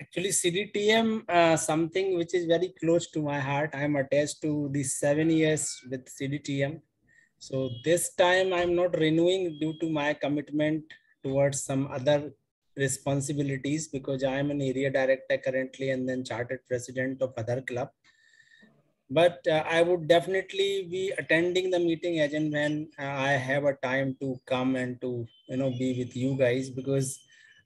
[SPEAKER 9] Actually, CDTM, uh, something which is very close to my heart. I'm attached to these seven years with CDTM. So this time I'm not renewing due to my commitment towards some other responsibilities because I am an area director currently and then chartered president of other club but uh, I would definitely be attending the meeting as and when uh, I have a time to come and to you know be with you guys because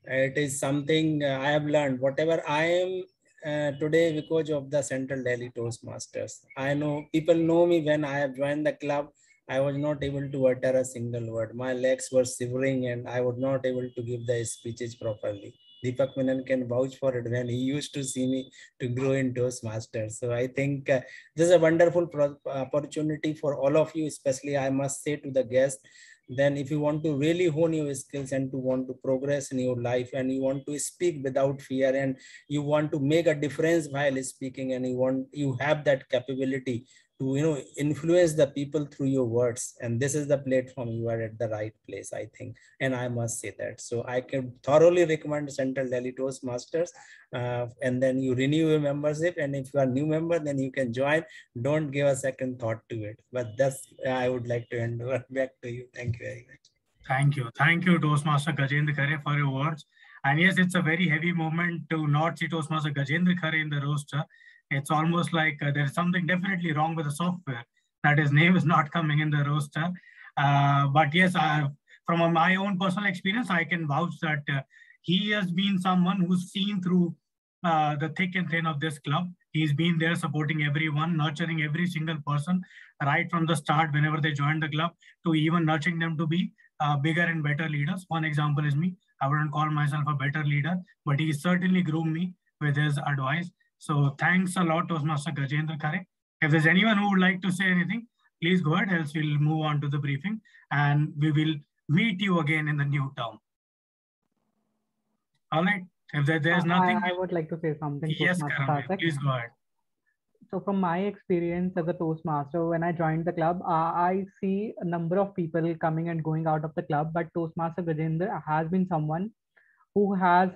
[SPEAKER 9] it is something uh, I have learned. Whatever I am uh, today because of the Central Delhi Toastmasters. I know people know me when I have joined the club. I was not able to utter a single word. My legs were shivering and I was not able to give the speeches properly. Deepak Menon can vouch for it when he used to see me to grow into in Toastmasters. So I think uh, this is a wonderful opportunity for all of you, especially I must say to the guests, then if you want to really hone your skills and to want to progress in your life and you want to speak without fear and you want to make a difference while speaking and you want you have that capability to you know influence the people through your words. And this is the platform you are at the right place i think. And i must say that. So i can thoroughly recommend central delhi toastmasters uh, and then you renew your membership. And if you are new member then you can join. Don't give a second thought to it. But that's i would like to hand over back to you. Thank you very much.
[SPEAKER 19] Thank you. Thank you toastmaster gajendra khare for your words. And yes it's a very heavy moment to not see toastmaster gajendra khare in the roster it's almost like uh, there's something definitely wrong with the software that his name is not coming in the roster. Uh, but yes, I, from my own personal experience, I can vouch that uh, he has been someone who's seen through uh, the thick and thin of this club. He's been there supporting everyone, nurturing every single person right from the start whenever they joined the club to even nurturing them to be uh, bigger and better leaders. One example is me. I wouldn't call myself a better leader, but he certainly groomed me with his advice. So thanks a lot, Toastmaster Gajendra Khare. If there's anyone who would like to say anything, please go ahead, else we'll move on to the briefing and we will meet you again in the new term. All right. If there, there's nothing.
[SPEAKER 23] I, I, would like to say something.
[SPEAKER 19] Yes, Karan, please go ahead.
[SPEAKER 23] So from my experience as a Toastmaster, when I joined the club, uh, I see a number of people coming and going out of the club, but Toastmaster Gajendra has been someone who has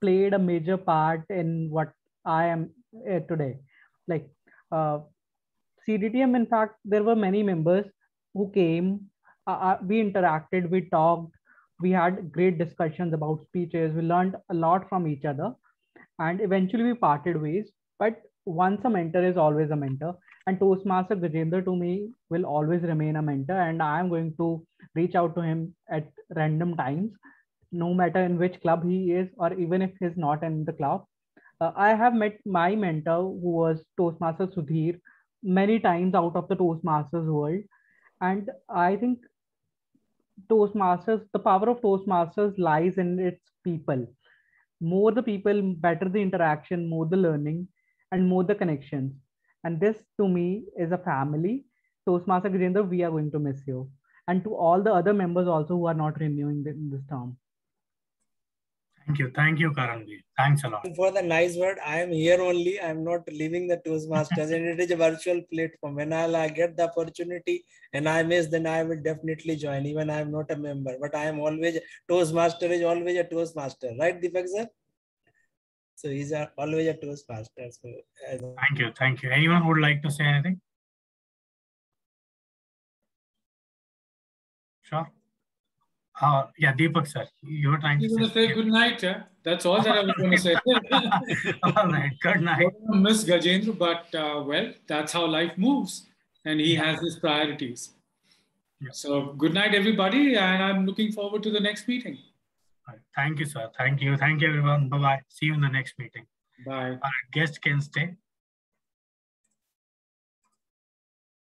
[SPEAKER 23] played a major part in what I am uh, today. Like uh, CDTM, in fact, there were many members who came. Uh, uh, we interacted, we talked, we had great discussions about speeches. We learned a lot from each other, and eventually we parted ways. But once a mentor is always a mentor, and Toastmaster Gajendra to me will always remain a mentor, and I am going to reach out to him at random times, no matter in which club he is, or even if he's not in the club uh, I have met my mentor who was Toastmaster Sudhir many times out of the Toastmasters world. And I think Toastmasters, the power of Toastmasters lies in its people. More the people, better the interaction, more the learning, and more the connections. And this to me is a family. Toastmaster Gajendra, we are going to miss you. And to all the other members also who are not renewing this term.
[SPEAKER 19] Thank you. Thank you, Karanveer. Thanks a lot.
[SPEAKER 9] For the nice word, I am here only. I'm not leaving the Toastmasters and it is a virtual platform. When I'll get the opportunity and I miss, then I will definitely join, even I'm not a member. But I am always, Toastmaster is always a Toastmaster. Right, Deepak sir? So he's a, always a Toastmaster. So,
[SPEAKER 19] thank you. Thank you. Anyone would like to say anything? Sure. Uh, yeah, Deepak sir, you were trying to
[SPEAKER 13] say, say good night. Yeah? That's all that I was going to say.
[SPEAKER 19] all right, good night.
[SPEAKER 13] Miss Gajendra, but uh, well, that's how life moves, and he has his priorities. Yeah. So good night, everybody, and I'm looking forward to the next meeting.
[SPEAKER 19] Right. Thank you, sir. Thank you. Thank you, everyone. Bye bye. See you in the next meeting.
[SPEAKER 13] Bye.
[SPEAKER 19] Our guest can stay.